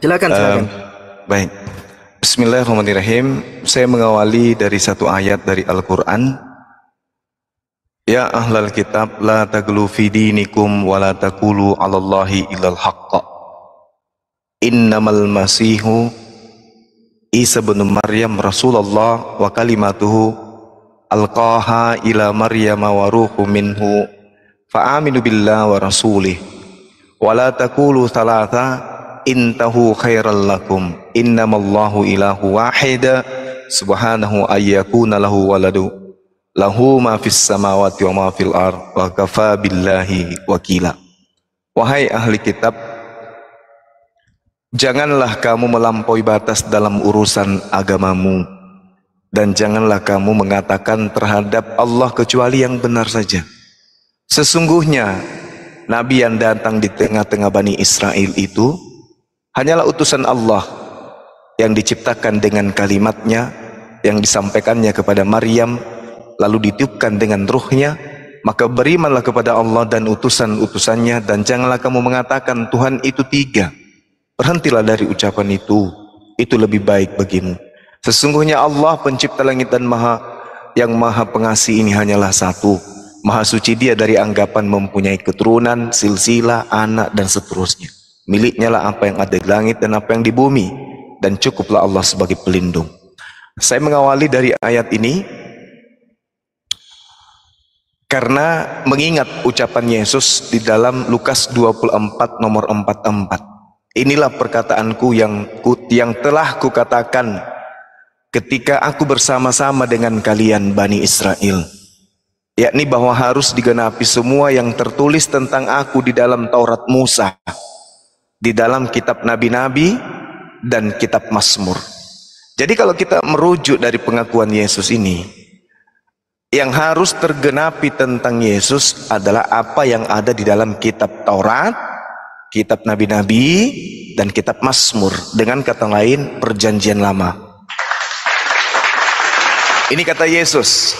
Silakan, silakan. Uh, baik. Bismillahirrahmanirrahim. Saya mengawali dari satu ayat dari Al-Qur'an. Ya ahlal kitab la taglu fi dinikum wa la taqulu 'alallahi illal haqq. Innamal masihu Isa bin Maryam Rasulullah wa kalimatuhu alqaha ila Maryam wa ruhu minhu fa aminu billah wa rasulih wa la taqulu thalatha intahu khairal lakum innamallahu ilahu wahida subhanahu ayyakuna lahu waladu lahu ma fis samawati wa ma fil ar wa kafa billahi wakila. Wahai ahli kitab janganlah kamu melampaui batas dalam urusan agamamu dan janganlah kamu mengatakan terhadap Allah kecuali yang benar saja. Sesungguhnya Nabi yang datang di tengah-tengah Bani Israel itu hanyalah utusan Allah yang diciptakan dengan kalimatnya yang disampaikannya kepada Maryam lalu ditiupkan dengan ruhnya. Maka berimanlah kepada Allah dan utusan-utusannya dan janganlah kamu mengatakan Tuhan itu tiga. Berhentilah dari ucapan itu. Itu lebih baik bagimu. Sesungguhnya Allah pencipta langit dan maha yang maha pengasih ini hanyalah satu. Maha suci dia dari anggapan mempunyai keturunan silsilah anak dan seterusnya Miliknya lah apa yang ada di langit dan apa yang di bumi. Dan cukuplah Allah sebagai pelindung. Saya mengawali dari ayat ini karena mengingat ucapan Yesus di dalam Lukas 24 nomor 44. Inilah perkataanku yang yang telah kukatakan ketika aku bersama-sama dengan kalian Bani Israel. Yakni bahwa harus digenapi semua yang tertulis tentang aku di dalam Taurat Musa di dalam kitab nabi-nabi dan kitab Mazmur. Jadi kalau kita merujuk dari pengakuan Yesus ini, yang harus tergenapi tentang Yesus adalah apa yang ada di dalam kitab Taurat, kitab nabi-nabi, dan kitab Mazmur. Dengan kata lain, perjanjian lama. Ini kata Yesus.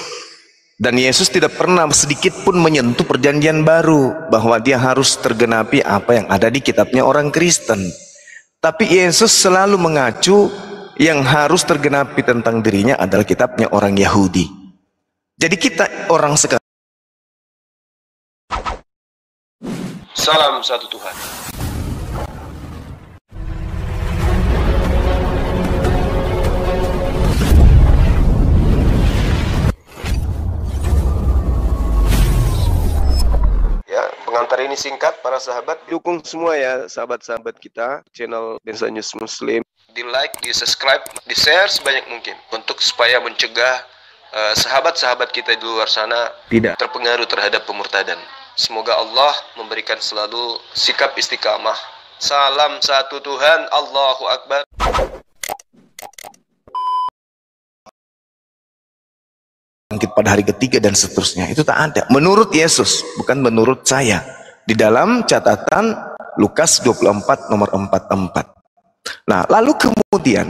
Dan Yesus tidak pernah sedikit pun menyentuh perjanjian baru bahwa dia harus tergenapi apa yang ada di kitabnya orang Kristen. Tapi Yesus selalu mengacu yang harus tergenapi tentang dirinya adalah kitabnya orang Yahudi. Jadi kita orang sekarang Salam satu Tuhan. Pengantar ini singkat, para sahabat. Dukung semua ya sahabat-sahabat kita, channel Densa News Muslim. Di like, di subscribe, di share sebanyak mungkin. Untuk supaya mencegah eh, sahabat-sahabat uh, kita di luar sana tidak terpengaruh terhadap pemurtadan. Semoga Allah memberikan selalu sikap istiqamah. Salam satu Tuhan, Allahu Akbar. Bangkit pada hari ketiga dan seterusnya. Itu tak ada. Menurut Yesus, bukan menurut saya. Di dalam catatan Lukas 24 nomor 44. Nah, lalu kemudian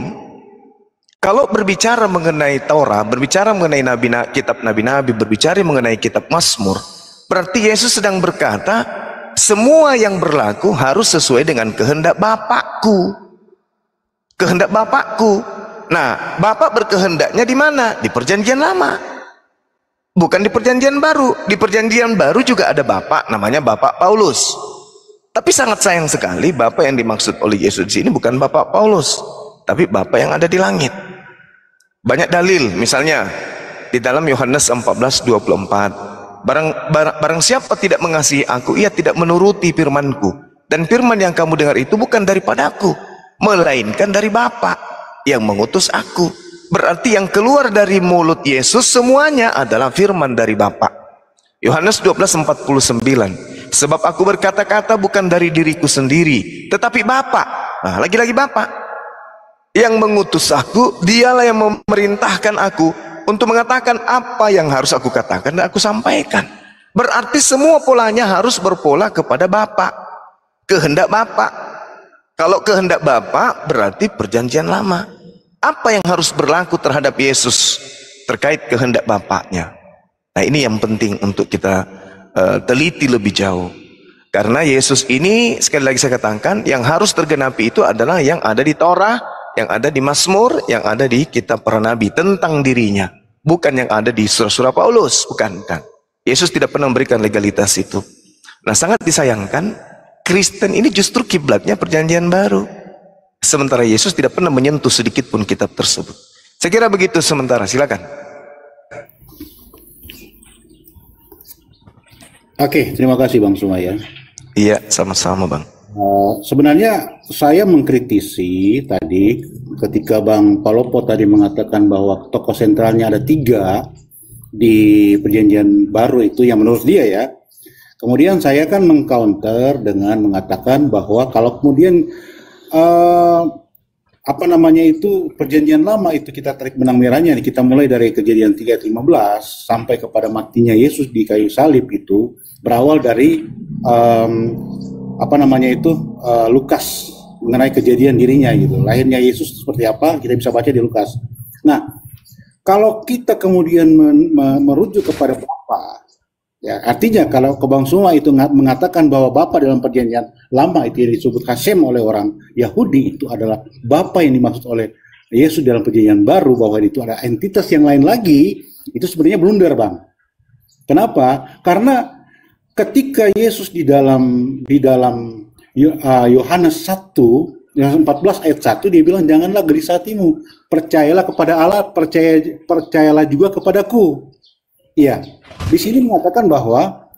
kalau berbicara mengenai Torah, berbicara mengenai nabi kitab nabi-nabi, berbicara mengenai kitab Mazmur, berarti Yesus sedang berkata, semua yang berlaku harus sesuai dengan kehendak Bapakku. Kehendak Bapakku. Nah, Bapak berkehendaknya di mana? Di perjanjian lama. Bukan di perjanjian baru. Di perjanjian baru juga ada Bapak, namanya Bapak Paulus. Tapi sangat sayang sekali Bapak yang dimaksud oleh Yesus di sini bukan Bapak Paulus, tapi Bapak yang ada di langit. Banyak dalil, misalnya di dalam Yohanes 14:24. Barang, barang barang siapa tidak mengasihi aku, ia tidak menuruti firmanku. Dan firman yang kamu dengar itu bukan daripada aku, melainkan dari Bapa yang mengutus aku. Berarti yang keluar dari mulut Yesus semuanya adalah firman dari Bapa. Yohanes 12:49. Sebab aku berkata-kata bukan dari diriku sendiri, tetapi Bapa. Nah, lagi-lagi Bapa yang mengutus aku, dialah yang memerintahkan aku untuk mengatakan apa yang harus aku katakan dan aku sampaikan. Berarti semua polanya harus berpola kepada Bapa. Kehendak Bapa. Kalau kehendak Bapa berarti perjanjian lama. Apa yang harus berlaku terhadap Yesus terkait kehendak Bapaknya? Nah ini yang penting untuk kita uh, teliti lebih jauh. Karena Yesus ini sekali lagi saya katakan yang harus tergenapi itu adalah yang ada di Torah, yang ada di Mazmur, yang ada di kitab para nabi tentang dirinya. Bukan yang ada di surah-surah Paulus, bukan, bukan. Yesus tidak pernah memberikan legalitas itu. Nah, sangat disayangkan Kristen ini justru kiblatnya perjanjian baru. Sementara Yesus tidak pernah menyentuh sedikit pun kitab tersebut. Saya kira begitu sementara, silakan. Oke, terima kasih Bang Sumaya. Iya, sama-sama Bang. Uh, sebenarnya saya mengkritisi tadi ketika Bang Palopo tadi mengatakan bahwa tokoh sentralnya ada tiga di perjanjian baru itu yang menurut dia ya. Kemudian saya kan mengcounter dengan mengatakan bahwa kalau kemudian uh, apa namanya itu perjanjian lama itu kita tarik benang merahnya kita mulai dari kejadian 3:15 sampai kepada matinya Yesus di kayu salib itu berawal dari um, apa namanya itu uh, Lukas mengenai kejadian dirinya gitu. Lahirnya Yesus seperti apa kita bisa baca di Lukas. Nah, kalau kita kemudian men, me, merujuk kepada Bapa, ya artinya kalau kebang semua itu mengatakan bahwa Bapa dalam perjanjian lama itu yang disebut Hasem oleh orang Yahudi itu adalah Bapa yang dimaksud oleh Yesus dalam perjanjian baru bahwa itu ada entitas yang lain lagi, itu sebenarnya blunder, Bang. Kenapa? Karena ketika Yesus di dalam di dalam uh, Yohanes 1 Yohanes 14 ayat 1 dia bilang janganlah geris hatimu percayalah kepada Allah percaya percayalah juga kepadaku iya di sini mengatakan bahwa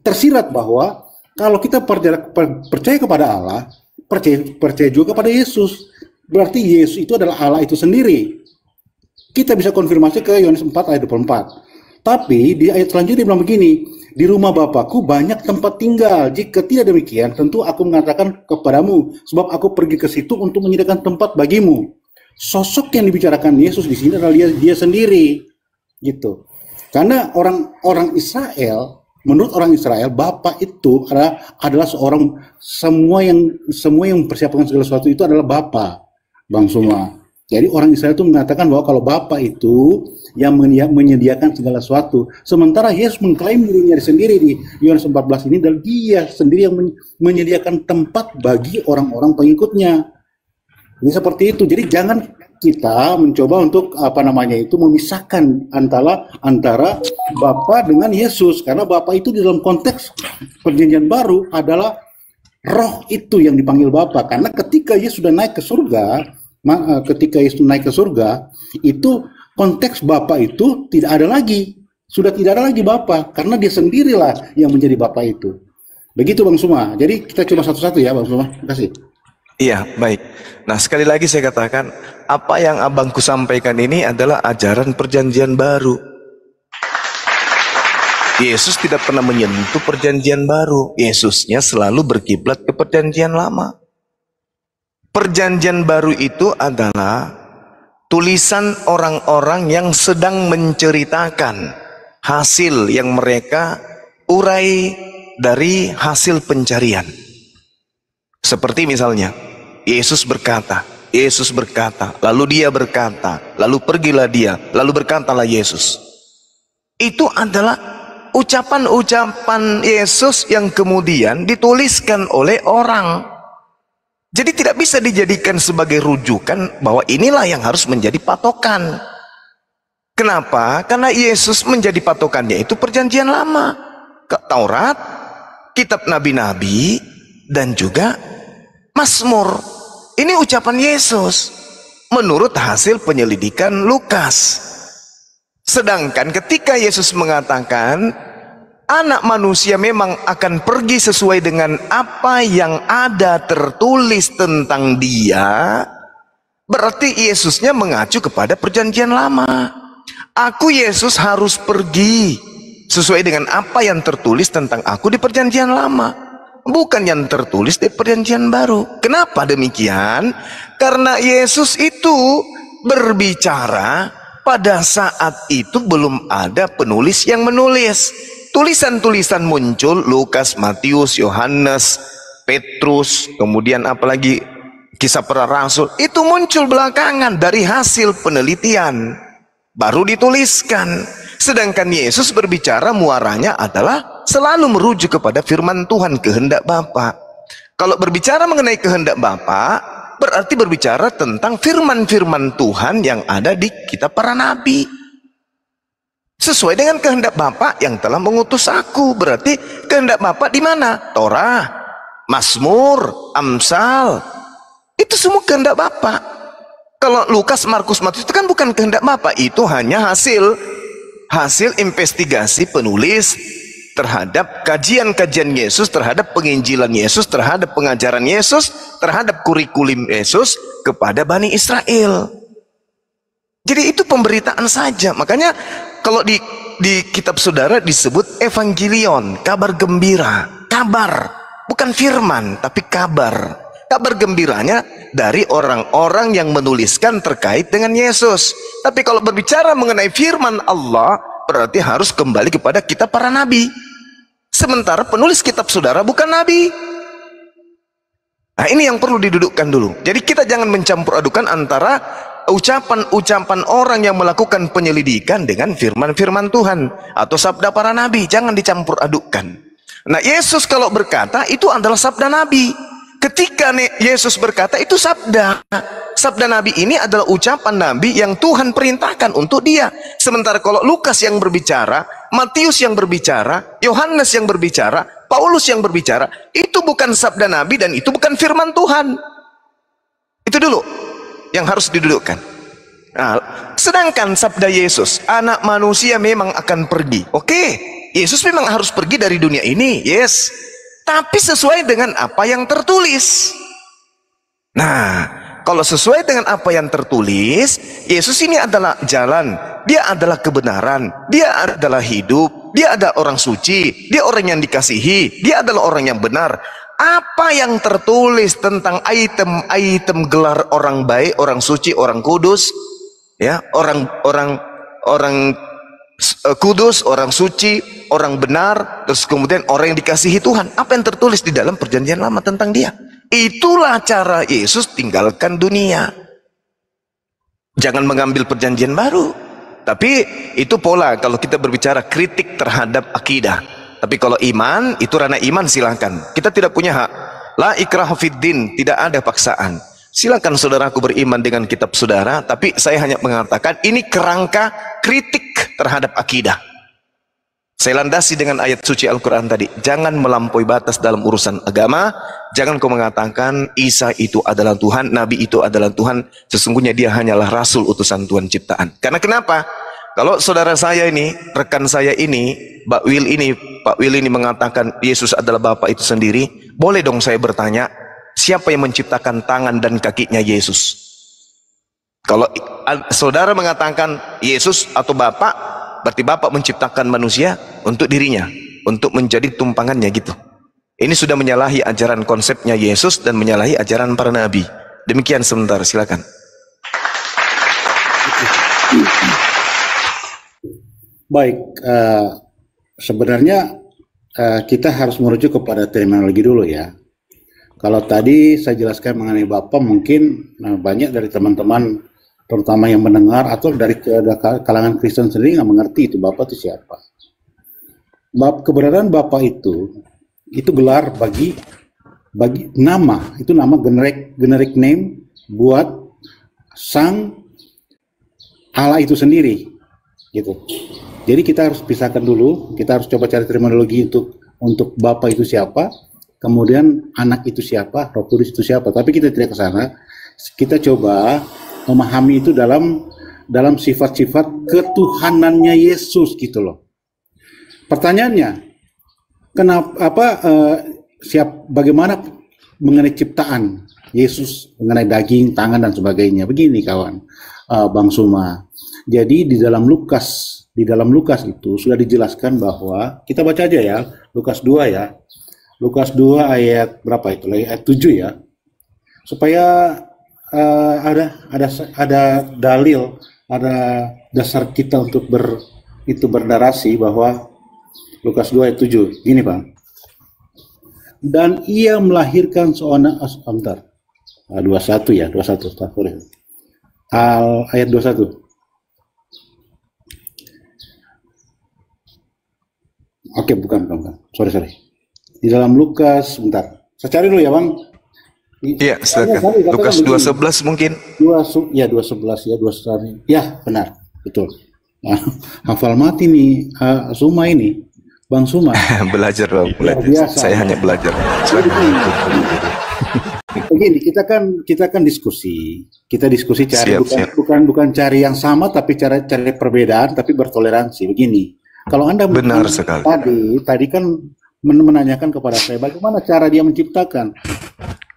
tersirat bahwa kalau kita percaya, kepada Allah percaya percaya juga kepada Yesus berarti Yesus itu adalah Allah itu sendiri kita bisa konfirmasi ke Yohanes 4 ayat 24 tapi di ayat selanjutnya dia bilang begini di rumah Bapakku banyak tempat tinggal. Jika tidak demikian, tentu aku mengatakan kepadamu, sebab aku pergi ke situ untuk menyediakan tempat bagimu. Sosok yang dibicarakan Yesus di sini adalah dia, dia sendiri, gitu. Karena orang-orang Israel, menurut orang Israel, Bapak itu adalah, adalah seorang semua yang semua yang mempersiapkan segala sesuatu itu adalah Bapak, Bang Suma. Jadi orang Israel itu mengatakan bahwa kalau Bapak itu yang menyediakan segala sesuatu. Sementara Yesus mengklaim dirinya sendiri di Yohanes 14 ini dan dia sendiri yang menyediakan tempat bagi orang-orang pengikutnya. Ini seperti itu. Jadi jangan kita mencoba untuk apa namanya itu memisahkan antara antara Bapa dengan Yesus karena Bapa itu di dalam konteks perjanjian baru adalah roh itu yang dipanggil Bapa karena ketika Yesus sudah naik ke surga ketika Yesus naik ke surga itu konteks Bapak itu tidak ada lagi. Sudah tidak ada lagi Bapak, karena dia sendirilah yang menjadi Bapak itu. Begitu Bang Suma. Jadi kita coba satu-satu ya Bang Suma. Terima kasih. Iya, baik. Nah, sekali lagi saya katakan, apa yang abangku sampaikan ini adalah ajaran perjanjian baru. Yesus tidak pernah menyentuh perjanjian baru. Yesusnya selalu berkiblat ke perjanjian lama. Perjanjian baru itu adalah tulisan orang-orang yang sedang menceritakan hasil yang mereka urai dari hasil pencarian. Seperti misalnya, Yesus berkata, Yesus berkata, lalu dia berkata, lalu pergilah dia, lalu berkatalah Yesus. Itu adalah ucapan-ucapan Yesus yang kemudian dituliskan oleh orang. Jadi tidak bisa dijadikan sebagai rujukan bahwa inilah yang harus menjadi patokan. Kenapa? Karena Yesus menjadi patokannya itu perjanjian lama. Taurat, kitab nabi-nabi, dan juga Mazmur. Ini ucapan Yesus menurut hasil penyelidikan Lukas. Sedangkan ketika Yesus mengatakan anak manusia memang akan pergi sesuai dengan apa yang ada tertulis tentang dia, berarti Yesusnya mengacu kepada perjanjian lama. Aku Yesus harus pergi sesuai dengan apa yang tertulis tentang aku di perjanjian lama. Bukan yang tertulis di perjanjian baru. Kenapa demikian? Karena Yesus itu berbicara pada saat itu belum ada penulis yang menulis tulisan-tulisan muncul Lukas, Matius, Yohanes, Petrus, kemudian apalagi kisah para rasul itu muncul belakangan dari hasil penelitian baru dituliskan. Sedangkan Yesus berbicara muaranya adalah selalu merujuk kepada firman Tuhan kehendak Bapa. Kalau berbicara mengenai kehendak Bapa, berarti berbicara tentang firman-firman Tuhan yang ada di kitab para nabi. Sesuai dengan kehendak Bapa yang telah mengutus aku. Berarti kehendak Bapa di mana? Torah, Mazmur, Amsal. Itu semua kehendak Bapa. Kalau Lukas, Markus, Matius itu kan bukan kehendak Bapa, itu hanya hasil hasil investigasi penulis terhadap kajian-kajian Yesus, terhadap penginjilan Yesus, terhadap pengajaran Yesus, terhadap kurikulum Yesus kepada Bani Israel. Jadi itu pemberitaan saja. Makanya kalau di di kitab saudara disebut evangelion, kabar gembira, kabar, bukan firman tapi kabar. Kabar gembiranya dari orang-orang yang menuliskan terkait dengan Yesus. Tapi kalau berbicara mengenai firman Allah, berarti harus kembali kepada kitab para nabi. Sementara penulis kitab saudara bukan nabi. Nah ini yang perlu didudukkan dulu. Jadi kita jangan mencampur adukan antara ucapan-ucapan orang yang melakukan penyelidikan dengan firman-firman Tuhan atau sabda para nabi. Jangan dicampur adukan. Nah Yesus kalau berkata itu adalah sabda nabi. Ketika Yesus berkata itu sabda. Sabda Nabi ini adalah ucapan Nabi yang Tuhan perintahkan untuk dia. Sementara kalau Lukas yang berbicara, Matius yang berbicara, Yohanes yang berbicara, Paulus yang berbicara, itu bukan sabda Nabi dan itu bukan firman Tuhan. Itu dulu yang harus didudukkan. Nah, sedangkan sabda Yesus, anak manusia memang akan pergi. Oke, Yesus memang harus pergi dari dunia ini. Yes tapi sesuai dengan apa yang tertulis. Nah, kalau sesuai dengan apa yang tertulis, Yesus ini adalah jalan, dia adalah kebenaran, dia adalah hidup, dia adalah orang suci, dia orang yang dikasihi, dia adalah orang yang benar. Apa yang tertulis tentang item-item gelar orang baik, orang suci, orang kudus, ya, orang orang orang kudus, orang suci, orang benar, terus kemudian orang yang dikasihi Tuhan. Apa yang tertulis di dalam perjanjian lama tentang dia? Itulah cara Yesus tinggalkan dunia. Jangan mengambil perjanjian baru. Tapi itu pola kalau kita berbicara kritik terhadap akidah. Tapi kalau iman, itu ranah iman silahkan. Kita tidak punya hak. La ikrah fiddin, tidak ada paksaan. Silakan saudaraku beriman dengan kitab saudara, tapi saya hanya mengatakan ini kerangka kritik terhadap akidah. Saya landasi dengan ayat suci Al-Quran tadi. Jangan melampaui batas dalam urusan agama. Jangan kau mengatakan Isa itu adalah Tuhan, Nabi itu adalah Tuhan. Sesungguhnya dia hanyalah Rasul utusan Tuhan ciptaan. Karena kenapa? Kalau saudara saya ini, rekan saya ini, Pak Wil ini, Pak Wil ini mengatakan Yesus adalah Bapak itu sendiri, boleh dong saya bertanya, Siapa yang menciptakan tangan dan kakinya Yesus? Kalau saudara mengatakan Yesus atau Bapak, berarti Bapak menciptakan manusia untuk dirinya, untuk menjadi tumpangannya gitu. Ini sudah menyalahi ajaran konsepnya Yesus dan menyalahi ajaran para nabi. Demikian sebentar, silakan. Baik, uh, sebenarnya uh, kita harus merujuk kepada terminologi dulu ya. Kalau tadi saya jelaskan mengenai Bapak, mungkin nah, banyak dari teman-teman, terutama yang mendengar atau dari kalangan Kristen sendiri nggak mengerti itu Bapak itu siapa. Keberadaan Bapak itu, itu gelar bagi bagi nama, itu nama generik generik name buat sang Allah itu sendiri, gitu. Jadi kita harus pisahkan dulu, kita harus coba cari terminologi untuk untuk Bapak itu siapa, kemudian anak itu siapa, roh kudus itu siapa. Tapi kita tidak ke sana. Kita coba memahami itu dalam dalam sifat-sifat ketuhanannya Yesus gitu loh. Pertanyaannya, kenapa apa uh, siap bagaimana mengenai ciptaan Yesus mengenai daging, tangan dan sebagainya. Begini kawan, uh, Bang Suma. Jadi di dalam Lukas di dalam Lukas itu sudah dijelaskan bahwa kita baca aja ya Lukas 2 ya Lukas 2 ayat berapa itu? Ayat 7 ya. Supaya uh, ada ada ada dalil, ada dasar kita untuk ber itu bernarasi bahwa Lukas 2 ayat 7. Gini, Bang. Dan ia melahirkan seorang sebentar. Ah, 21 ya, 21 tahun. Al ayat 21. Oke, bukan, bukan, bukan. Sorry, sorry. Di dalam Lukas, bentar. Saya cari dulu ya, Bang. Iya, silakan. Lukas 2:11 mungkin. Dua ya 2:11 ya, 2 Ya, benar. Betul. Nah, hafal mati nih uh, Suma ini. Bang Suma. belajar, Bang. Belajar. Biasa. Saya hanya belajar. Begini, kita kan kita kan diskusi. Kita diskusi cari siap, bukan, siap. bukan bukan cari yang sama tapi cara cari perbedaan tapi bertoleransi. Begini. Kalau Anda benar sekali. Tadi tadi kan menanyakan kepada saya bagaimana cara dia menciptakan.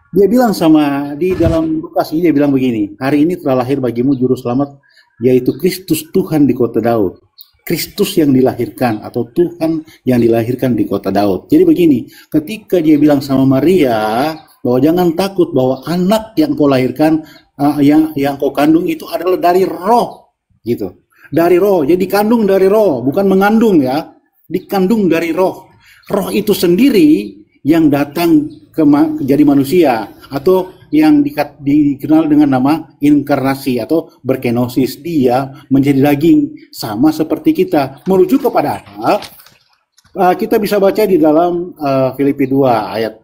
Dia bilang sama di dalam Lukas ini dia bilang begini, hari ini telah lahir bagimu juru selamat yaitu Kristus Tuhan di kota Daud. Kristus yang dilahirkan atau Tuhan yang dilahirkan di kota Daud. Jadi begini, ketika dia bilang sama Maria bahwa jangan takut bahwa anak yang kau lahirkan uh, yang yang kau kandung itu adalah dari roh gitu. Dari roh. Jadi dikandung dari roh, bukan mengandung ya. Dikandung dari roh. Roh itu sendiri yang datang ke ma jadi manusia atau yang di, dikenal dengan nama inkarnasi atau berkenosis dia menjadi daging sama seperti kita. Merujuk kepada apa uh, kita bisa baca di dalam uh, Filipi 2 ayat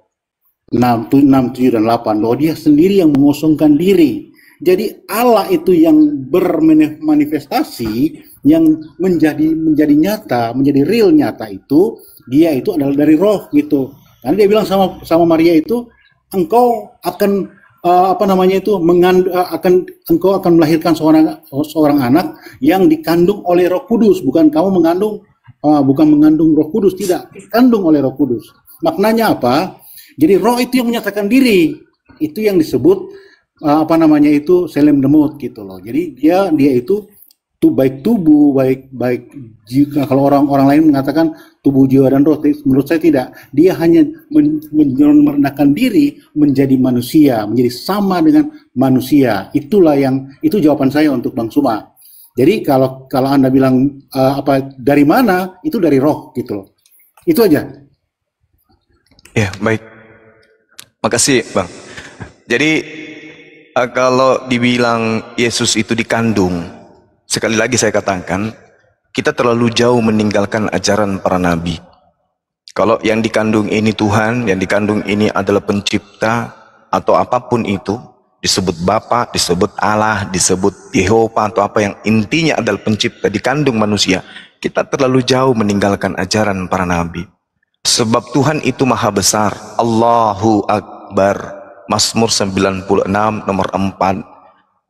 6, 6, 7 dan 8 bahwa dia sendiri yang mengosongkan diri. Jadi Allah itu yang bermanifestasi yang menjadi menjadi nyata menjadi real nyata itu dia itu adalah dari roh gitu karena dia bilang sama sama Maria itu, engkau akan uh, apa namanya itu mengand, uh, akan engkau akan melahirkan seorang seorang anak yang dikandung oleh Roh Kudus, bukan kamu mengandung uh, bukan mengandung Roh Kudus, tidak, dikandung oleh Roh Kudus. Maknanya apa? Jadi Roh itu yang menyatakan diri, itu yang disebut uh, apa namanya itu selem demut gitu loh. Jadi dia dia itu tu baik tubuh baik baik jika kalau orang orang lain mengatakan tubuh jiwa dan roh. Menurut saya tidak. Dia hanya men, merendahkan diri menjadi manusia menjadi sama dengan manusia. Itulah yang itu jawaban saya untuk bang Suma. Jadi kalau kalau anda bilang uh, apa dari mana? Itu dari roh gitu loh. Itu aja. Ya baik. Makasih bang. Jadi uh, kalau dibilang Yesus itu dikandung Sekali lagi saya katakan, kita terlalu jauh meninggalkan ajaran para nabi. Kalau yang dikandung ini Tuhan, yang dikandung ini adalah pencipta atau apa pun itu, disebut Bapa, disebut Allah, disebut Yehova atau apa yang intinya adalah pencipta dikandung manusia, kita terlalu jauh meninggalkan ajaran para nabi. Sebab Tuhan itu maha besar. Allahu Akbar. Mazmur 96 nomor 4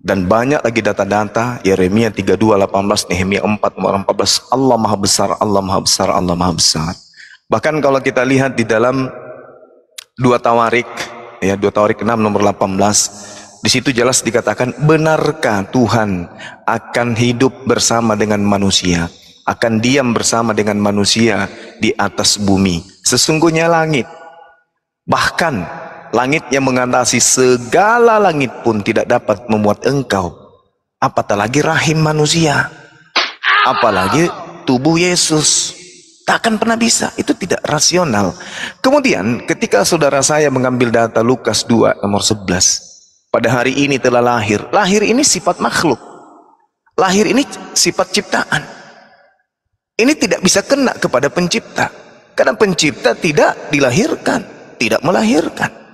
dan banyak lagi data-data Yeremia 32 18 Nehemia 4 14 Allah Maha Besar Allah Maha Besar Allah Maha Besar. Bahkan kalau kita lihat di dalam dua tawarik ya dua tawarik 6 nomor 18 di situ jelas dikatakan benarkah Tuhan akan hidup bersama dengan manusia akan diam bersama dengan manusia di atas bumi? Sesungguhnya langit bahkan Langit yang mengatasi segala langit pun tidak dapat memuat engkau. Apatah lagi rahim manusia. Apalagi tubuh Yesus. Tak akan pernah bisa. Itu tidak rasional. Kemudian ketika saudara saya mengambil data Lukas 2 nomor 11. Pada hari ini telah lahir. Lahir ini sifat makhluk. Lahir ini sifat ciptaan. Ini tidak bisa kena kepada pencipta. Karena pencipta tidak dilahirkan. Tidak melahirkan.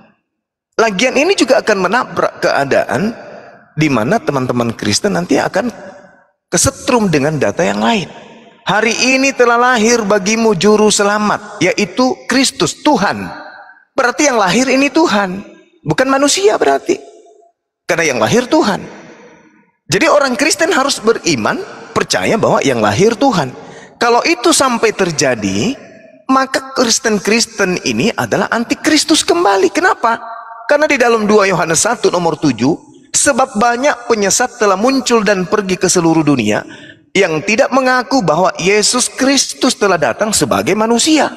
Lagian ini juga akan menabrak keadaan di mana teman-teman Kristen nanti akan kesetrum dengan data yang lain. Hari ini telah lahir bagimu juru selamat, yaitu Kristus, Tuhan. Berarti yang lahir ini Tuhan, bukan manusia berarti. Karena yang lahir Tuhan. Jadi orang Kristen harus beriman, percaya bahwa yang lahir Tuhan. Kalau itu sampai terjadi, maka Kristen-Kristen ini adalah antikristus kembali. Kenapa? Karena di dalam 2 Yohanes 1 nomor 7, sebab banyak penyesat telah muncul dan pergi ke seluruh dunia yang tidak mengaku bahwa Yesus Kristus telah datang sebagai manusia.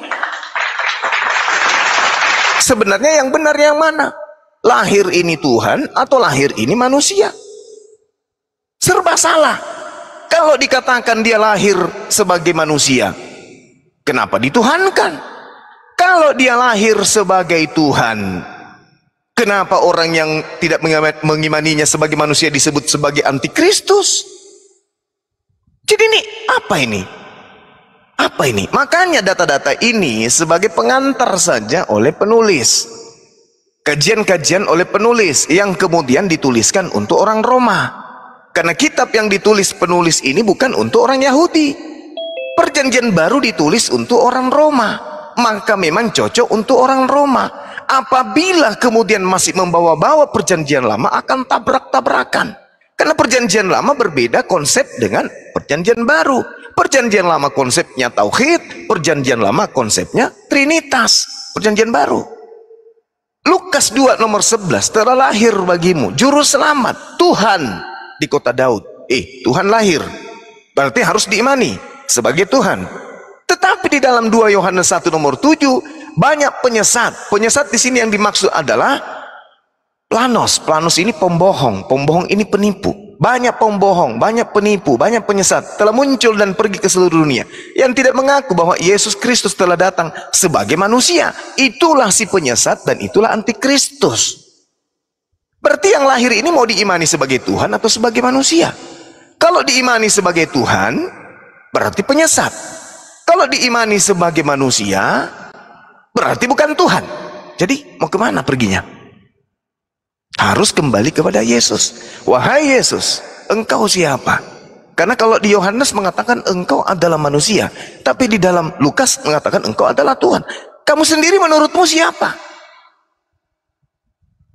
Sebenarnya yang benar yang mana? Lahir ini Tuhan atau lahir ini manusia? Serba salah. Kalau dikatakan dia lahir sebagai manusia, kenapa dituhankan? Kalau dia lahir sebagai Tuhan, Kenapa orang yang tidak mengimaninya sebagai manusia disebut sebagai antikristus? Jadi ini apa ini? Apa ini? Makanya data-data ini sebagai pengantar saja oleh penulis. Kajian-kajian oleh penulis yang kemudian dituliskan untuk orang Roma. Karena kitab yang ditulis penulis ini bukan untuk orang Yahudi. Perjanjian baru ditulis untuk orang Roma. Maka memang cocok untuk orang Roma. Apabila kemudian masih membawa-bawa perjanjian lama akan tabrak-tabrakan. Karena perjanjian lama berbeda konsep dengan perjanjian baru. Perjanjian lama konsepnya tauhid, perjanjian lama konsepnya trinitas. Perjanjian baru. Lukas 2 nomor 11 telah lahir bagimu juru selamat Tuhan di kota Daud. Eh, Tuhan lahir. Berarti harus diimani sebagai Tuhan. Tetapi di dalam 2 Yohanes 1 nomor 7 banyak penyesat. Penyesat di sini yang dimaksud adalah Planos, Planos ini pembohong, pembohong ini penipu. Banyak pembohong, banyak penipu, banyak penyesat telah muncul dan pergi ke seluruh dunia yang tidak mengaku bahwa Yesus Kristus telah datang sebagai manusia. Itulah si penyesat dan itulah antikristus. Berarti yang lahir ini mau diimani sebagai Tuhan atau sebagai manusia? Kalau diimani sebagai Tuhan, berarti penyesat. Kalau diimani sebagai manusia, berarti bukan Tuhan. Jadi mau ke mana perginya? Harus kembali kepada Yesus. Wahai Yesus, engkau siapa? Karena kalau di Yohanes mengatakan engkau adalah manusia, tapi di dalam Lukas mengatakan engkau adalah Tuhan. Kamu sendiri menurutmu siapa?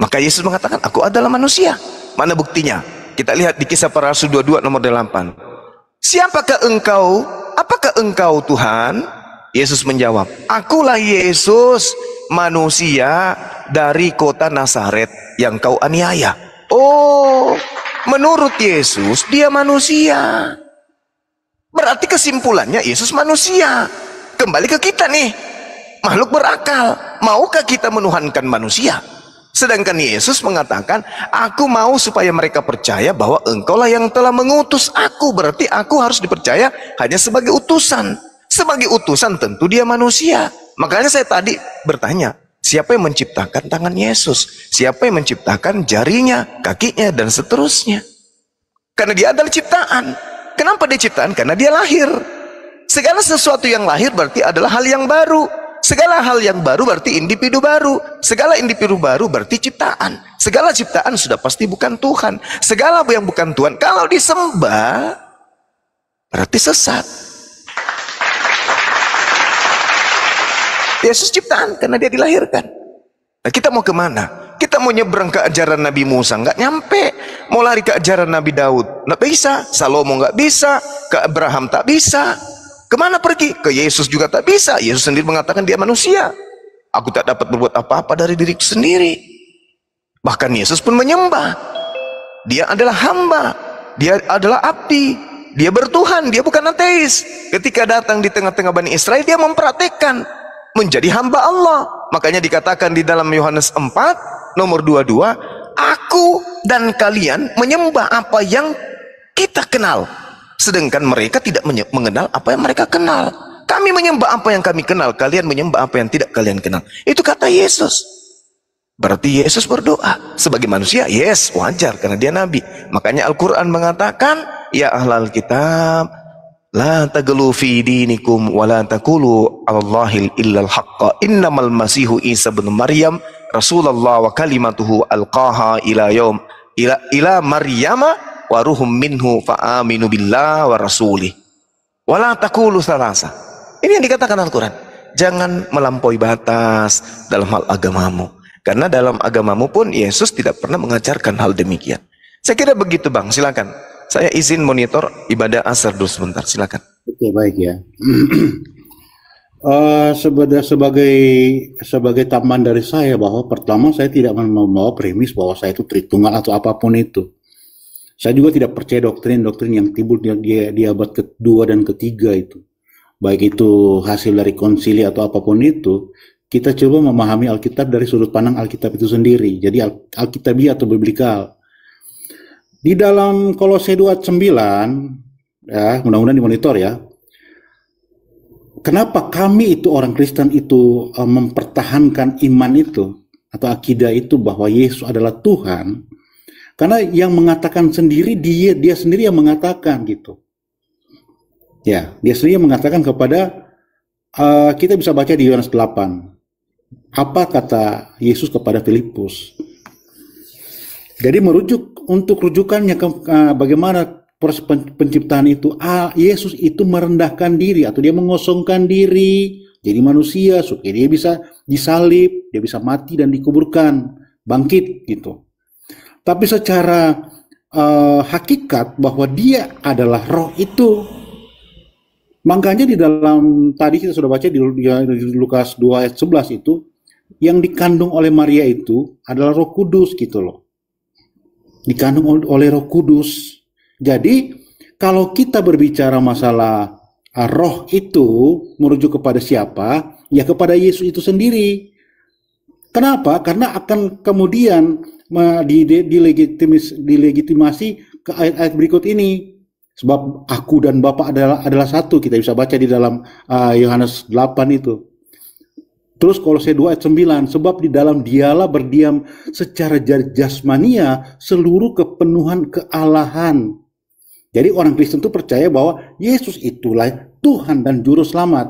Maka Yesus mengatakan, aku adalah manusia. Mana buktinya? Kita lihat di kisah para rasul 22 nomor 8. Siapakah engkau? Apakah engkau Tuhan? Yesus menjawab, akulah Yesus manusia dari kota Nazaret yang kau aniaya. Oh, menurut Yesus dia manusia. Berarti kesimpulannya Yesus manusia. Kembali ke kita nih. Makhluk berakal. Maukah kita menuhankan manusia? Sedangkan Yesus mengatakan, aku mau supaya mereka percaya bahwa engkaulah yang telah mengutus aku. Berarti aku harus dipercaya hanya sebagai utusan. Sebagai utusan tentu dia manusia. Makanya saya tadi bertanya, siapa yang menciptakan tangan Yesus? Siapa yang menciptakan jarinya, kakinya, dan seterusnya? Karena dia adalah ciptaan. Kenapa dia ciptaan? Karena dia lahir. Segala sesuatu yang lahir berarti adalah hal yang baru. Segala hal yang baru berarti individu baru. Segala individu baru berarti ciptaan. Segala ciptaan sudah pasti bukan Tuhan. Segala yang bukan Tuhan, kalau disembah, berarti sesat. Yesus ciptaan karena dia dilahirkan. Nah, kita mau ke mana? Kita mau nyebrang ke ajaran Nabi Musa, nggak nyampe. Mau lari ke ajaran Nabi Daud, nggak bisa. Salomo nggak bisa. Ke Abraham tak bisa. Ke mana pergi? Ke Yesus juga tak bisa. Yesus sendiri mengatakan dia manusia. Aku tak dapat berbuat apa-apa dari diriku sendiri. Bahkan Yesus pun menyembah. Dia adalah hamba. Dia adalah abdi. Dia bertuhan. Dia bukan ateis. Ketika datang di tengah-tengah Bani Israel, dia mempraktekkan menjadi hamba Allah. Makanya dikatakan di dalam Yohanes 4 nomor 22, aku dan kalian menyembah apa yang kita kenal. Sedangkan mereka tidak mengenal apa yang mereka kenal. Kami menyembah apa yang kami kenal, kalian menyembah apa yang tidak kalian kenal. Itu kata Yesus. Berarti Yesus berdoa sebagai manusia, yes, wajar karena dia nabi. Makanya Al-Qur'an mengatakan, ya ahlal kitab, La taglu fi dinikum wa la taqulu Allahil illal haqqa innamal masihu Isa bin Maryam Rasulullah wa kalimatuhu alqaha ila yaum ila ila Maryama wa ruhum minhu fa aminu billah wa rasulih wa la taqulu salasa ini yang dikatakan Al-Quran. Jangan melampaui batas dalam hal agamamu. Karena dalam agamamu pun Yesus tidak pernah mengajarkan hal demikian. Saya kira begitu bang. Silakan saya izin monitor ibadah asar dulu sebentar, silakan. Oke, baik ya. uh, sebagai sebagai sebagai tambahan dari saya bahwa pertama saya tidak membawa premis bahwa saya itu tritunggal atau apa pun itu. Saya juga tidak percaya doktrin-doktrin yang timbul di, di, di abad kedua dan ketiga itu. Baik itu hasil dari konsili atau apa pun itu, kita coba memahami Alkitab dari sudut pandang Alkitab itu sendiri. Jadi Al Alkitabiah atau biblikal. Di dalam Kolose 29 ya, mudah-mudahan dimonitor ya. Kenapa kami itu orang Kristen itu uh, mempertahankan iman itu atau akidah itu bahwa Yesus adalah Tuhan? Karena yang mengatakan sendiri dia dia sendiri yang mengatakan gitu. Ya, dia sendiri mengatakan kepada uh, kita bisa baca di Yohanes 8. Apa kata Yesus kepada Filipus? Jadi merujuk untuk rujukannya ke uh, bagaimana proses penciptaan itu, ah, Yesus itu merendahkan diri atau dia mengosongkan diri jadi manusia supaya dia bisa disalib, dia bisa mati dan dikuburkan, bangkit gitu. Tapi secara uh, hakikat bahwa dia adalah roh itu Makanya di dalam tadi kita sudah baca di, di Lukas 2 ayat 11 itu yang dikandung oleh Maria itu adalah Roh Kudus gitu loh. Dikandung oleh Roh Kudus. Jadi kalau kita berbicara masalah uh, roh itu merujuk kepada siapa? Ya kepada Yesus itu sendiri. Kenapa? Karena akan kemudian dilegitimasi ke ayat-ayat berikut ini Sebab aku dan Bapa adalah adalah satu. Kita bisa baca di dalam uh, Yohanes uh, 8 itu. Terus Kolose 2 ayat 9, sebab di dalam dialah berdiam secara jasmania seluruh kepenuhan kealahan. Jadi orang Kristen itu percaya bahwa Yesus itulah Tuhan dan Juru Selamat.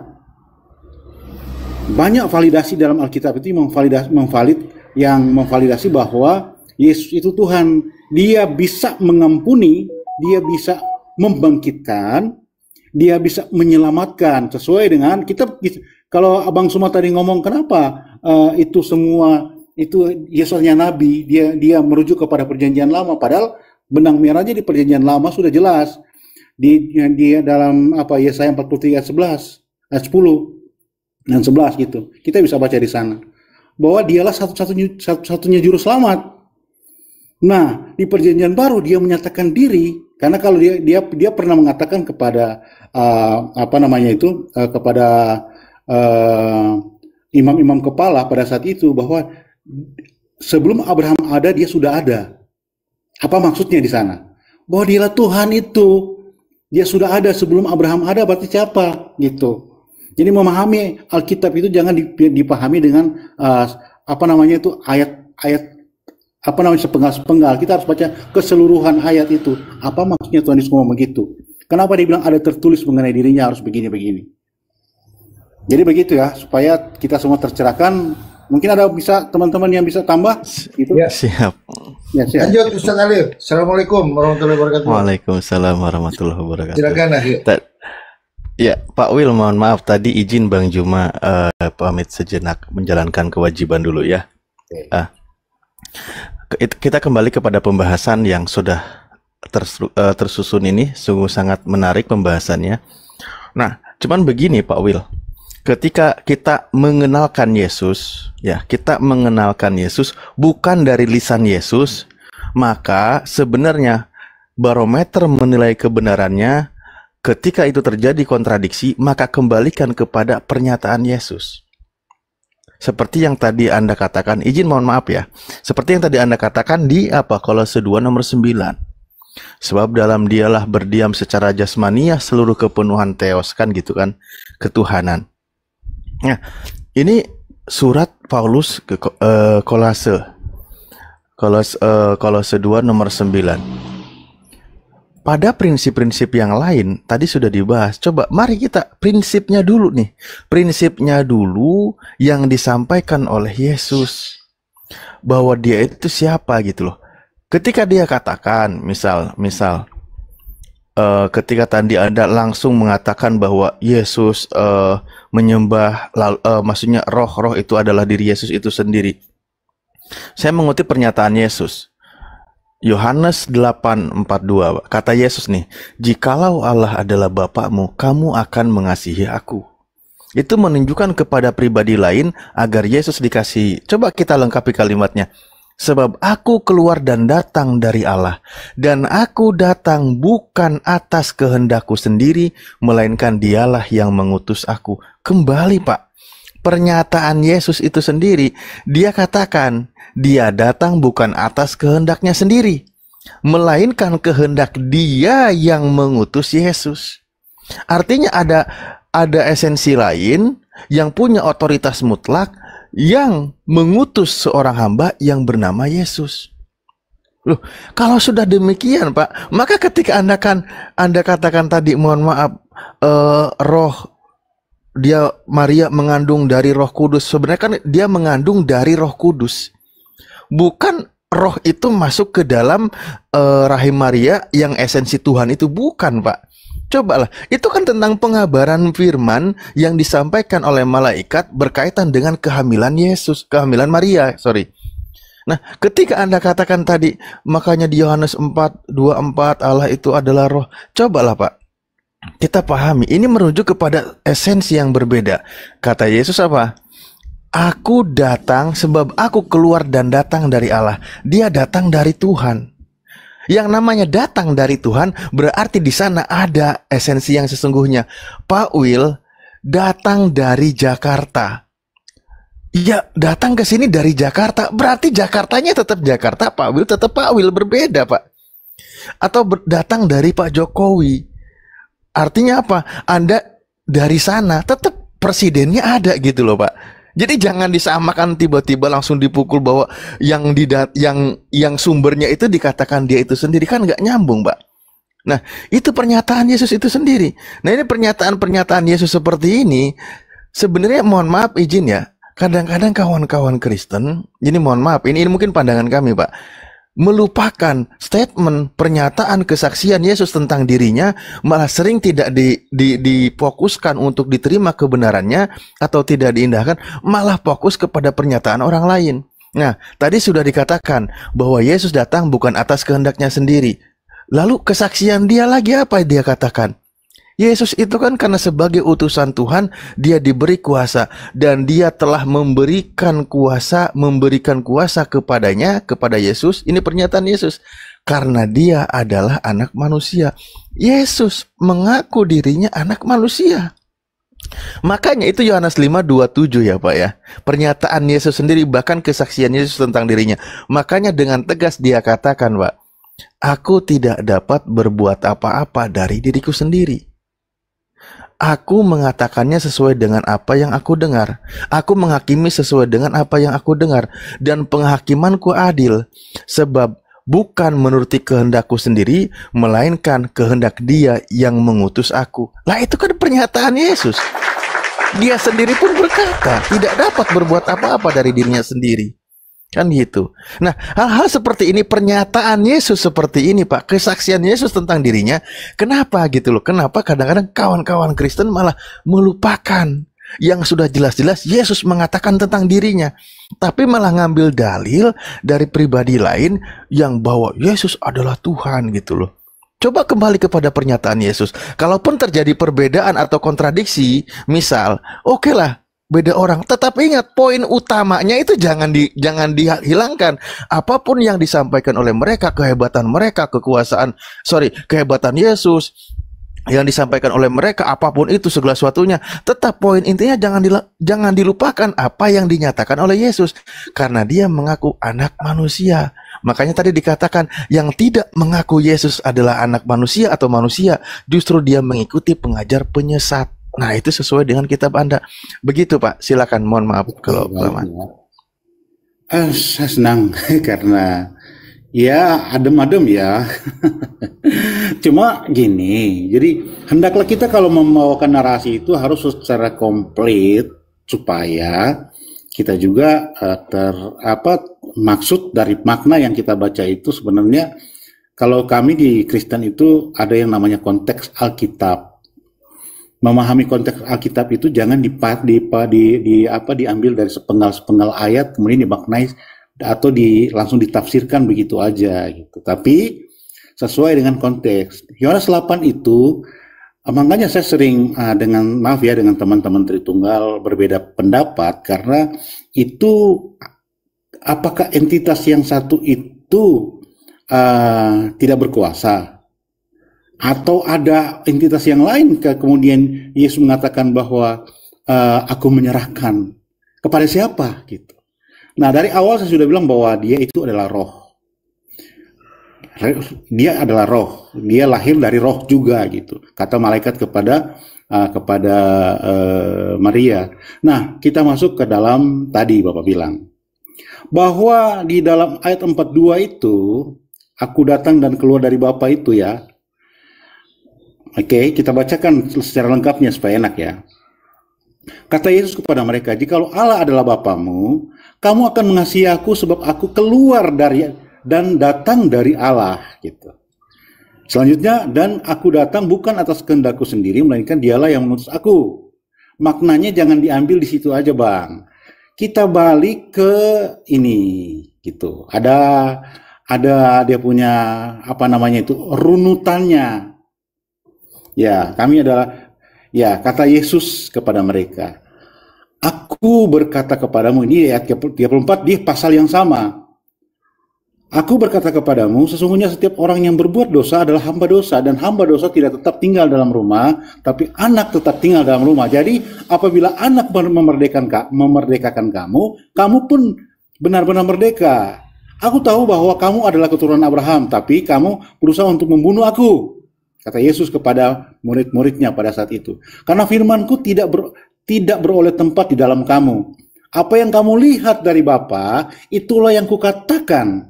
Banyak validasi dalam Alkitab itu memvalidasi, memvalid, yang memvalidasi bahwa Yesus itu Tuhan. Dia bisa mengampuni, dia bisa membangkitkan, dia bisa menyelamatkan sesuai dengan kita. Kalau Abang Suma tadi ngomong kenapa uh, itu semua itu Yesusnya Nabi, dia dia merujuk kepada perjanjian lama, padahal benang merahnya di perjanjian lama sudah jelas di di dalam apa Yesaya 43 ayat 11 ayat 10 dan 11 gitu. Kita bisa baca di sana bahwa dialah satu-satunya satu-satunya juru selamat. Nah, di perjanjian baru dia menyatakan diri karena kalau dia dia dia pernah mengatakan kepada uh, apa namanya itu uh, kepada imam-imam uh, kepala pada saat itu bahwa sebelum Abraham ada dia sudah ada. Apa maksudnya di sana? Bahwa dialah Tuhan itu. Dia sudah ada sebelum Abraham ada berarti siapa gitu. Jadi memahami Alkitab itu jangan dipahami dengan uh, apa namanya itu ayat-ayat apa namanya sepenggal-sepenggal. Kita harus baca keseluruhan ayat itu. Apa maksudnya Tuhan Yesus ngomong begitu? Kenapa dia bilang ada tertulis mengenai dirinya harus begini-begini? Jadi begitu ya, supaya kita semua tercerahkan. Mungkin ada bisa teman-teman yang bisa tambah? Gitu. Ya, siap. Ya, siap. Lanjut Ustaz Alif. Assalamualaikum warahmatullahi wabarakatuh. Waalaikumsalam warahmatullahi wabarakatuh. Silakan Alif. Ya, Pak Wil, mohon maaf tadi izin Bang Juma uh, pamit sejenak menjalankan kewajiban dulu ya. Okay. Uh, kita kembali kepada pembahasan yang sudah eh, tersusun ini, sungguh sangat menarik pembahasannya. Nah, cuman begini Pak Will, ketika kita mengenalkan Yesus, ya kita mengenalkan Yesus bukan dari lisan Yesus, maka sebenarnya barometer menilai kebenarannya ketika itu terjadi kontradiksi, maka kembalikan kepada pernyataan Yesus. Seperti yang tadi Anda katakan, izin mohon maaf ya. Seperti yang tadi Anda katakan di apa? kalau sedua nomor 9. Sebab dalam dialah berdiam secara jasmania seluruh kepenuhan teos kan gitu kan ketuhanan. Nah, ini surat Paulus ke uh, Kolase. Kolose uh, Kolose 2 nomor 9 pada prinsip-prinsip yang lain tadi sudah dibahas. Coba mari kita prinsipnya dulu nih. Prinsipnya dulu yang disampaikan oleh Yesus bahwa dia itu siapa gitu loh. Ketika dia katakan, misal, misal, uh, ketika tadi Anda langsung mengatakan bahwa Yesus uh, menyembah, uh, maksudnya roh-roh itu adalah diri Yesus itu sendiri. Saya mengutip pernyataan Yesus. Yohanes 8:42 kata Yesus nih, "Jikalau Allah adalah Bapakmu, kamu akan mengasihi aku." Itu menunjukkan kepada pribadi lain agar Yesus dikasihi. Coba kita lengkapi kalimatnya. Sebab aku keluar dan datang dari Allah, dan aku datang bukan atas kehendakku sendiri, melainkan Dialah yang mengutus aku. Kembali, Pak pernyataan Yesus itu sendiri, dia katakan, dia datang bukan atas kehendaknya sendiri, melainkan kehendak dia yang mengutus Yesus. Artinya ada ada esensi lain yang punya otoritas mutlak yang mengutus seorang hamba yang bernama Yesus. Loh, kalau sudah demikian, Pak, maka ketika Anda kan Anda katakan tadi mohon maaf uh, roh dia Maria mengandung dari Roh Kudus. Sebenarnya kan dia mengandung dari Roh Kudus. Bukan roh itu masuk ke dalam uh, rahim Maria yang esensi Tuhan itu bukan, Pak. Cobalah, itu kan tentang pengabaran firman yang disampaikan oleh malaikat berkaitan dengan kehamilan Yesus, kehamilan Maria, sorry. Nah, ketika Anda katakan tadi, makanya di Yohanes 4, 24 Allah itu adalah roh. Cobalah Pak, kita pahami, ini merujuk kepada esensi yang berbeda. Kata Yesus apa? Aku datang sebab aku keluar dan datang dari Allah. Dia datang dari Tuhan. Yang namanya datang dari Tuhan berarti di sana ada esensi yang sesungguhnya. Pak Will datang dari Jakarta. Ya, datang ke sini dari Jakarta. Berarti Jakartanya tetap Jakarta, Pak Will tetap Pak Will berbeda, Pak. Atau datang dari Pak Jokowi. Artinya apa? Anda dari sana tetap presidennya ada gitu loh, Pak. Jadi jangan disamakan tiba-tiba langsung dipukul bahwa yang didat yang yang sumbernya itu dikatakan dia itu sendiri kan nggak nyambung, Mbak. Nah, itu pernyataan Yesus itu sendiri. Nah, ini pernyataan-pernyataan Yesus seperti ini sebenarnya mohon maaf izin ya. Kadang-kadang kawan-kawan Kristen, ini mohon maaf, ini, ini mungkin pandangan kami, Pak melupakan statement pernyataan kesaksian Yesus tentang dirinya malah sering tidak di, di, difokuskan untuk diterima kebenarannya atau tidak diindahkan malah fokus kepada pernyataan orang lain. Nah, tadi sudah dikatakan bahwa Yesus datang bukan atas kehendaknya sendiri. Lalu kesaksian dia lagi apa dia katakan? Yesus itu kan karena sebagai utusan Tuhan dia diberi kuasa dan dia telah memberikan kuasa memberikan kuasa kepadanya kepada Yesus ini pernyataan Yesus karena dia adalah anak manusia Yesus mengaku dirinya anak manusia Makanya itu Yohanes 5:27 ya Pak ya. Pernyataan Yesus sendiri bahkan kesaksian Yesus tentang dirinya. Makanya dengan tegas dia katakan, Pak, aku tidak dapat berbuat apa-apa dari diriku sendiri. Aku mengatakannya sesuai dengan apa yang aku dengar. Aku menghakimi sesuai dengan apa yang aku dengar. Dan penghakimanku adil. Sebab bukan menuruti kehendakku sendiri, melainkan kehendak dia yang mengutus aku. Lah itu kan pernyataan Yesus. Dia sendiri pun berkata, tidak dapat berbuat apa-apa dari dirinya sendiri. Kan gitu. Nah, hal-hal seperti ini pernyataan Yesus seperti ini, Pak. Kesaksian Yesus tentang dirinya. Kenapa gitu loh? Kenapa kadang-kadang kawan-kawan Kristen malah melupakan yang sudah jelas-jelas Yesus mengatakan tentang dirinya, tapi malah ngambil dalil dari pribadi lain yang bahwa Yesus adalah Tuhan gitu loh. Coba kembali kepada pernyataan Yesus. Kalaupun terjadi perbedaan atau kontradiksi, misal, oke okay lah, beda orang. Tetap ingat poin utamanya itu jangan di jangan dihilangkan. Apa pun yang disampaikan oleh mereka, kehebatan mereka, kekuasaan, sorry, kehebatan Yesus yang disampaikan oleh mereka, apa pun itu segala sesuatunya, tetap poin intinya jangan dila, jangan dilupakan apa yang dinyatakan oleh Yesus karena dia mengaku anak manusia. Makanya tadi dikatakan yang tidak mengaku Yesus adalah anak manusia atau manusia, justru dia mengikuti pengajar penyesat. Nah, itu sesuai dengan kitab Anda. Begitu, Pak. Silakan. Mohon maaf kalau lama. Eh, saya senang karena ya adem-adem ya. Cuma gini, jadi hendaklah kita kalau membawakan narasi itu harus secara komplit supaya kita juga uh, ter apa maksud dari makna yang kita baca itu sebenarnya kalau kami di Kristen itu ada yang namanya konteks Alkitab memahami konteks Alkitab itu jangan dipat di, di, di apa diambil dari sepenggal-sepenggal ayat kemudian dimaknai atau di langsung ditafsirkan begitu aja gitu. Tapi sesuai dengan konteks. Yohanes 8 itu makanya saya sering uh, dengan maaf ya dengan teman-teman Tritunggal berbeda pendapat karena itu apakah entitas yang satu itu uh, tidak berkuasa atau ada entitas yang lain ke kemudian Yesus mengatakan bahwa uh, aku menyerahkan kepada siapa gitu. Nah dari awal saya sudah bilang bahwa dia itu adalah roh. Dia adalah roh. Dia lahir dari roh juga gitu. Kata malaikat kepada uh, kepada uh, Maria. Nah kita masuk ke dalam tadi Bapak bilang bahwa di dalam ayat 42 itu aku datang dan keluar dari Bapa itu ya Oke, okay, kita bacakan secara lengkapnya supaya enak ya. Kata Yesus kepada mereka, "Jikalau Allah adalah Bapamu, kamu akan mengasihi aku sebab aku keluar dari dan datang dari Allah." gitu. Selanjutnya, dan aku datang bukan atas kehendakku sendiri, melainkan dialah yang mengutus aku. Maknanya jangan diambil di situ aja, Bang. Kita balik ke ini, gitu. Ada ada dia punya apa namanya itu runutannya. Ya, kami adalah ya kata Yesus kepada mereka. Aku berkata kepadamu ini ayat 34 di pasal yang sama. Aku berkata kepadamu, sesungguhnya setiap orang yang berbuat dosa adalah hamba dosa, dan hamba dosa tidak tetap tinggal dalam rumah, tapi anak tetap tinggal dalam rumah. Jadi, apabila anak memerdekakan, memerdekakan kamu, kamu pun benar-benar merdeka. Aku tahu bahwa kamu adalah keturunan Abraham, tapi kamu berusaha untuk membunuh aku. Kata Yesus kepada murid-muridnya pada saat itu. Karena firmanku tidak ber, tidak beroleh tempat di dalam kamu. Apa yang kamu lihat dari Bapa, itulah yang kukatakan.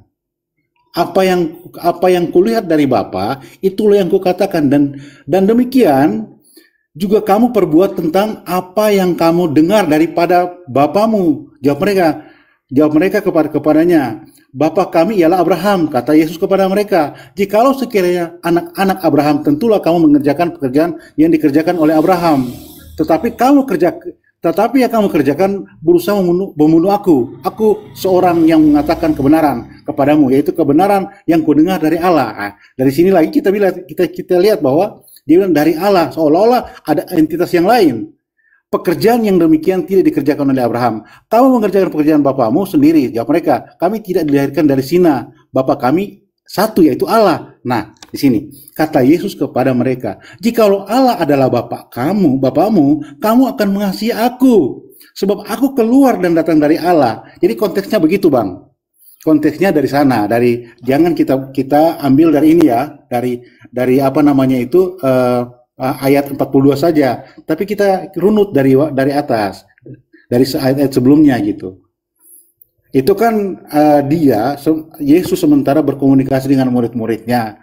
Apa yang apa yang kulihat dari Bapa, itulah yang kukatakan dan dan demikian juga kamu perbuat tentang apa yang kamu dengar daripada Bapamu. Jawab mereka, jawab mereka kepada kepadanya, Bapak kami ialah Abraham, kata Yesus kepada mereka. Jikalau sekiranya anak-anak Abraham, tentulah kamu mengerjakan pekerjaan yang dikerjakan oleh Abraham. Tetapi kamu kerja, tetapi yang kamu kerjakan berusaha membunuh, membunuh aku. Aku seorang yang mengatakan kebenaran kepadamu, yaitu kebenaran yang kudengar dari Allah. Nah, dari sini lagi kita lihat kita kita lihat bahwa dia bilang dari Allah, seolah-olah ada entitas yang lain pekerjaan yang demikian tidak dikerjakan oleh Abraham. Kamu mengerjakan pekerjaan Bapamu sendiri. Jawab mereka, kami tidak dilahirkan dari Sina. Bapak kami satu yaitu Allah. Nah, di sini kata Yesus kepada mereka, "Jikalau Allah adalah Bapak kamu, Bapamu, kamu akan mengasihi aku, sebab aku keluar dan datang dari Allah." Jadi konteksnya begitu, Bang. Konteksnya dari sana, dari jangan kita kita ambil dari ini ya, dari dari apa namanya itu uh, uh, ayat 42 saja, tapi kita runut dari dari atas, dari ayat-ayat sebelumnya gitu. Itu kan uh, dia Yesus sementara berkomunikasi dengan murid-muridnya.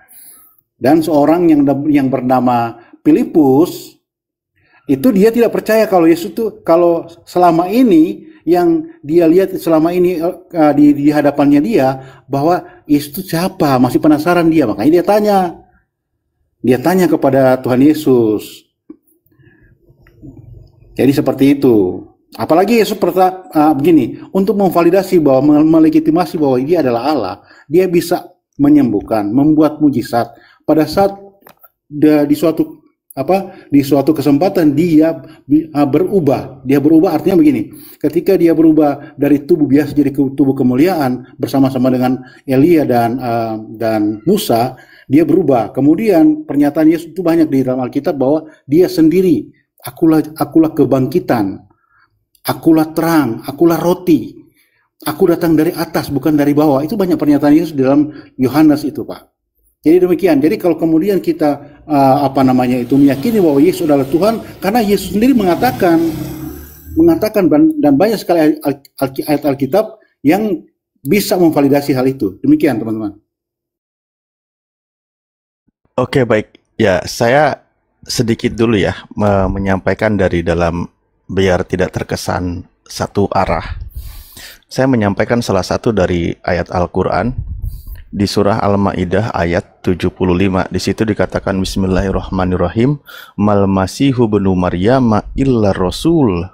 Dan seorang yang yang bernama Filipus itu dia tidak percaya kalau Yesus itu kalau selama ini yang dia lihat selama ini uh, di, di hadapannya dia bahwa Yesus itu siapa? Masih penasaran dia. Makanya dia tanya dia tanya kepada Tuhan Yesus. Jadi seperti itu. Apalagi Yesus perta, uh, begini, untuk memvalidasi bahwa melegitimasi bahwa dia adalah Allah, dia bisa menyembuhkan, membuat mujizat. Pada saat di suatu apa di suatu kesempatan dia uh, berubah. Dia berubah artinya begini. Ketika dia berubah dari tubuh biasa jadi ke tubuh kemuliaan bersama-sama dengan Elia dan uh, dan Musa, dia berubah. Kemudian pernyataan Yesus itu banyak di dalam Alkitab bahwa dia sendiri, akulah akulah kebangkitan, akulah terang, akulah roti. Aku datang dari atas bukan dari bawah. Itu banyak pernyataan Yesus di dalam Yohanes itu, Pak. Jadi demikian. Jadi kalau kemudian kita uh, apa namanya itu meyakini bahwa Yesus adalah Tuhan karena Yesus sendiri mengatakan mengatakan dan banyak sekali ayat Alkitab yang bisa memvalidasi hal itu. Demikian, teman-teman. Oke, baik. Ya, saya sedikit dulu ya me menyampaikan dari dalam biar tidak terkesan satu arah. Saya menyampaikan salah satu dari ayat Al-Qur'an di surah Al-Maidah ayat 75. Di situ dikatakan bismillahirrahmanirrahim, "Mal masihu benu Maryam illa rasul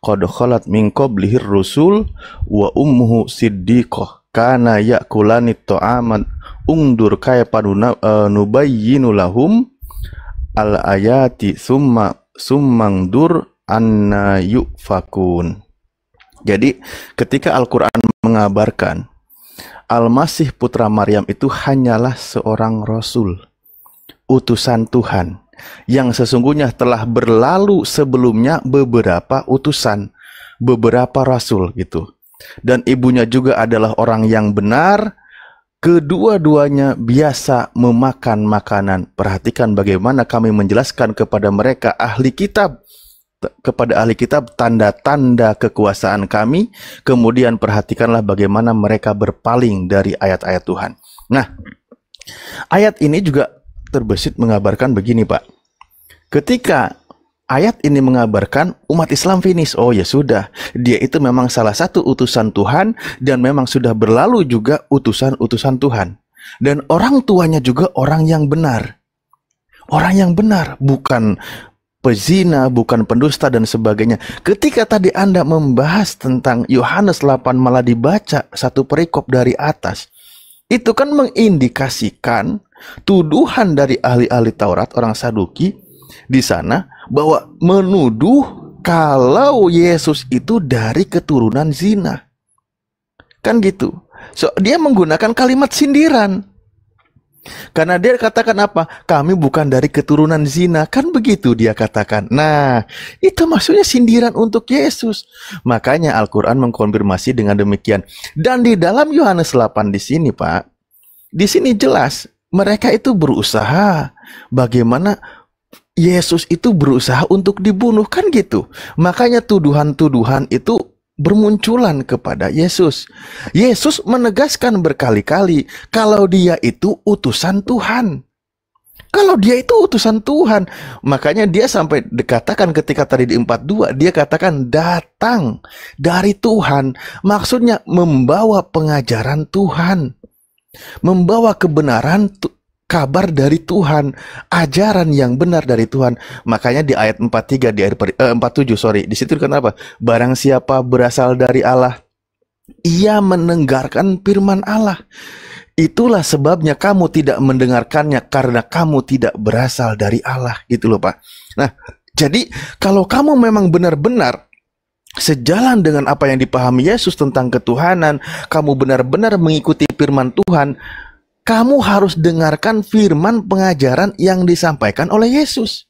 qad khalat min qablihi rusul wa ummuhu siddiqah kana yakulani ta'aman ungdur kaya paduna uh, nubayyinu lahum al ayati summa summangdur anna yufakun. Jadi ketika Al-Quran mengabarkan Al-Masih putra Maryam itu hanyalah seorang Rasul, utusan Tuhan, yang sesungguhnya telah berlalu sebelumnya beberapa utusan, beberapa Rasul gitu. Dan ibunya juga adalah orang yang benar, Kedua-duanya biasa memakan makanan. Perhatikan bagaimana kami menjelaskan kepada mereka ahli kitab kepada ahli kitab tanda-tanda kekuasaan kami, kemudian perhatikanlah bagaimana mereka berpaling dari ayat-ayat Tuhan. Nah, ayat ini juga terbesit mengabarkan begini, Pak. ketika ayat ini mengabarkan umat Islam finish. Oh ya sudah, dia itu memang salah satu utusan Tuhan dan memang sudah berlalu juga utusan-utusan Tuhan. Dan orang tuanya juga orang yang benar. Orang yang benar, bukan pezina, bukan pendusta dan sebagainya. Ketika tadi Anda membahas tentang Yohanes 8 malah dibaca satu perikop dari atas, itu kan mengindikasikan tuduhan dari ahli-ahli Taurat orang Saduki di sana bahwa menuduh kalau Yesus itu dari keturunan zina. Kan gitu. So, dia menggunakan kalimat sindiran. Karena dia katakan apa? Kami bukan dari keturunan zina. Kan begitu dia katakan. Nah, itu maksudnya sindiran untuk Yesus. Makanya Al-Quran mengkonfirmasi dengan demikian. Dan di dalam Yohanes 8 di sini Pak, di sini jelas mereka itu berusaha bagaimana Yesus itu berusaha untuk dibunuh kan gitu. Makanya tuduhan-tuduhan itu bermunculan kepada Yesus. Yesus menegaskan berkali-kali kalau dia itu utusan Tuhan. Kalau dia itu utusan Tuhan, makanya dia sampai dikatakan ketika tadi di 42, dia katakan datang dari Tuhan. Maksudnya membawa pengajaran Tuhan. Membawa kebenaran kabar dari Tuhan, ajaran yang benar dari Tuhan. Makanya di ayat 43 di ayat eh, 47 sorry, di situ kenapa? Barang siapa berasal dari Allah, ia mendengarkan firman Allah. Itulah sebabnya kamu tidak mendengarkannya karena kamu tidak berasal dari Allah, gitu loh Pak. Nah, jadi kalau kamu memang benar-benar sejalan dengan apa yang dipahami Yesus tentang ketuhanan, kamu benar-benar mengikuti firman Tuhan, kamu harus dengarkan firman pengajaran yang disampaikan oleh Yesus.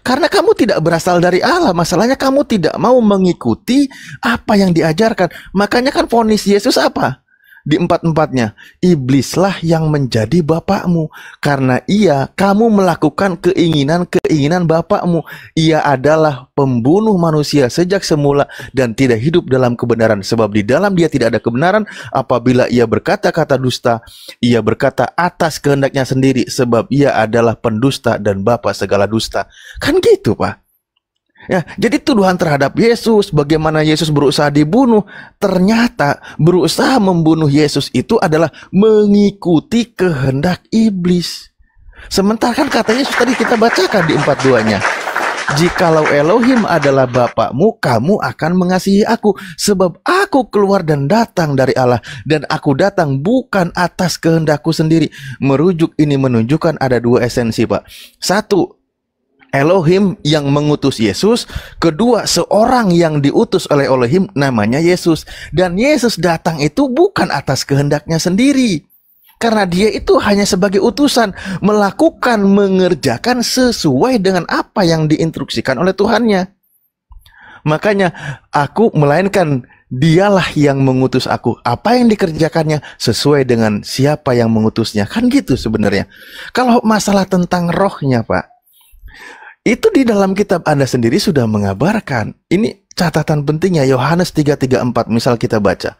Karena kamu tidak berasal dari Allah, masalahnya kamu tidak mau mengikuti apa yang diajarkan. Makanya kan fonis Yesus apa? Di empat-empatnya, iblislah yang menjadi bapakmu. Karena ia, kamu melakukan keinginan-keinginan bapakmu. Ia adalah pembunuh manusia sejak semula dan tidak hidup dalam kebenaran. Sebab di dalam dia tidak ada kebenaran apabila ia berkata-kata dusta. Ia berkata atas kehendaknya sendiri sebab ia adalah pendusta dan bapak segala dusta. Kan gitu Pak. Ya, jadi tuduhan terhadap Yesus, bagaimana Yesus berusaha dibunuh, ternyata berusaha membunuh Yesus itu adalah mengikuti kehendak iblis. Sementara kan kata Yesus tadi kita bacakan di empat duanya. Jikalau Elohim adalah Bapakmu, kamu akan mengasihi aku. Sebab aku keluar dan datang dari Allah. Dan aku datang bukan atas kehendakku sendiri. Merujuk ini menunjukkan ada dua esensi Pak. Satu, Elohim yang mengutus Yesus, kedua seorang yang diutus oleh Elohim namanya Yesus. Dan Yesus datang itu bukan atas kehendaknya sendiri. Karena dia itu hanya sebagai utusan melakukan mengerjakan sesuai dengan apa yang diinstruksikan oleh Tuhannya. Makanya aku melainkan dialah yang mengutus aku. Apa yang dikerjakannya sesuai dengan siapa yang mengutusnya. Kan gitu sebenarnya. Kalau masalah tentang rohnya Pak itu di dalam kitab Anda sendiri sudah mengabarkan. Ini catatan pentingnya Yohanes 3:34 misal kita baca.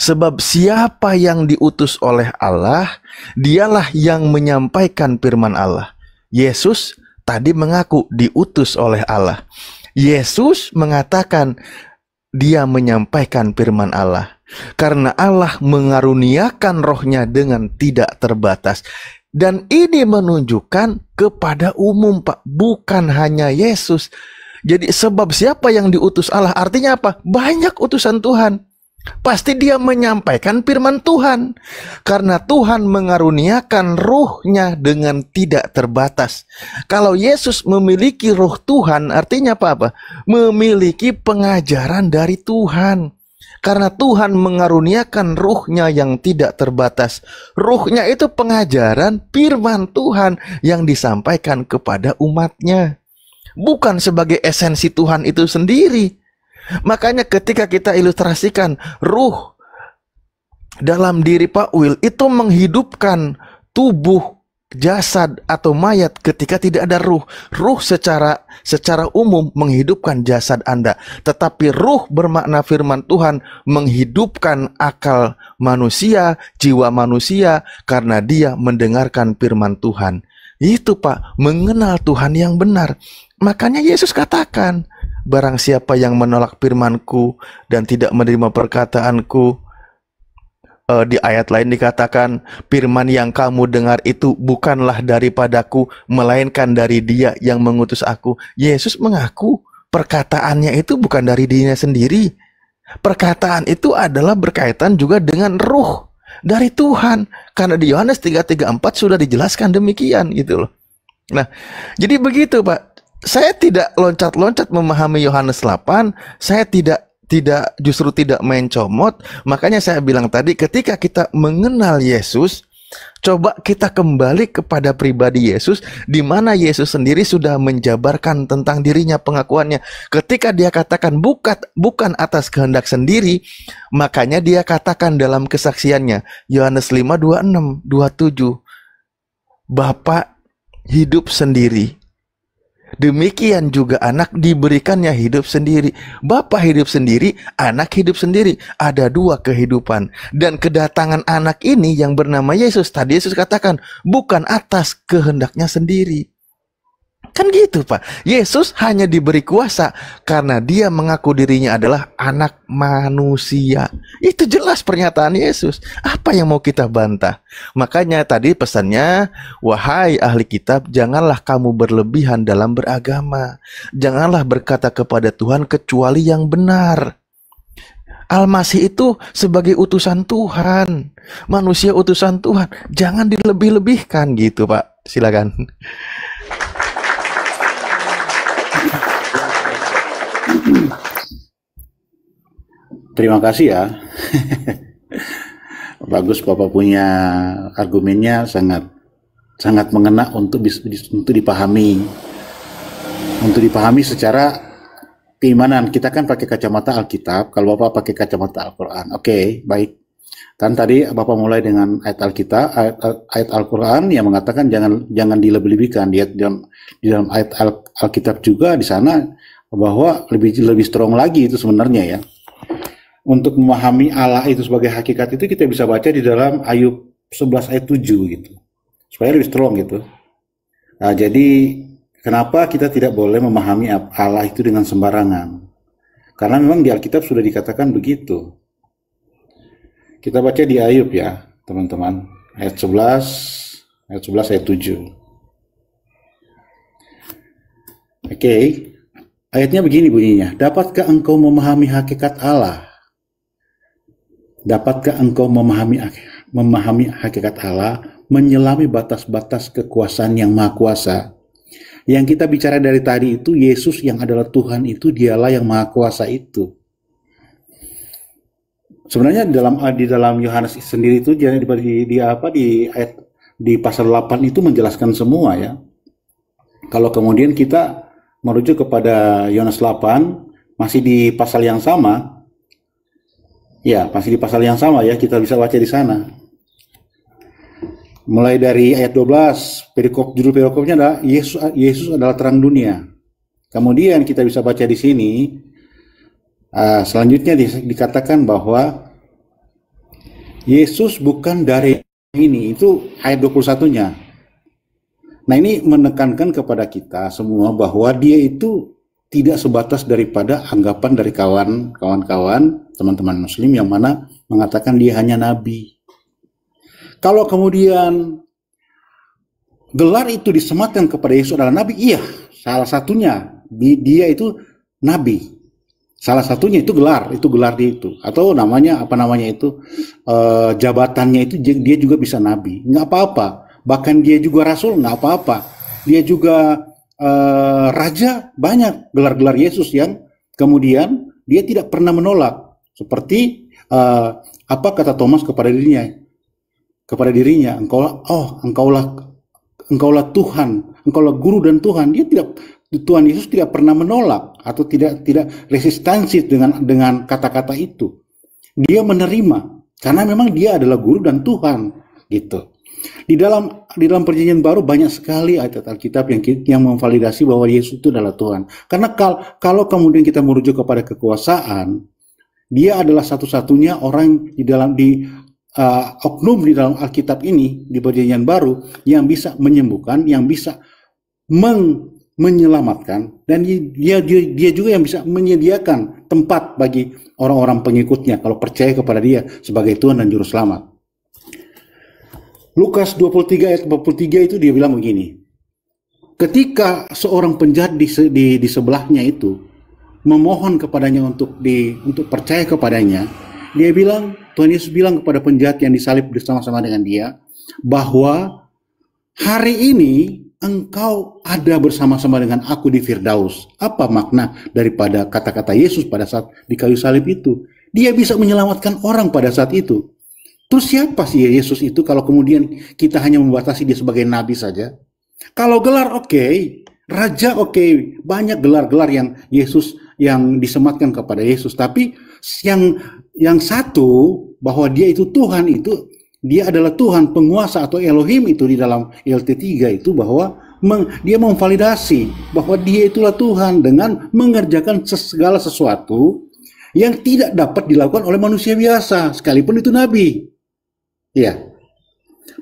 Sebab siapa yang diutus oleh Allah, dialah yang menyampaikan firman Allah. Yesus tadi mengaku diutus oleh Allah. Yesus mengatakan dia menyampaikan firman Allah. Karena Allah mengaruniakan rohnya dengan tidak terbatas. Dan ini menunjukkan kepada umum Pak, bukan hanya Yesus. Jadi sebab siapa yang diutus Allah artinya apa? Banyak utusan Tuhan. Pasti dia menyampaikan firman Tuhan. Karena Tuhan mengaruniakan ruhnya dengan tidak terbatas. Kalau Yesus memiliki ruh Tuhan artinya apa-apa? Memiliki pengajaran dari Tuhan. Karena Tuhan mengaruniakan ruhnya yang tidak terbatas. Ruhnya itu pengajaran firman Tuhan yang disampaikan kepada umatnya. Bukan sebagai esensi Tuhan itu sendiri. Makanya ketika kita ilustrasikan ruh dalam diri Pak Will itu menghidupkan tubuh jasad atau mayat ketika tidak ada ruh. Ruh secara secara umum menghidupkan jasad Anda, tetapi ruh bermakna firman Tuhan menghidupkan akal manusia, jiwa manusia karena dia mendengarkan firman Tuhan. Itu Pak, mengenal Tuhan yang benar. Makanya Yesus katakan, barang siapa yang menolak firmanku dan tidak menerima perkataanku, uh, di ayat lain dikatakan firman yang kamu dengar itu bukanlah daripadaku melainkan dari dia yang mengutus aku. Yesus mengaku perkataannya itu bukan dari dirinya sendiri. Perkataan itu adalah berkaitan juga dengan ruh dari Tuhan. Karena di Yohanes 3:34 sudah dijelaskan demikian gitu loh. Nah, jadi begitu Pak. Saya tidak loncat-loncat memahami Yohanes 8, saya tidak tidak justru tidak main comot. Makanya saya bilang tadi ketika kita mengenal Yesus, Coba kita kembali kepada pribadi Yesus di mana Yesus sendiri sudah menjabarkan tentang dirinya pengakuannya. Ketika dia katakan bukan bukan atas kehendak sendiri, makanya dia katakan dalam kesaksiannya Yohanes 5 26 27 Bapak hidup sendiri Demikian juga anak diberikannya hidup sendiri. Bapak hidup sendiri, anak hidup sendiri. Ada dua kehidupan. Dan kedatangan anak ini yang bernama Yesus, tadi Yesus katakan, bukan atas kehendaknya sendiri. Kan gitu Pak. Yesus hanya diberi kuasa karena dia mengaku dirinya adalah anak manusia. Itu jelas pernyataan Yesus. Apa yang mau kita bantah? Makanya tadi pesannya, wahai ahli kitab, janganlah kamu berlebihan dalam beragama. Janganlah berkata kepada Tuhan kecuali yang benar. Almasih itu sebagai utusan Tuhan, manusia utusan Tuhan. Jangan dilebih-lebihkan gitu, Pak. Silakan. Terima kasih ya. Bagus Bapak punya argumennya sangat sangat mengena untuk untuk dipahami. Untuk dipahami secara keimanan. Kita kan pakai kacamata Alkitab, kalau Bapak pakai kacamata Al-Qur'an. Oke, okay, baik. Kan tadi Bapak mulai dengan ayat Alkitab, ayat, ayat Al-Qur'an yang mengatakan jangan jangan dilebih-lebihkan. Di dalam di dalam ayat Alkitab juga di sana bahwa lebih lebih strong lagi itu sebenarnya ya. Untuk memahami Allah itu sebagai hakikat itu kita bisa baca di dalam Ayub 11 ayat 7 gitu. Supaya lebih strong gitu. Nah, jadi kenapa kita tidak boleh memahami Allah itu dengan sembarangan? Karena memang di Alkitab sudah dikatakan begitu. Kita baca di Ayub ya, teman-teman. Ayat 11, ayat 11 ayat 7. Oke, okay. Ayatnya begini bunyinya, dapatkah engkau memahami hakikat Allah? Dapatkah engkau memahami memahami hakikat Allah, menyelami batas-batas kekuasaan yang maha kuasa? Yang kita bicara dari tadi itu Yesus yang adalah Tuhan itu dialah yang maha kuasa itu. Sebenarnya di dalam di dalam Yohanes sendiri itu di, di, di apa di ayat di pasal 8 itu menjelaskan semua ya. Kalau kemudian kita merujuk kepada Yohanes 8 masih di pasal yang sama. Ya, masih di pasal yang sama ya, kita bisa baca di sana. Mulai dari ayat 12, perikop judul perikopnya adalah Yesus Yesus adalah terang dunia. Kemudian kita bisa baca di sini uh, selanjutnya di, dikatakan bahwa Yesus bukan dari ini, itu ayat 21-nya. Nah ini menekankan kepada kita semua bahwa dia itu tidak sebatas daripada anggapan dari kawan kawan-kawan teman-teman muslim yang mana mengatakan dia hanya nabi. Kalau kemudian gelar itu disematkan kepada Yesus adalah nabi, iya, salah satunya dia itu nabi. Salah satunya itu gelar, itu gelar dia itu atau namanya apa namanya itu uh, jabatannya itu dia juga bisa nabi. Nggak apa-apa bahkan dia juga rasul nggak apa-apa. Dia juga uh, raja banyak gelar-gelar Yesus yang kemudian dia tidak pernah menolak. Seperti uh, apa kata Thomas kepada dirinya? Kepada dirinya engkaulah oh engkaulah engkaulah Tuhan engkaulah guru dan Tuhan. Dia tidak Tuhan Yesus tidak pernah menolak atau tidak tidak resistensi dengan dengan kata-kata itu. Dia menerima karena memang dia adalah guru dan Tuhan gitu di dalam di dalam perjanjian baru banyak sekali ayat Alkitab yang yang memvalidasi bahwa Yesus itu adalah Tuhan. Karena kal, kalau kemudian kita merujuk kepada kekuasaan, dia adalah satu-satunya orang di dalam di uh, oknum di dalam Alkitab ini di Perjanjian Baru yang bisa menyembuhkan, yang bisa meng menyelamatkan dan dia, dia dia juga yang bisa menyediakan tempat bagi orang-orang pengikutnya kalau percaya kepada dia sebagai Tuhan dan juru selamat. Lukas 23 ayat 43 itu dia bilang begini. Ketika seorang penjahat di, di, di sebelahnya itu memohon kepadanya untuk di untuk percaya kepadanya, dia bilang Tuhan Yesus bilang kepada penjahat yang disalib bersama-sama dengan dia bahwa hari ini engkau ada bersama-sama dengan aku di Firdaus. Apa makna daripada kata-kata Yesus pada saat di kayu salib itu? Dia bisa menyelamatkan orang pada saat itu. Terus siapa sih Yesus itu kalau kemudian kita hanya membatasi dia sebagai nabi saja? Kalau gelar oke, okay. raja oke, okay. banyak gelar-gelar yang Yesus yang disematkan kepada Yesus, tapi yang yang satu bahwa dia itu Tuhan itu dia adalah Tuhan penguasa atau Elohim itu di dalam LT3 itu bahwa meng, dia memvalidasi bahwa dia itulah Tuhan dengan mengerjakan segala sesuatu yang tidak dapat dilakukan oleh manusia biasa sekalipun itu nabi. Ya.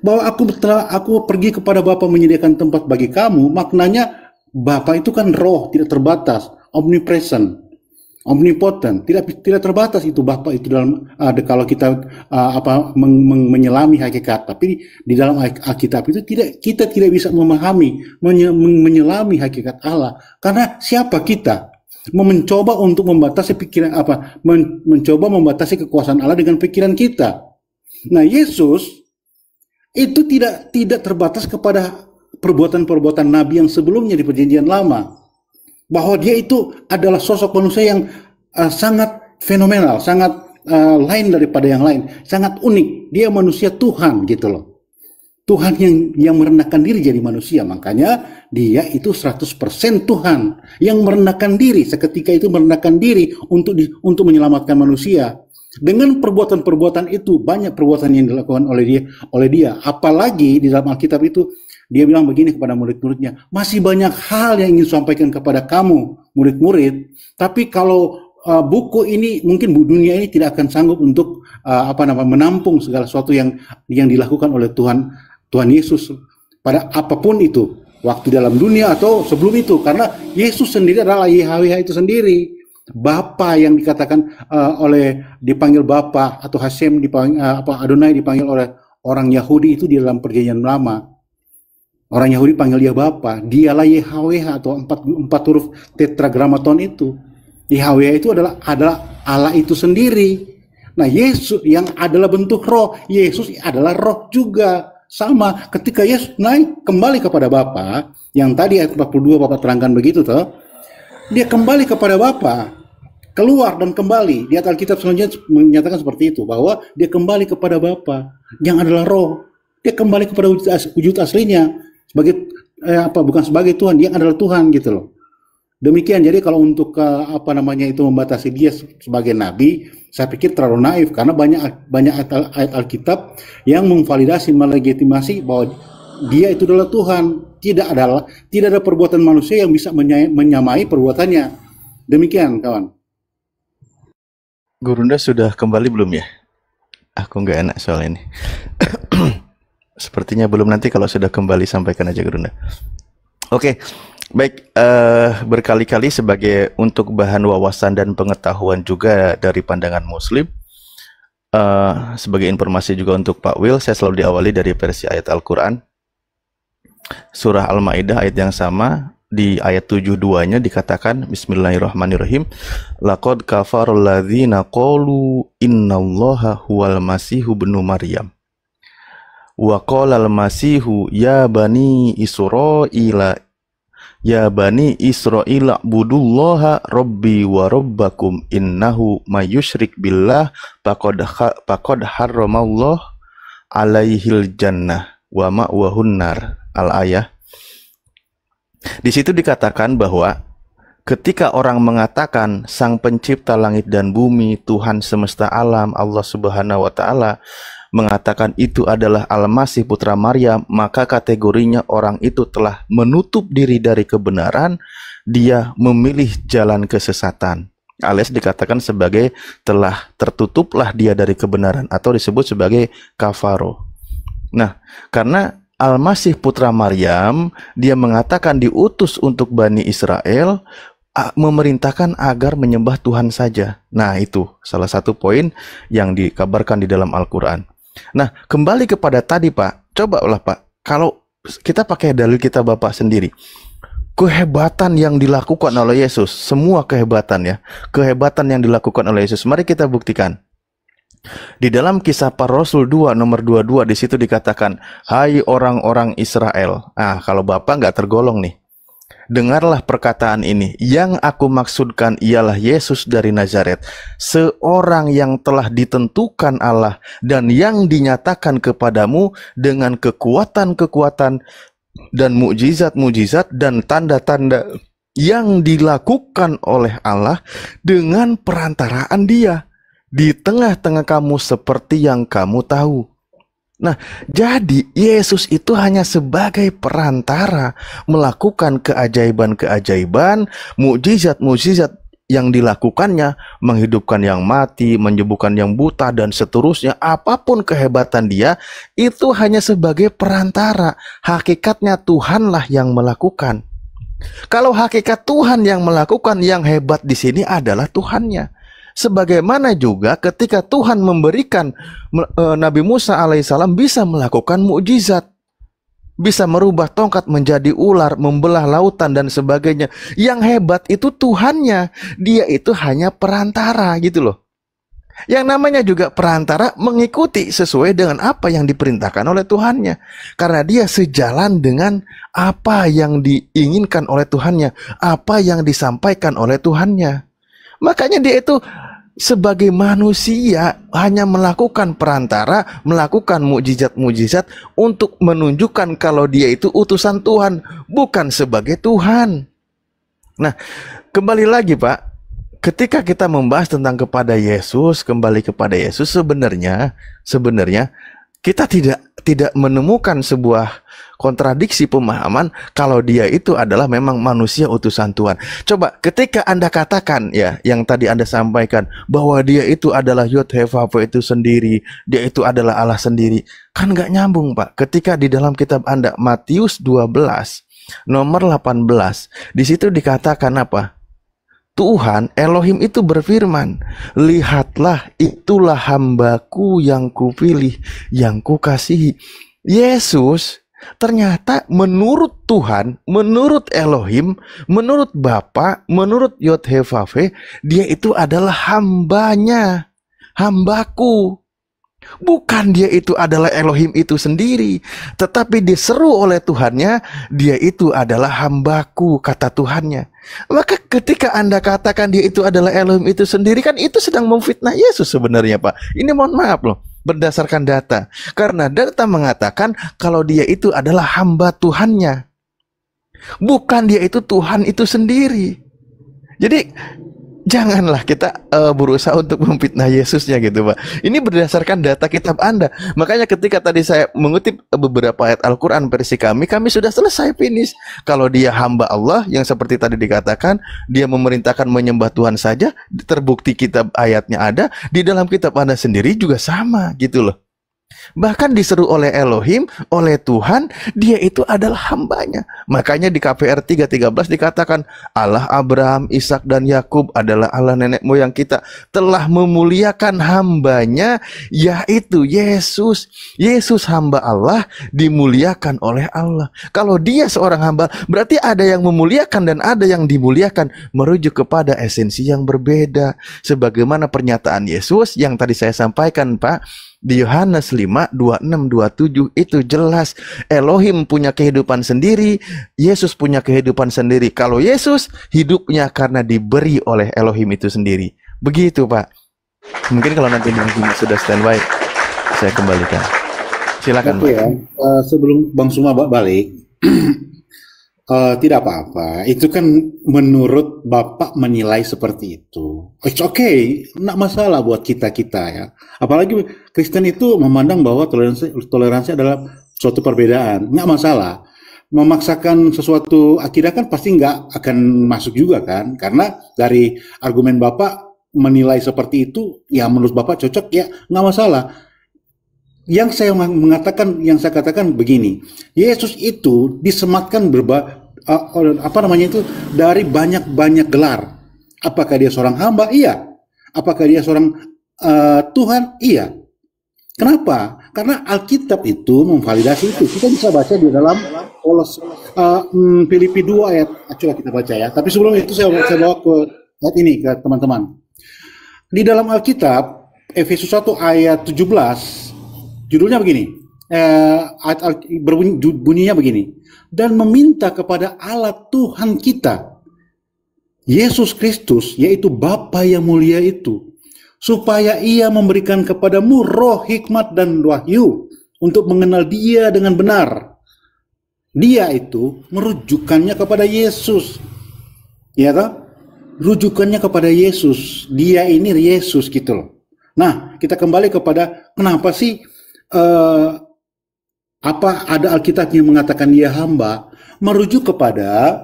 Bahwa aku telah aku pergi kepada Bapa menyediakan tempat bagi kamu, maknanya Bapa itu kan roh, tidak terbatas, omnipresent omnipotent, tidak tidak terbatas itu Bapak itu dalam uh, kalau kita uh, apa men, men, menyelami hakikat, tapi di dalam Alkitab itu tidak kita tidak bisa memahami menye, menyelami hakikat Allah karena siapa kita mencoba untuk membatasi pikiran apa men, mencoba membatasi kekuasaan Allah dengan pikiran kita. Nah, Yesus itu tidak tidak terbatas kepada perbuatan-perbuatan nabi yang sebelumnya di perjanjian lama bahwa dia itu adalah sosok manusia yang uh, sangat fenomenal, sangat uh, lain daripada yang lain, sangat unik. Dia manusia Tuhan gitu loh. Tuhan yang yang merendahkan diri jadi manusia, makanya dia itu 100% Tuhan yang merendahkan diri seketika itu merendahkan diri untuk di, untuk menyelamatkan manusia. Dengan perbuatan-perbuatan itu banyak perbuatan yang dilakukan oleh dia oleh dia. Apalagi di dalam Alkitab itu dia bilang begini kepada murid-muridnya, masih banyak hal yang ingin sampaikan kepada kamu, murid-murid. Tapi kalau uh, buku ini mungkin dunia ini tidak akan sanggup untuk uh, apa namanya menampung segala sesuatu yang yang dilakukan oleh Tuhan Tuhan Yesus pada apa pun itu, waktu dalam dunia atau sebelum itu, karena Yesus sendiri adalah YHWH itu sendiri. Bapa yang dikatakan uh, oleh dipanggil Bapa atau Hasem dipanggil uh, apa Adonai dipanggil oleh orang Yahudi itu di dalam perjanjian lama Orang Yahudi panggil dia Bapa. Dialah YHWH atau empat, empat huruf tetragramaton itu. YHWH itu adalah adalah Allah itu sendiri. Nah, Yesus yang adalah bentuk roh, Yesus adalah roh juga. Sama ketika Yesus naik kembali kepada Bapa, yang tadi ayat 42 Bapak terangkan begitu toh. Dia kembali kepada Bapa, keluar dan kembali. Di Alkitab selanjutnya menyatakan seperti itu bahwa dia kembali kepada Bapa yang adalah roh. Dia kembali kepada wujud, wujud aslinya sebagai eh, apa bukan sebagai Tuhan dia adalah Tuhan gitu loh demikian jadi kalau untuk uh, apa namanya itu membatasi dia sebagai nabi saya pikir terlalu naif karena banyak banyak ayat, Alkitab yang memvalidasi melegitimasi bahwa dia itu adalah Tuhan tidak adalah tidak ada perbuatan manusia yang bisa menyamai perbuatannya demikian kawan Gurunda sudah kembali belum ya aku nggak enak soal ini Sepertinya belum nanti kalau sudah kembali sampaikan aja Gerunda. Oke, baik uh, berkali-kali sebagai untuk bahan wawasan dan pengetahuan juga dari pandangan Muslim. Uh, sebagai informasi juga untuk Pak Will, saya selalu diawali dari versi ayat Al-Quran. Surah Al-Ma'idah ayat yang sama, di ayat 72-nya dikatakan Bismillahirrahmanirrahim. Laqad kafarul ladzina qalu innallaha huwal masihu ibnu Maryam. Wa qala al-masihu ya bani Israila Ya bani Israel budullaha rabbi wa rabbakum innahu mayushrik billah faqad faqad harramallah alaihil jannah wa ma'wahun nar al ayah Di situ dikatakan bahwa ketika orang mengatakan sang pencipta langit dan bumi, Tuhan semesta alam, Allah Subhanahu wa taala mengatakan itu adalah Al-Masih putra Maryam, maka kategorinya orang itu telah menutup diri dari kebenaran, dia memilih jalan kesesatan. alias dikatakan sebagai telah tertutuplah dia dari kebenaran atau disebut sebagai kafaro. Nah, karena Al-Masih putra Maryam, dia mengatakan diutus untuk Bani Israel, memerintahkan agar menyembah Tuhan saja. Nah, itu salah satu poin yang dikabarkan di dalam Al-Quran. Nah, kembali kepada tadi Pak, cobalah Pak, kalau kita pakai dalil kita Bapak sendiri, kehebatan yang dilakukan oleh Yesus, semua kehebatan ya, kehebatan yang dilakukan oleh Yesus, mari kita buktikan. Di dalam kisah para Rasul 2 nomor 22 di situ dikatakan, "Hai orang-orang Israel." Ah, kalau Bapak nggak tergolong nih. Dengarlah perkataan ini. Yang aku maksudkan ialah Yesus dari Nazaret, seorang yang telah ditentukan Allah dan yang dinyatakan kepadamu dengan kekuatan-kekuatan dan mukjizat-mukjizat dan tanda-tanda yang dilakukan oleh Allah dengan perantaraan Dia di tengah-tengah kamu seperti yang kamu tahu. Nah, jadi Yesus itu hanya sebagai perantara melakukan keajaiban-keajaiban, mukjizat-mukjizat yang dilakukannya, menghidupkan yang mati, menyembuhkan yang buta dan seterusnya, apa pun kehebatan dia, itu hanya sebagai perantara. Hakikatnya Tuhanlah yang melakukan. Kalau hakikat Tuhan yang melakukan yang hebat di sini adalah Tuhannya. Sebagaimana juga ketika Tuhan memberikan e, Nabi Musa alaihissalam bisa melakukan mukjizat, bisa merubah tongkat menjadi ular, membelah lautan dan sebagainya. Yang hebat itu Tuhannya, dia itu hanya perantara gitu loh. Yang namanya juga perantara mengikuti sesuai dengan apa yang diperintahkan oleh Tuhannya. Karena dia sejalan dengan apa yang diinginkan oleh Tuhannya, apa yang disampaikan oleh Tuhannya. Makanya dia itu sebagai manusia hanya melakukan perantara, melakukan mukjizat-mukjizat untuk menunjukkan kalau dia itu utusan Tuhan, bukan sebagai Tuhan. Nah, kembali lagi Pak, ketika kita membahas tentang kepada Yesus, kembali kepada Yesus sebenarnya sebenarnya kita tidak tidak menemukan sebuah kontradiksi pemahaman kalau dia itu adalah memang manusia utusan Tuhan. Coba ketika Anda katakan ya yang tadi Anda sampaikan bahwa dia itu adalah Yud Hevav itu sendiri, dia itu adalah Allah sendiri. Kan nggak nyambung Pak. Ketika di dalam kitab Anda Matius 12 nomor 18 di situ dikatakan apa? Tuhan Elohim itu berfirman, Lihatlah itulah hambaku yang kupilih, yang kukasihi. Yesus ternyata menurut Tuhan, menurut Elohim, menurut Bapa, menurut Yodhevave, dia itu adalah hambanya, hambaku. Bukan dia itu adalah Elohim itu sendiri, tetapi diseru oleh Tuhannya, dia itu adalah hambaku, kata Tuhannya. Maka ketika Anda katakan dia itu adalah Elohim itu sendiri kan itu sedang memfitnah Yesus sebenarnya Pak. Ini mohon maaf loh berdasarkan data. Karena data mengatakan kalau dia itu adalah hamba Tuhannya. Bukan dia itu Tuhan itu sendiri. Jadi janganlah kita uh, berusaha untuk memfitnah Yesusnya gitu Pak. Ini berdasarkan data kitab Anda. Makanya ketika tadi saya mengutip beberapa ayat Al-Quran versi kami, kami sudah selesai finish. Kalau dia hamba Allah yang seperti tadi dikatakan, dia memerintahkan menyembah Tuhan saja, terbukti kitab ayatnya ada, di dalam kitab Anda sendiri juga sama gitu loh. Bahkan diseru oleh Elohim, oleh Tuhan, dia itu adalah hambanya. Makanya di KPR 3.13 dikatakan, Allah Abraham, Ishak dan Yakub adalah Allah nenek moyang kita. Telah memuliakan hambanya, yaitu Yesus. Yesus hamba Allah, dimuliakan oleh Allah. Kalau dia seorang hamba, berarti ada yang memuliakan dan ada yang dimuliakan. Merujuk kepada esensi yang berbeda. Sebagaimana pernyataan Yesus yang tadi saya sampaikan, Pak di Yohanes 5, 26, 27 itu jelas Elohim punya kehidupan sendiri, Yesus punya kehidupan sendiri. Kalau Yesus hidupnya karena diberi oleh Elohim itu sendiri. Begitu Pak. Mungkin kalau nanti Bang Suma sudah standby, saya kembalikan. Silakan. Oke ya, uh, sebelum Bang Suma balik, Uh, tidak apa-apa. Itu kan menurut Bapak menilai seperti itu. It's okay, tidak masalah buat kita-kita ya. Apalagi Kristen itu memandang bahwa toleransi, toleransi adalah suatu perbedaan. Nggak masalah. memaksakan sesuatu akidah kan pasti nggak akan masuk juga kan karena dari argumen bapak menilai seperti itu ya menurut bapak cocok ya nggak masalah yang saya mengatakan yang saya katakan begini Yesus itu disematkan berba apa namanya itu dari banyak banyak gelar apakah dia seorang hamba iya apakah dia seorang uh, Tuhan iya Kenapa? Karena Alkitab itu memvalidasi itu. Kita bisa baca di dalam Kolos uh, Filipi 2 ayat coba kita baca ya. Tapi sebelum itu saya, saya bawa ke ayat ini ke teman-teman. Di dalam Alkitab Efesus 1 ayat 17 judulnya begini. Eh, ayat, berbunyi, bunyinya begini. Dan meminta kepada Allah Tuhan kita Yesus Kristus yaitu Bapa yang mulia itu supaya ia memberikan kepadamu roh hikmat dan wahyu untuk mengenal dia dengan benar. Dia itu merujukannya kepada Yesus. Ya kan? Rujukannya kepada Yesus. Dia ini Yesus gitu loh. Nah, kita kembali kepada kenapa sih uh, apa ada Alkitab yang mengatakan dia hamba merujuk kepada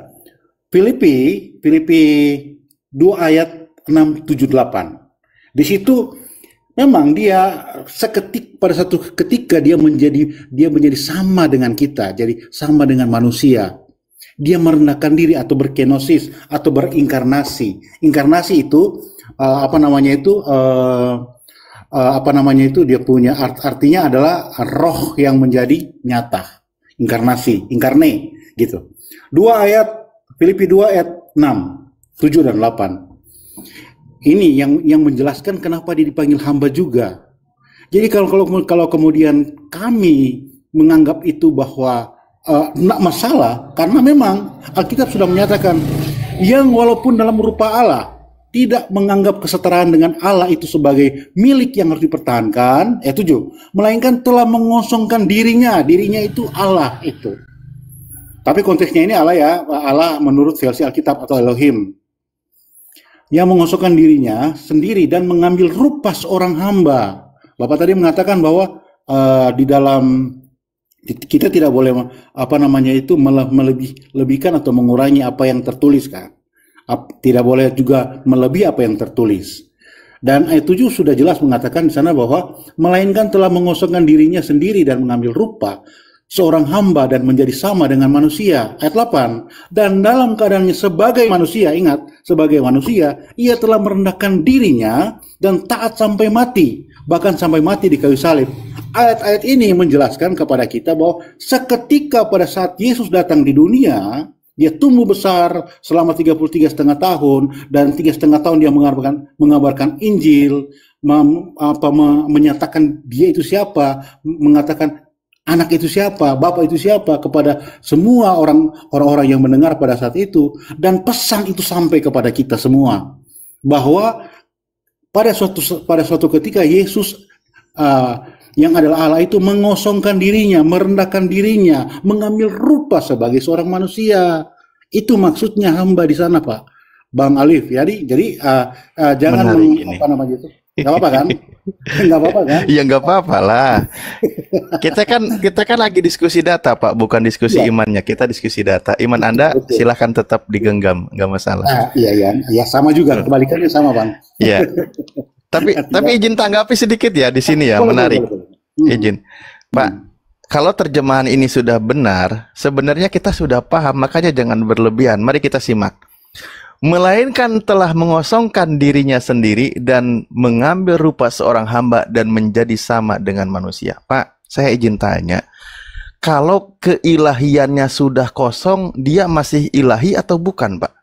Filipi Filipi 2 ayat 6 7 8. Di situ memang dia seketik pada satu ketika dia menjadi dia menjadi sama dengan kita, jadi sama dengan manusia. Dia merendahkan diri atau berkenosis atau berinkarnasi. Inkarnasi itu uh, apa namanya itu uh, uh, apa namanya itu dia punya art artinya adalah roh yang menjadi nyata. Inkarnasi, inkarne gitu. Dua ayat Filipi 2 ayat 6, 7 dan 8 ini yang yang menjelaskan kenapa dia dipanggil hamba juga. Jadi kalau kalau kalau kemudian kami menganggap itu bahwa uh, masalah karena memang Alkitab sudah menyatakan yang walaupun dalam rupa Allah tidak menganggap kesetaraan dengan Allah itu sebagai milik yang harus dipertahankan, eh tujuh, melainkan telah mengosongkan dirinya, dirinya itu Allah itu. Tapi konteksnya ini Allah ya, Allah menurut versi Alkitab atau Elohim yang mengosokkan dirinya sendiri dan mengambil rupa seorang hamba. Bapak tadi mengatakan bahwa uh, di dalam kita tidak boleh apa namanya itu melebih lebihkan atau mengurangi apa yang tertulis kan. Tidak boleh juga melebihi apa yang tertulis. Dan ayat 7 sudah jelas mengatakan di sana bahwa melainkan telah mengosongkan dirinya sendiri dan mengambil rupa seorang hamba dan menjadi sama dengan manusia. Ayat 8. Dan dalam keadaannya sebagai manusia, ingat, sebagai manusia, ia telah merendahkan dirinya dan taat sampai mati, bahkan sampai mati di kayu salib. Ayat-ayat ini menjelaskan kepada kita bahwa seketika pada saat Yesus datang di dunia, dia tumbuh besar selama 33 setengah tahun dan tiga setengah tahun dia mengabarkan mengabarkan Injil, mem, apa, me, menyatakan dia itu siapa, mengatakan anak itu siapa, bapak itu siapa kepada semua orang orang-orang yang mendengar pada saat itu. Dan pesan itu sampai kepada kita semua bahwa pada suatu pada suatu ketika Yesus uh, yang adalah Allah itu mengosongkan dirinya, merendahkan dirinya, mengambil rupa sebagai seorang manusia. Itu maksudnya hamba di sana, Pak. Bang Alif. Jadi jadi uh, uh, jangan meng, apa namanya itu? Gak apa-apa kan? Gak apa-apa kan? Ya gak apa-apa lah. Kita kan kita kan lagi diskusi data Pak, bukan diskusi ya. imannya. Kita diskusi data. Iman Anda Betul. silahkan tetap digenggam, nggak masalah. Ah, iya iya, ya sama juga. Kebalikannya sama bang. Iya. tapi tapi izin tanggapi sedikit ya di sini ya, menarik. Hmm. Izin, Pak. Hmm. Kalau terjemahan ini sudah benar, sebenarnya kita sudah paham, makanya jangan berlebihan. Mari kita simak melainkan telah mengosongkan dirinya sendiri dan mengambil rupa seorang hamba dan menjadi sama dengan manusia. Pak, saya izin tanya, kalau keilahiannya sudah kosong, dia masih ilahi atau bukan, Pak?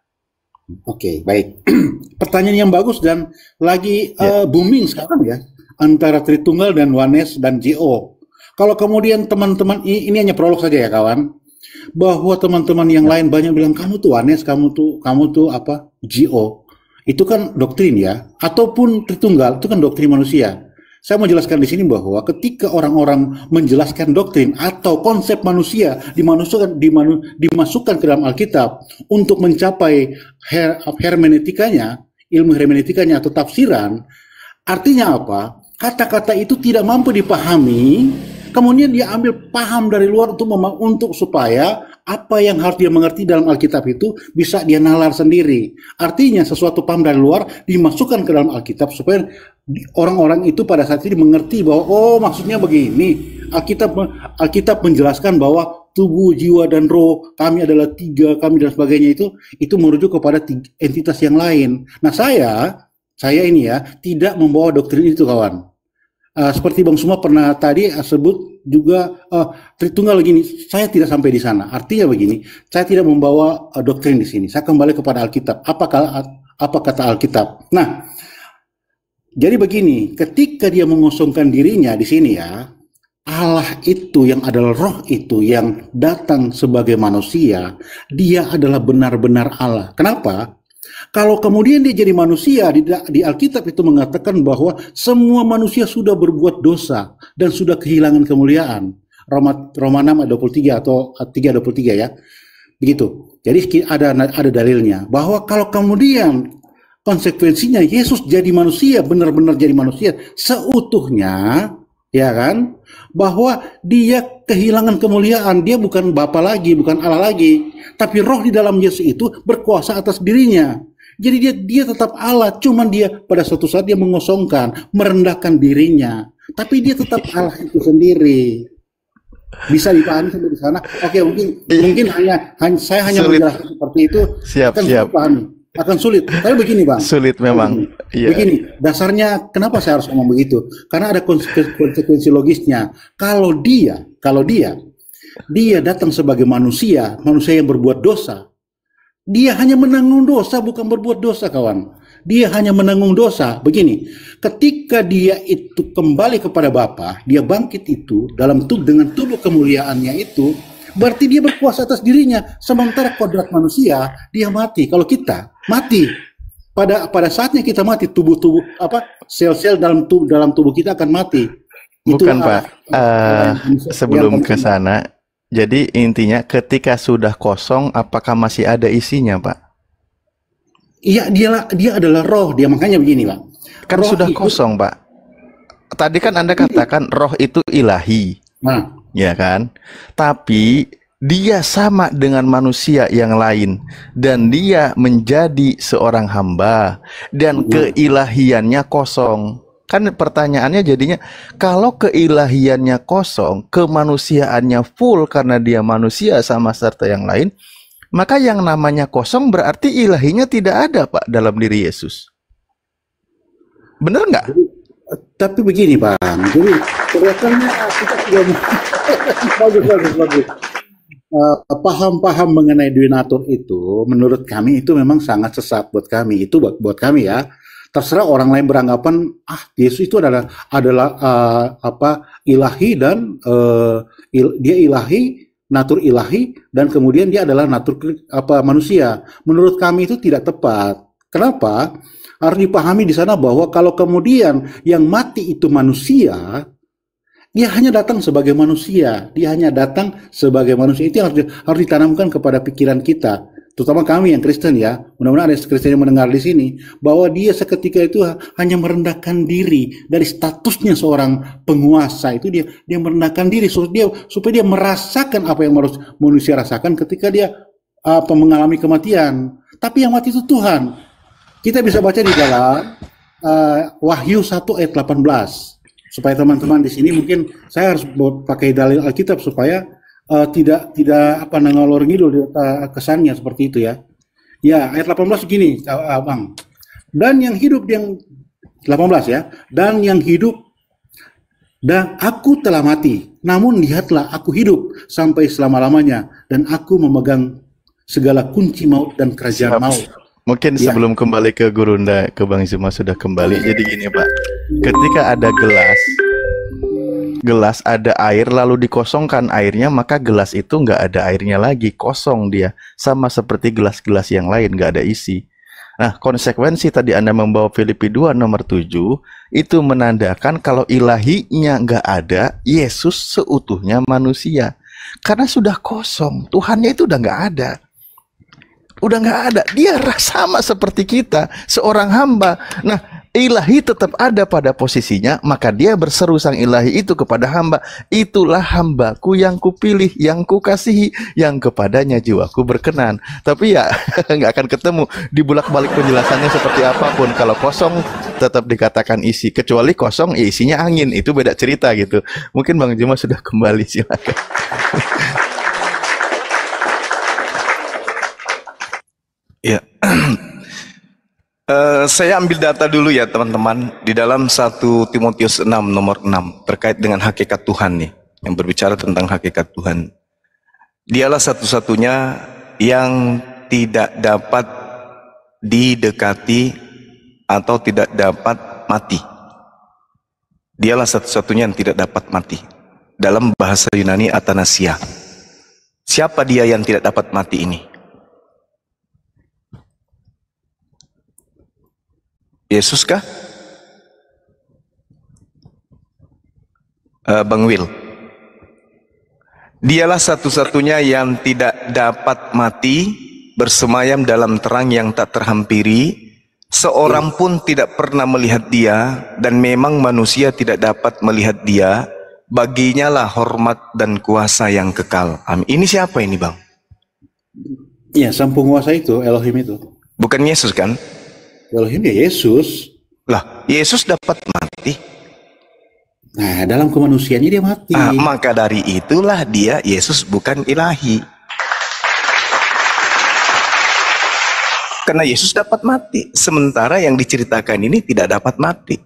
Oke, baik. Pertanyaan yang bagus dan lagi ya. uh, booming sekarang ya antara Tritunggal dan Wanes dan JO. Kalau kemudian teman-teman ini, hanya prolog saja ya kawan bahwa teman-teman yang lain banyak bilang kamu tuh Anes, kamu tuh kamu tuh apa GO. Itu kan doktrin ya, ataupun Tritunggal itu kan doktrin manusia. Saya mau jelaskan di sini bahwa ketika orang-orang menjelaskan doktrin atau konsep manusia dimasukkan dimanu, dimasukkan ke dalam Alkitab untuk mencapai her, hermeneutikanya, ilmu hermeneutikanya atau tafsiran, artinya apa? Kata-kata itu tidak mampu dipahami Kemudian dia ambil paham dari luar untuk untuk supaya apa yang harus dia mengerti dalam Alkitab itu bisa dia nalar sendiri. Artinya sesuatu paham dari luar dimasukkan ke dalam Alkitab supaya orang-orang itu pada saat ini mengerti bahwa oh maksudnya begini. Alkitab Alkitab menjelaskan bahwa tubuh, jiwa dan roh kami adalah tiga, kami dan sebagainya itu itu merujuk kepada tiga, entitas yang lain. Nah saya saya ini ya tidak membawa doktrin itu kawan. Uh, seperti Bang Suma pernah tadi uh, sebut juga uh, Tritunggal begini, saya tidak sampai di sana. Artinya begini, saya tidak membawa uh, doktrin di sini. Saya kembali kepada Alkitab. Apa apa kata Alkitab? Nah, jadi begini, ketika dia mengosongkan dirinya di sini ya, Allah itu yang adalah roh itu yang datang sebagai manusia, dia adalah benar-benar Allah. Kenapa? Kalau kemudian dia jadi manusia, di, di Alkitab itu mengatakan bahwa semua manusia sudah berbuat dosa dan sudah kehilangan kemuliaan. Roma, Roma 6 ayat 23 atau 3 23 ya. Begitu. Jadi ada ada dalilnya bahwa kalau kemudian konsekuensinya Yesus jadi manusia, benar-benar jadi manusia seutuhnya, ya kan? Bahwa dia kehilangan kemuliaan, dia bukan Bapa lagi, bukan Allah lagi, tapi roh di dalam Yesus itu berkuasa atas dirinya. Jadi dia dia tetap Allah, cuman dia pada suatu saat dia mengosongkan, merendahkan dirinya. Tapi dia tetap Allah itu sendiri. Bisa dipahami sampai di sana? Oke, mungkin mungkin hanya, hanya saya hanya sulit. menjelaskan seperti itu. Siap, akan siap. Pahami. Akan sulit. Tapi begini, Bang. Sulit memang. Begini, yeah. begini, dasarnya kenapa saya harus ngomong begitu? Karena ada konsekuensi logisnya. Kalau dia, kalau dia dia datang sebagai manusia, manusia yang berbuat dosa, dia hanya menanggung dosa, bukan berbuat dosa, kawan. Dia hanya menanggung dosa. Begini, ketika dia itu kembali kepada Bapa, dia bangkit itu dalam tubuh dengan tubuh kemuliaannya itu, berarti dia berkuasa atas dirinya. Sementara kodrat manusia, dia mati. Kalau kita mati, pada pada saatnya kita mati, tubuh-tubuh apa sel-sel dalam tubuh dalam tubuh kita akan mati. Bukan Pak. Uh, sebelum ke sana, jadi intinya ketika sudah kosong apakah masih ada isinya, Pak? Iya, dia dia adalah roh, dia makanya begini, Pak. Kan roh sudah itu... kosong, Pak. Tadi kan Anda katakan roh itu ilahi. Nah, ya kan? Tapi dia sama dengan manusia yang lain dan dia menjadi seorang hamba dan nah. keilahiannya kosong. Kan pertanyaannya jadinya kalau keilahiannya kosong, kemanusiaannya full karena dia manusia sama serta yang lain, maka yang namanya kosong berarti ilahinya tidak ada Pak dalam diri Yesus. Benar nggak? Tapi begini Pak, jadi kelihatannya kita sudah bagus bagus bagus. Uh, paham-paham mengenai duinatur itu menurut kami itu memang sangat sesat buat kami itu buat buat kami ya terserah orang lain beranggapan ah Yesus itu adalah adalah uh, apa ilahi dan uh, il, dia ilahi natur ilahi dan kemudian dia adalah natur apa manusia. Menurut kami itu tidak tepat. Kenapa? Harus dipahami di sana bahwa kalau kemudian yang mati itu manusia, dia hanya datang sebagai manusia. Dia hanya datang sebagai manusia. Itu yang harus, harus ditanamkan kepada pikiran kita terutama kami yang Kristen ya, mudah-mudahan ada Kristen yang mendengar di sini, bahwa dia seketika itu hanya merendahkan diri dari statusnya seorang penguasa itu dia dia merendahkan diri supaya dia supaya dia merasakan apa yang harus manusia rasakan ketika dia apa mengalami kematian. Tapi yang mati itu Tuhan. Kita bisa baca di dalam uh, Wahyu 1 ayat 18 supaya teman-teman di sini mungkin saya harus pakai dalil Alkitab supaya uh, tidak tidak apa ngalor ngidul uh, kesannya seperti itu ya. Ya, ayat 18 begini, uh, Bang. Dan yang hidup yang 18 ya, dan yang hidup dan aku telah mati, namun lihatlah aku hidup sampai selama-lamanya dan aku memegang segala kunci maut dan kerajaan Siap. maut. Mungkin ya. sebelum kembali ke Gurunda, ke Bang Zuma sudah kembali. Jadi gini Pak, ketika ada gelas, gelas ada air lalu dikosongkan airnya maka gelas itu nggak ada airnya lagi kosong dia. Sama seperti gelas-gelas yang lain nggak ada isi. Nah konsekuensi tadi anda membawa Filipi 2 nomor 7 itu menandakan kalau ilahinya nggak ada Yesus seutuhnya manusia. Karena sudah kosong Tuhannya itu udah nggak ada. Udah nggak ada. Dia sama seperti kita seorang hamba. Nah ilahi tetap ada pada posisinya, maka dia berseru sang ilahi itu kepada hamba, itulah hambaku yang kupilih, yang kukasihi, yang kepadanya jiwaku berkenan. Tapi ya nggak akan ketemu di bulak balik penjelasannya seperti apa pun. Kalau kosong tetap dikatakan isi, kecuali kosong ya isinya angin, itu beda cerita gitu. Mungkin Bang Juma sudah kembali silakan. Ya, Uh, saya ambil data dulu ya teman-teman di dalam 1 Timotius 6 nomor 6 terkait dengan hakikat Tuhan nih yang berbicara tentang hakikat Tuhan. Dialah satu-satunya yang tidak dapat didekati atau tidak dapat mati. Dialah satu-satunya yang tidak dapat mati. Dalam bahasa Yunani Atanasia. Siapa dia yang tidak dapat mati ini? Yesus kah? Uh, Bang Will. Dialah satu-satunya yang tidak dapat mati bersemayam dalam terang yang tak terhampiri. Seorang pun tidak pernah melihat dia dan memang manusia tidak dapat melihat dia. Baginya lah hormat dan kuasa yang kekal. Amin. Ini siapa ini bang? Ya, sang penguasa itu, Elohim itu. Bukan Yesus kan? Elohim ya Yesus. Lah, Yesus dapat mati. Nah, dalam kemanusiaannya dia mati. Ah, maka dari itulah dia Yesus bukan ilahi. Karena Yesus dapat mati, sementara yang diceritakan ini tidak dapat mati.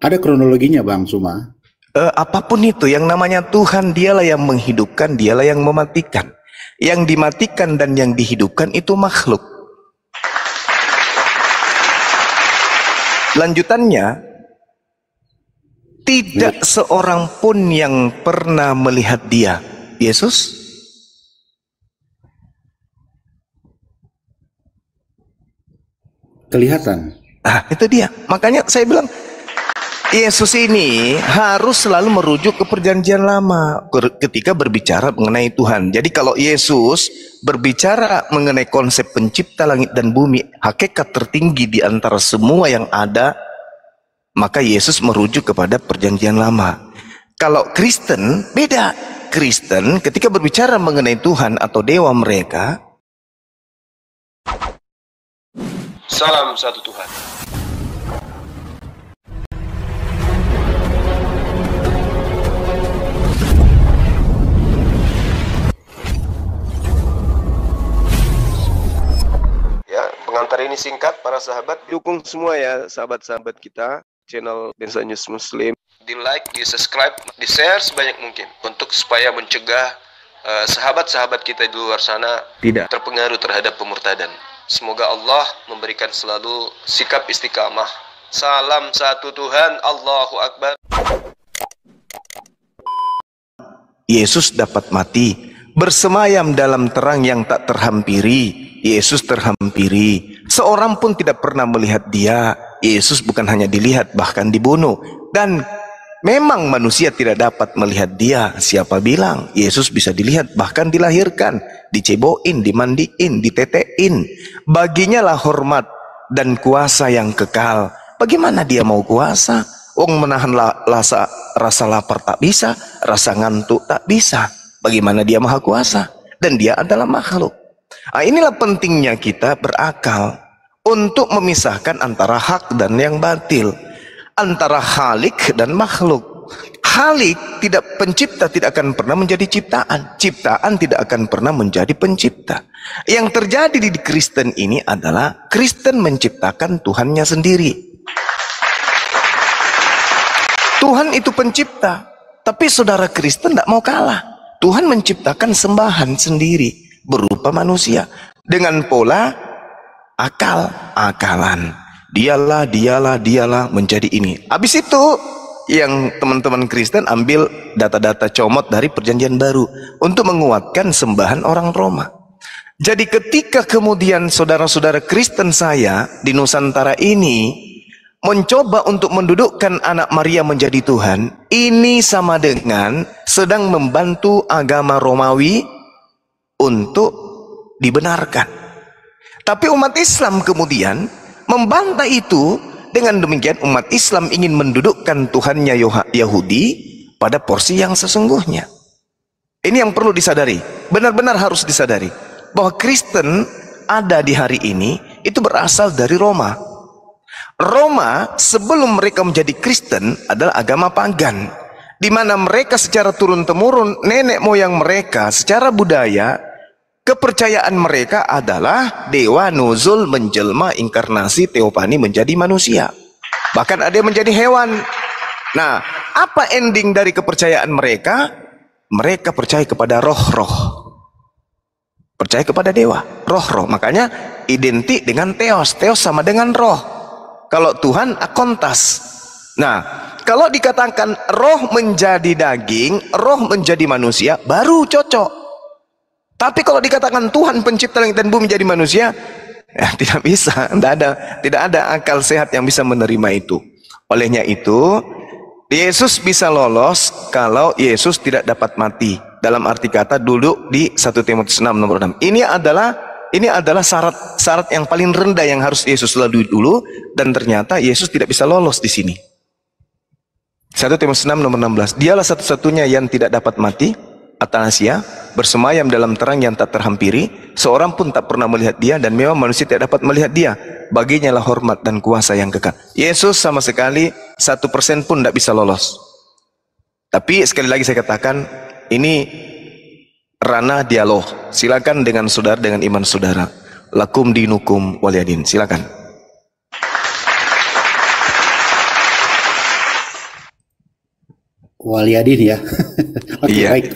Ada kronologinya, Bang Suma. Uh, apa pun itu, yang namanya Tuhan, dialah yang menghidupkan, dialah yang mematikan. Yang dimatikan dan yang dihidupkan itu makhluk. Lanjutannya, tidak seorang pun yang pernah melihat dia. Yesus kelihatan. Ah, itu dia. Makanya saya bilang Yesus ini harus selalu merujuk ke perjanjian lama ketika berbicara mengenai Tuhan. Jadi kalau Yesus berbicara mengenai konsep pencipta langit dan bumi, hakikat tertinggi di antara semua yang ada, maka Yesus merujuk kepada perjanjian lama. Kalau Kristen beda. Kristen ketika berbicara mengenai Tuhan atau dewa mereka, Salam satu Tuhan. Pengantar ini singkat para sahabat. Dukung semua ya sahabat-sahabat kita channel Densa News Muslim. Di like di subscribe di share sebanyak mungkin untuk supaya mencegah uh, sahabat-sahabat uh, kita di luar sana tidak. terpengaruh terhadap pemurtadan. Semoga Allah memberikan selalu sikap istiqamah. Salam satu Tuhan Allahu Akbar. Yesus dapat mati bersemayam dalam terang yang tak terhampiri Yesus terhampiri. Seorang pun tidak pernah melihat dia. Yesus bukan hanya dilihat, bahkan dibunuh. Dan memang manusia tidak dapat melihat dia. Siapa bilang Yesus bisa dilihat, bahkan dilahirkan, diceboin, dimandiin, ditetein. Baginya lah hormat dan kuasa yang kekal. Bagaimana dia mau kuasa? Wong menahan la, lasa, rasa lapar tak bisa, rasa ngantuk tak bisa. Bagaimana dia maha kuasa? Dan dia adalah makhluk. Nah, inilah pentingnya kita berakal untuk memisahkan antara hak dan yang batil, antara halik dan makhluk. Halik tidak pencipta tidak akan pernah menjadi ciptaan, ciptaan tidak akan pernah menjadi pencipta. Yang terjadi di Kristen ini adalah Kristen menciptakan Tuhannya sendiri. Tuhan itu pencipta, tapi saudara Kristen tidak mau kalah. Tuhan menciptakan sembahan sendiri berupa manusia. Dengan pola akal akalan. Dialah dialah dialah menjadi ini. Habis itu yang teman-teman Kristen ambil data-data comot dari perjanjian baru untuk menguatkan sembahan orang Roma. Jadi ketika kemudian saudara-saudara Kristen saya di Nusantara ini mencoba untuk mendudukkan anak Maria menjadi Tuhan, ini sama dengan sedang membantu agama Romawi untuk dibenarkan. Tapi umat Islam kemudian membantah itu dengan demikian umat Islam ingin mendudukkan Tuhannya Yahudi pada porsi yang sesungguhnya. Ini yang perlu disadari. Benar-benar harus disadari bahwa Kristen ada di hari ini itu berasal dari Roma. Roma sebelum mereka menjadi Kristen adalah agama pagan di mana mereka secara turun temurun nenek moyang mereka secara budaya Kepercayaan mereka adalah dewa nuzul menjelma inkarnasi teopani menjadi manusia. Bahkan ada yang menjadi hewan. Nah, apa ending dari kepercayaan mereka? Mereka percaya kepada roh-roh. Percaya kepada dewa, roh-roh. Makanya identik dengan teos. Teos sama dengan roh. Kalau Tuhan akontas. Nah, kalau dikatakan roh menjadi daging, roh menjadi manusia, baru cocok. Tapi kalau dikatakan Tuhan pencipta langit dan bumi jadi manusia, ya tidak bisa, tidak ada, tidak ada akal sehat yang bisa menerima itu. Olehnya itu, Yesus bisa lolos kalau Yesus tidak dapat mati. Dalam arti kata dulu di 1 Timotius 6 nomor 6. Ini adalah ini adalah syarat syarat yang paling rendah yang harus Yesus lalui dulu dan ternyata Yesus tidak bisa lolos di sini. 1 Timotius 6 nomor 16. Dialah satu-satunya yang tidak dapat mati Atanasia bersemayam dalam terang yang tak terhampiri seorang pun tak pernah melihat dia dan memang manusia tidak dapat melihat dia. Baginya lah hormat dan kuasa yang kekal. Yesus sama sekali satu persen pun tidak bisa lolos. Tapi sekali lagi saya katakan ini ranah dialog. Silakan dengan saudara dengan iman saudara. Lakum dinukum waliyadin silakan Waliadin ya. Oke okay, iya. baik.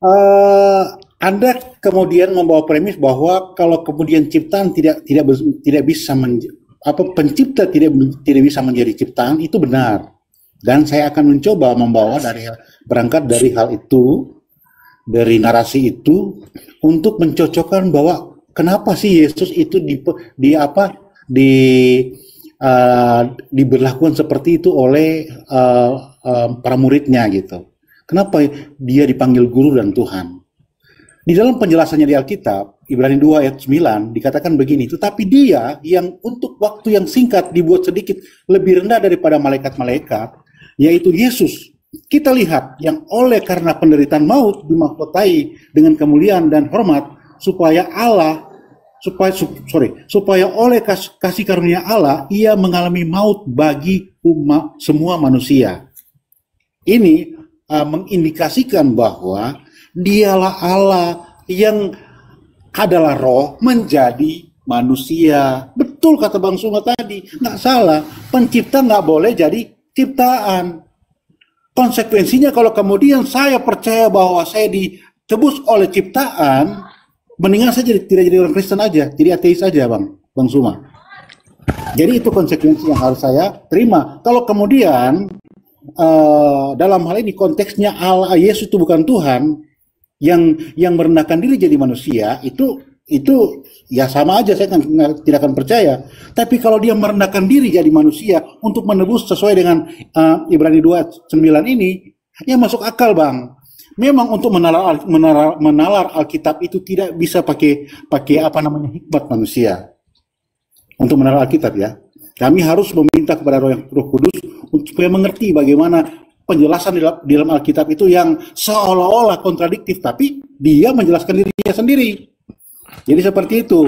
uh, anda kemudian membawa premis bahwa kalau kemudian ciptaan tidak tidak tidak bisa men, apa pencipta tidak tidak bisa menjadi ciptaan itu benar. Dan saya akan mencoba membawa dari berangkat dari hal itu dari narasi itu untuk mencocokkan bahwa kenapa sih Yesus itu di, di apa di uh, diberlakukan seperti itu oleh uh, uh, para muridnya gitu. Kenapa dia dipanggil guru dan Tuhan? Di dalam penjelasannya di Alkitab, Ibrani 2 ayat 9 dikatakan begini, tetapi dia yang untuk waktu yang singkat dibuat sedikit lebih rendah daripada malaikat-malaikat, yaitu Yesus. Kita lihat yang oleh karena penderitaan maut dimahkotai dengan kemuliaan dan hormat supaya Allah supaya sorry supaya oleh kasih karunia Allah ia mengalami maut bagi umat semua manusia ini uh, mengindikasikan bahwa dialah Allah yang adalah roh menjadi manusia. Betul kata Bang Suma tadi, nggak salah. Pencipta nggak boleh jadi ciptaan. Konsekuensinya kalau kemudian saya percaya bahwa saya ditebus oleh ciptaan, mendingan saya jadi, tidak jadi orang Kristen aja, jadi ateis aja Bang, Bang Suma. Jadi itu konsekuensi yang harus saya terima. Kalau kemudian uh, dalam hal ini konteksnya Allah Yesus itu bukan Tuhan yang yang merendahkan diri jadi manusia itu itu ya sama aja saya kan tidak akan percaya. Tapi kalau dia merendahkan diri jadi manusia untuk menebus sesuai dengan uh, Ibrani 2:9 ini, ya masuk akal, Bang. Memang untuk menalar menalar, menalar Alkitab itu tidak bisa pakai pakai apa namanya hikmat manusia. Untuk menalar Alkitab ya. Kami harus meminta kepada Roh, Roh Kudus untuk supaya mengerti bagaimana penjelasan di dalam, dalam Alkitab itu yang seolah-olah kontradiktif, tapi dia menjelaskan dirinya sendiri. Jadi seperti itu.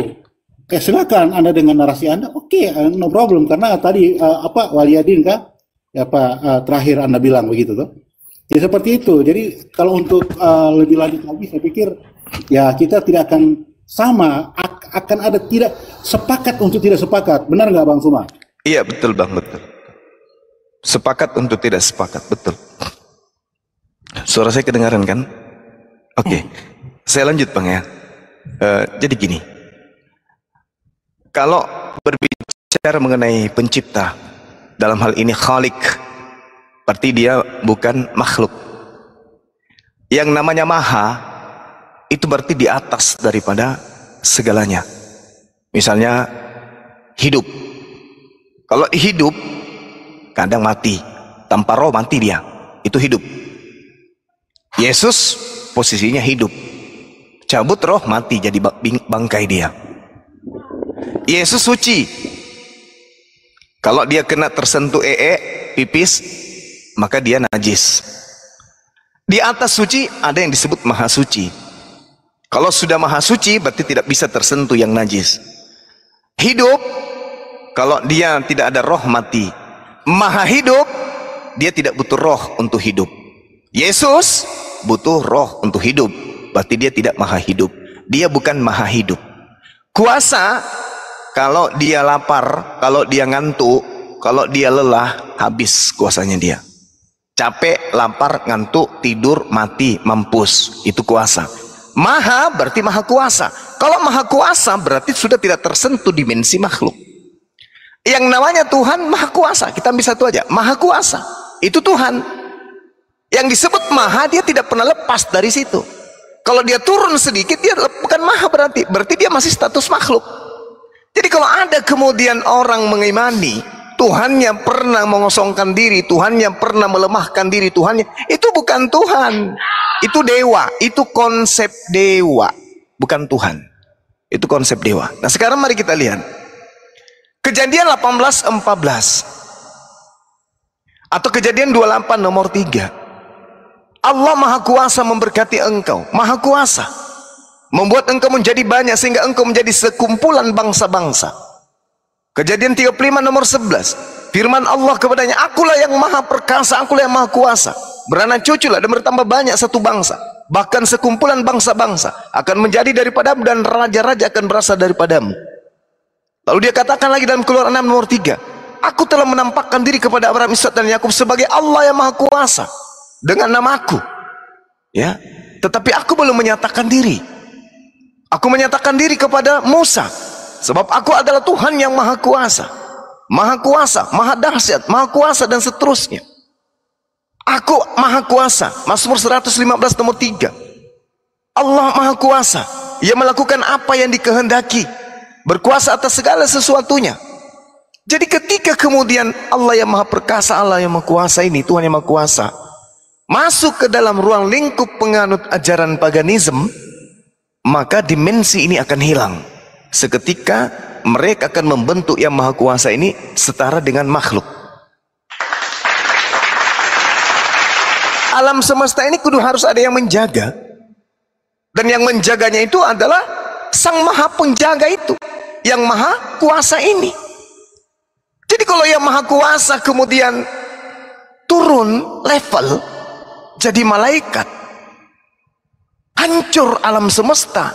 Oke, silakan Anda dengan narasi Anda, oke, okay, uh, no problem karena tadi uh, apa Waliadin ya apa uh, terakhir Anda bilang begitu tuh. Ya seperti itu. Jadi kalau untuk uh, lebih lanjut lagi, saya pikir ya kita tidak akan sama, akan ada tidak sepakat untuk tidak sepakat. Benar nggak Bang Suma? Iya betul bang betul. Sepakat untuk tidak sepakat betul. Suara saya kedengaran kan? Oke, okay. saya lanjut bang ya. Uh, jadi gini, kalau berbicara mengenai pencipta dalam hal ini Khalik, berarti dia bukan makhluk. Yang namanya Maha itu berarti di atas daripada segalanya. Misalnya hidup kalau hidup, kadang mati. Tanpa roh mati dia. Itu hidup. Yesus posisinya hidup. Cabut roh mati jadi bangkai dia. Yesus suci. Kalau dia kena tersentuh ee, pipis, maka dia najis. Di atas suci ada yang disebut maha suci. Kalau sudah maha suci berarti tidak bisa tersentuh yang najis. Hidup kalau dia tidak ada roh mati. Maha hidup dia tidak butuh roh untuk hidup. Yesus butuh roh untuk hidup. Berarti dia tidak maha hidup. Dia bukan maha hidup. Kuasa kalau dia lapar, kalau dia ngantuk, kalau dia lelah, habis kuasanya dia. Capek, lapar, ngantuk, tidur, mati, mampus. Itu kuasa. Maha berarti maha kuasa. Kalau maha kuasa berarti sudah tidak tersentuh dimensi makhluk. Yang namanya Tuhan maha kuasa. Kita bisa satu aja. Maha kuasa. Itu Tuhan. Yang disebut maha dia tidak pernah lepas dari situ. Kalau dia turun sedikit dia bukan maha berarti. Berarti dia masih status makhluk. Jadi kalau ada kemudian orang mengimani Tuhannya pernah mengosongkan diri, Tuhannya pernah melemahkan diri, Tuhannya itu bukan Tuhan. Itu dewa, itu konsep dewa, bukan Tuhan. Itu konsep dewa. Nah, sekarang mari kita lihat. Kejadian 18 14 atau kejadian 28 nomor 3. Allah Maha Kuasa memberkati engkau, Maha Kuasa membuat engkau menjadi banyak sehingga engkau menjadi sekumpulan bangsa-bangsa. Kejadian 35 nomor 11. Firman Allah kepadanya, Akulah yang maha perkasa, akulah yang maha kuasa. Beranak cuculah dan bertambah banyak satu bangsa. Bahkan sekumpulan bangsa-bangsa akan menjadi daripadamu dan raja-raja akan berasal daripadamu. Lalu dia katakan lagi dalam keluar 6 nomor 3. Aku telah menampakkan diri kepada Abraham, Ishak dan Yakub sebagai Allah yang maha kuasa. Dengan namaku. Ya, tetapi aku belum menyatakan diri. Aku menyatakan diri kepada Musa Sebab aku adalah Tuhan yang maha kuasa. Maha kuasa, maha dahsyat, maha kuasa dan seterusnya. Aku maha kuasa. Mazmur 115 nomor 3. Allah maha kuasa. Ia melakukan apa yang dikehendaki. Berkuasa atas segala sesuatunya. Jadi ketika kemudian Allah yang maha perkasa, Allah yang maha kuasa ini, Tuhan yang maha kuasa. Masuk ke dalam ruang lingkup penganut ajaran paganisme, maka dimensi ini akan hilang seketika mereka akan membentuk yang maha kuasa ini setara dengan makhluk. Alam semesta ini kudu harus ada yang menjaga. Dan yang menjaganya itu adalah sang maha penjaga itu. Yang maha kuasa ini. Jadi kalau yang maha kuasa kemudian turun level jadi malaikat hancur alam semesta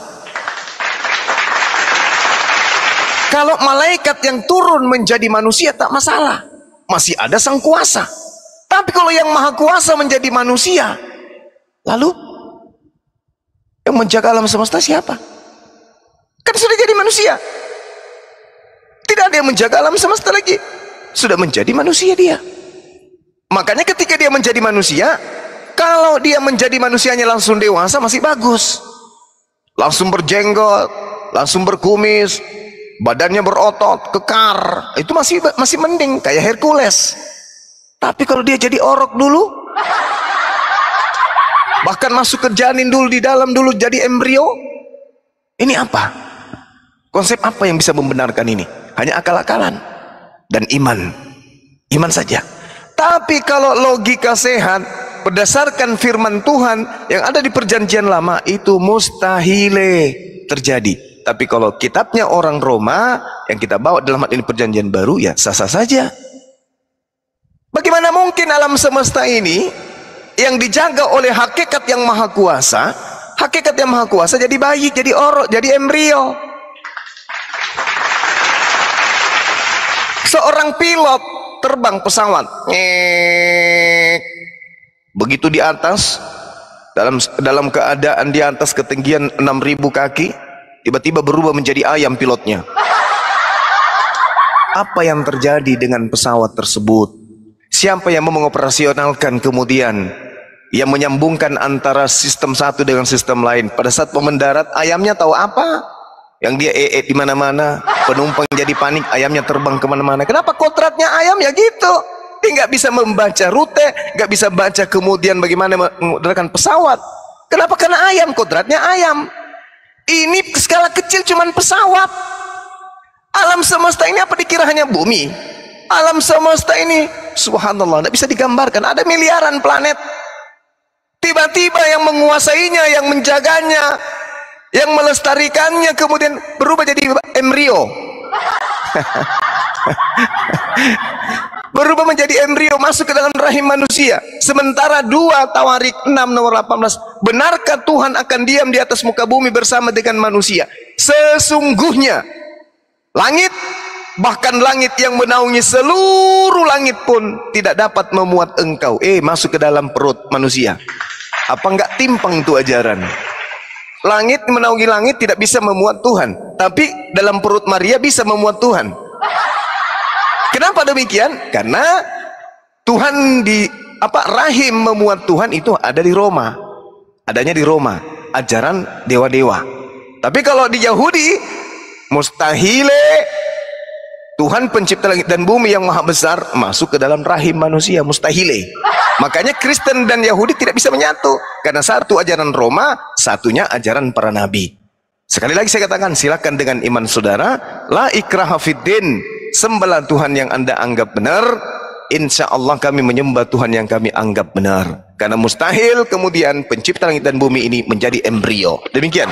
Kalau malaikat yang turun menjadi manusia tak masalah. Masih ada sang kuasa. Tapi kalau yang maha kuasa menjadi manusia, lalu yang menjaga alam semesta siapa? Kan sudah jadi manusia. Tidak ada yang menjaga alam semesta lagi. Sudah menjadi manusia dia. Makanya ketika dia menjadi manusia, kalau dia menjadi manusianya langsung dewasa masih bagus. Langsung berjenggot, langsung berkumis, badannya berotot, kekar, itu masih masih mending kayak Hercules. Tapi kalau dia jadi orok dulu, bahkan masuk ke janin dulu di dalam dulu jadi embrio, ini apa? Konsep apa yang bisa membenarkan ini? Hanya akal-akalan dan iman. Iman saja. Tapi kalau logika sehat berdasarkan firman Tuhan yang ada di perjanjian lama itu mustahile terjadi. Tapi kalau kitabnya orang Roma yang kita bawa dalam hal ini perjanjian baru ya sah-sah saja. Bagaimana mungkin alam semesta ini yang dijaga oleh hakikat yang maha kuasa, hakikat yang maha kuasa jadi bayi, jadi orok, jadi embrio. Seorang pilot terbang pesawat. Begitu di atas dalam dalam keadaan di atas ketinggian 6000 kaki, tiba-tiba berubah menjadi ayam pilotnya. Apa yang terjadi dengan pesawat tersebut? Siapa yang mau mengoperasionalkan kemudian? Yang menyambungkan antara sistem satu dengan sistem lain. Pada saat mau ayamnya tahu apa? Yang dia ee di mana-mana. Penumpang jadi panik ayamnya terbang ke mana-mana. Kenapa kontraknya ayam? Ya gitu. Dia nggak bisa membaca rute nggak bisa baca kemudian bagaimana menggunakan pesawat. Kenapa? Karena ayam kontraknya ayam ini skala kecil cuman pesawat. Alam semesta ini apa dikira hanya bumi? Alam semesta ini, subhanallah, tidak bisa digambarkan. Ada miliaran planet. Tiba-tiba yang menguasainya, yang menjaganya, yang melestarikannya, kemudian berubah jadi embrio. berubah menjadi embrio masuk ke dalam rahim manusia. Sementara dua Tawarik 6 nomor 18, benarkah Tuhan akan diam di atas muka bumi bersama dengan manusia? Sesungguhnya langit bahkan langit yang menaungi seluruh langit pun tidak dapat memuat engkau. Eh masuk ke dalam perut manusia. Apa enggak timpang itu ajaran? Langit menaungi langit tidak bisa memuat Tuhan, tapi dalam perut Maria bisa memuat Tuhan. Kenapa demikian? Karena Tuhan di apa rahim memuat Tuhan itu ada di Roma. Adanya di Roma, ajaran dewa-dewa. Tapi kalau di Yahudi mustahile Tuhan pencipta langit dan bumi yang maha besar masuk ke dalam rahim manusia mustahile. Makanya Kristen dan Yahudi tidak bisa menyatu karena satu ajaran Roma, satunya ajaran para nabi. Sekali lagi saya katakan silakan dengan iman saudara la ikraha fiddin sembahlah Tuhan yang anda anggap benar insya Allah kami menyembah Tuhan yang kami anggap benar. Karena mustahil kemudian pencipta langit dan bumi ini menjadi embrio. Demikian.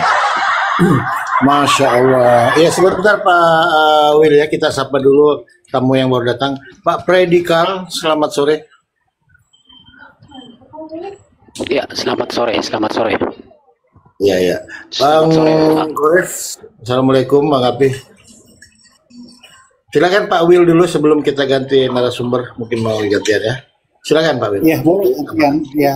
Masya Allah. Ya sebentar Pak uh, Will ya. Kita sapa dulu tamu yang baru datang. Pak Predikal selamat sore. Ya, selamat sore, selamat sore. Iya, iya. Bang Goref, Assalamualaikum Bang Apif. Silakan Pak Will dulu sebelum kita ganti narasumber, mungkin mau gantian ya. Silakan Pak Will. Ya boleh gantian. Ya.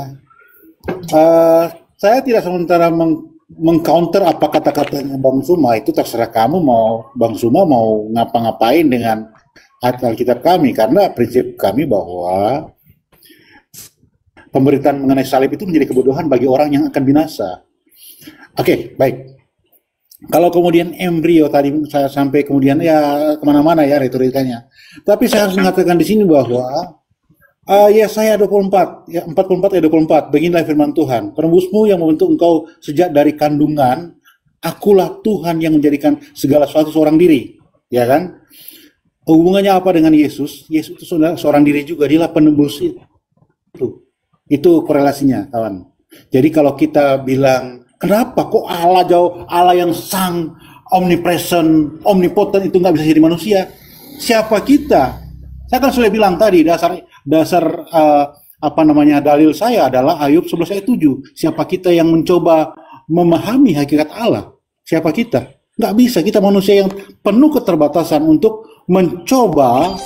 Uh, saya tidak sementara meng mengcounter apa kata-katanya Bang Suma itu terserah kamu mau Bang Suma mau ngapa-ngapain dengan Alkitab kami karena prinsip kami bahwa pemberitaan mengenai salib itu menjadi kebodohan bagi orang yang akan binasa. Oke, okay, baik. Kalau kemudian embrio tadi saya sampai kemudian ya ke mana-mana ya retorikanya. Tapi saya harus mengatakan di sini bahwa uh, ya saya 24, ya 44 ya 24, beginilah firman Tuhan. Penembusmu yang membentuk engkau sejak dari kandungan, akulah Tuhan yang menjadikan segala sesuatu seorang diri. Ya kan? Hubungannya apa dengan Yesus? Yesus itu seorang diri juga, dialah penembus itu. Itu korelasinya, kawan. Jadi kalau kita bilang Kenapa kok Allah jauh Allah yang sang omnipresent, omnipotent itu nggak bisa jadi manusia? Siapa kita? Saya kan sudah bilang tadi dasar dasar uh, apa namanya dalil saya adalah Ayub 11 ayat 7. Siapa kita yang mencoba memahami hakikat Allah? Siapa kita? Nggak bisa. Kita manusia yang penuh keterbatasan untuk mencoba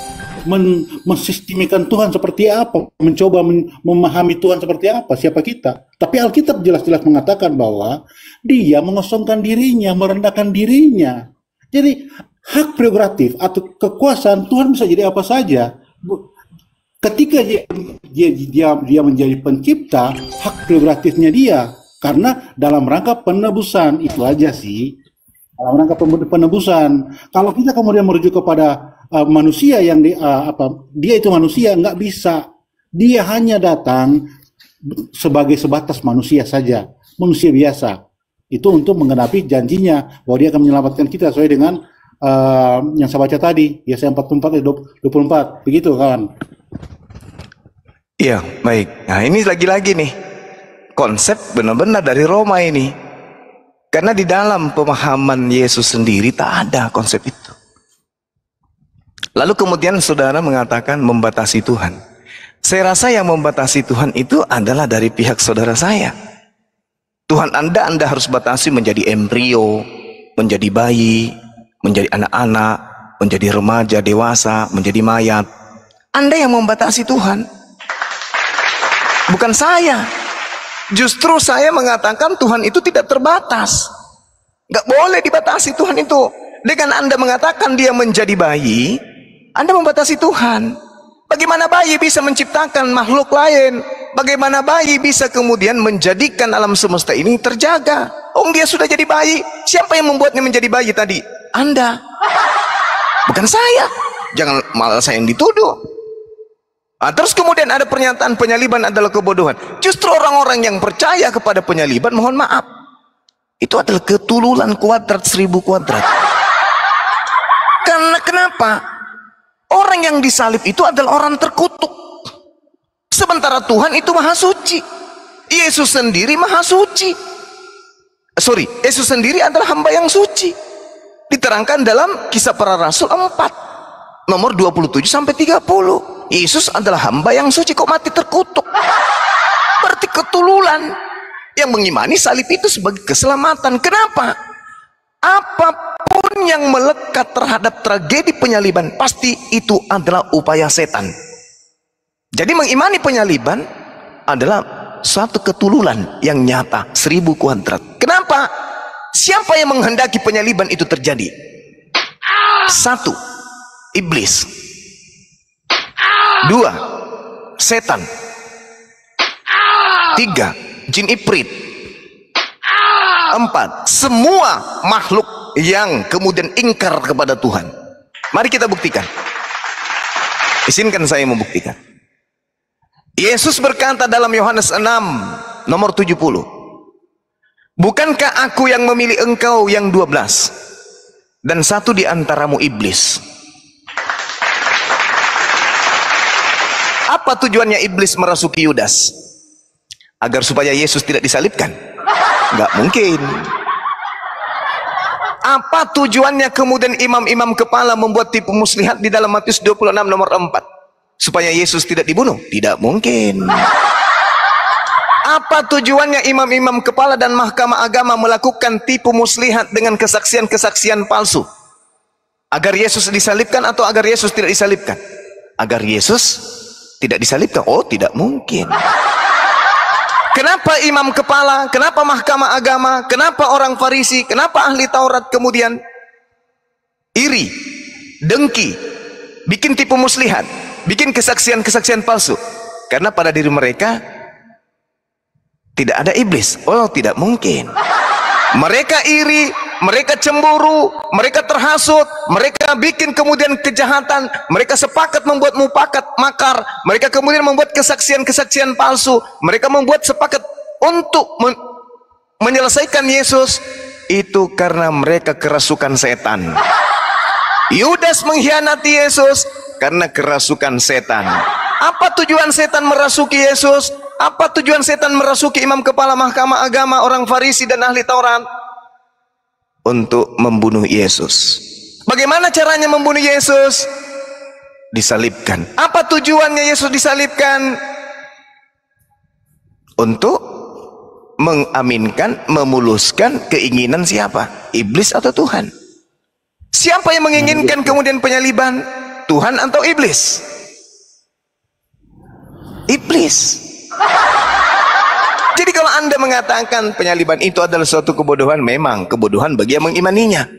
men mensistemikan Tuhan seperti apa, mencoba men memahami Tuhan seperti apa, siapa kita. Tapi Alkitab jelas-jelas mengatakan bahwa dia mengosongkan dirinya, merendahkan dirinya. Jadi hak prerogatif atau kekuasaan Tuhan bisa jadi apa saja. Ketika dia dia dia, dia menjadi pencipta, hak prerogatifnya dia karena dalam rangka penebusan itu aja sih. Dalam rangka penebusan. Kalau kita kemudian merujuk kepada uh, manusia yang di, uh, apa dia itu manusia nggak bisa. Dia hanya datang sebagai sebatas manusia saja manusia biasa. Itu untuk menggenapi janjinya bahwa dia akan menyelamatkan kita sesuai dengan uh, yang saya baca tadi ya saya 44 24 begitu kawan. Iya baik. Nah ini lagi-lagi nih. Konsep benar-benar dari Roma ini. Karena di dalam pemahaman Yesus sendiri tak ada konsep itu Lalu kemudian saudara mengatakan membatasi Tuhan. Saya rasa yang membatasi Tuhan itu adalah dari pihak saudara saya. Tuhan Anda, Anda harus batasi menjadi embrio, menjadi bayi, menjadi anak-anak, menjadi remaja, dewasa, menjadi mayat. Anda yang membatasi Tuhan. Bukan saya. Justru saya mengatakan Tuhan itu tidak terbatas. Gak boleh dibatasi Tuhan itu. Dengan Anda mengatakan dia menjadi bayi, anda membatasi Tuhan. Bagaimana bayi bisa menciptakan makhluk lain? Bagaimana bayi bisa kemudian menjadikan alam semesta ini terjaga? Oh, dia sudah jadi bayi. Siapa yang membuatnya menjadi bayi tadi? Anda. Bukan saya. Jangan malah saya yang dituduh. Nah, terus kemudian ada pernyataan penyaliban adalah kebodohan. Justru orang-orang yang percaya kepada penyaliban, mohon maaf. Itu adalah ketululan kuadrat seribu kuadrat. Karena kenapa? Orang yang disalib itu adalah orang terkutuk. Sementara Tuhan itu maha suci. Yesus sendiri maha suci. Sorry, Yesus sendiri adalah hamba yang suci. Diterangkan dalam kisah para rasul 4. Nomor 27 sampai 30. Yesus adalah hamba yang suci kok mati terkutuk. Berarti ketululan. Yang mengimani salib itu sebagai keselamatan. Kenapa? Apa pun yang melekat terhadap tragedi penyaliban pasti itu adalah upaya setan. Jadi mengimani penyaliban adalah suatu ketululan yang nyata seribu kuadrat. Kenapa? Siapa yang menghendaki penyaliban itu terjadi? Satu, iblis. Dua, setan. Tiga, jin iprit. Empat, semua makhluk yang kemudian ingkar kepada Tuhan. Mari kita buktikan. Izinkan saya membuktikan. Yesus berkata dalam Yohanes 6 nomor 70. Bukankah aku yang memilih engkau yang 12 dan satu di antaramu iblis? Apa tujuannya iblis merasuki Yudas? Agar supaya Yesus tidak disalibkan? Enggak mungkin. Apa tujuannya kemudian imam-imam kepala membuat tipu muslihat di dalam Matius 26 nomor 4? Supaya Yesus tidak dibunuh? Tidak mungkin. Apa tujuannya imam-imam kepala dan mahkamah agama melakukan tipu muslihat dengan kesaksian-kesaksian palsu? Agar Yesus disalibkan atau agar Yesus tidak disalibkan? Agar Yesus tidak disalibkan? Oh, tidak mungkin. Kenapa imam kepala? Kenapa mahkamah agama? Kenapa orang Farisi? Kenapa ahli Taurat kemudian iri, dengki, bikin tipu muslihat, bikin kesaksian-kesaksian palsu? Karena pada diri mereka tidak ada iblis. Oh, tidak mungkin. Mereka iri, mereka cemburu, mereka terhasut, mereka bikin kemudian kejahatan, mereka sepakat membuat mupakat makar, mereka kemudian membuat kesaksian-kesaksian palsu, mereka membuat sepakat untuk men menyelesaikan Yesus itu karena mereka kerasukan setan. Yudas mengkhianati Yesus karena kerasukan setan. Apa tujuan setan merasuki Yesus? Apa tujuan setan merasuki imam kepala mahkamah agama, orang Farisi dan ahli Taurat? Untuk membunuh Yesus. Bagaimana caranya membunuh Yesus? Disalibkan. Apa tujuannya Yesus disalibkan? Untuk mengaminkan, memuluskan keinginan siapa? Iblis atau Tuhan? Siapa yang menginginkan kemudian penyaliban? Tuhan atau iblis? Iblis. Jadi kalau anda mengatakan penyaliban itu adalah suatu kebodohan, memang kebodohan bagi yang mengimaninya.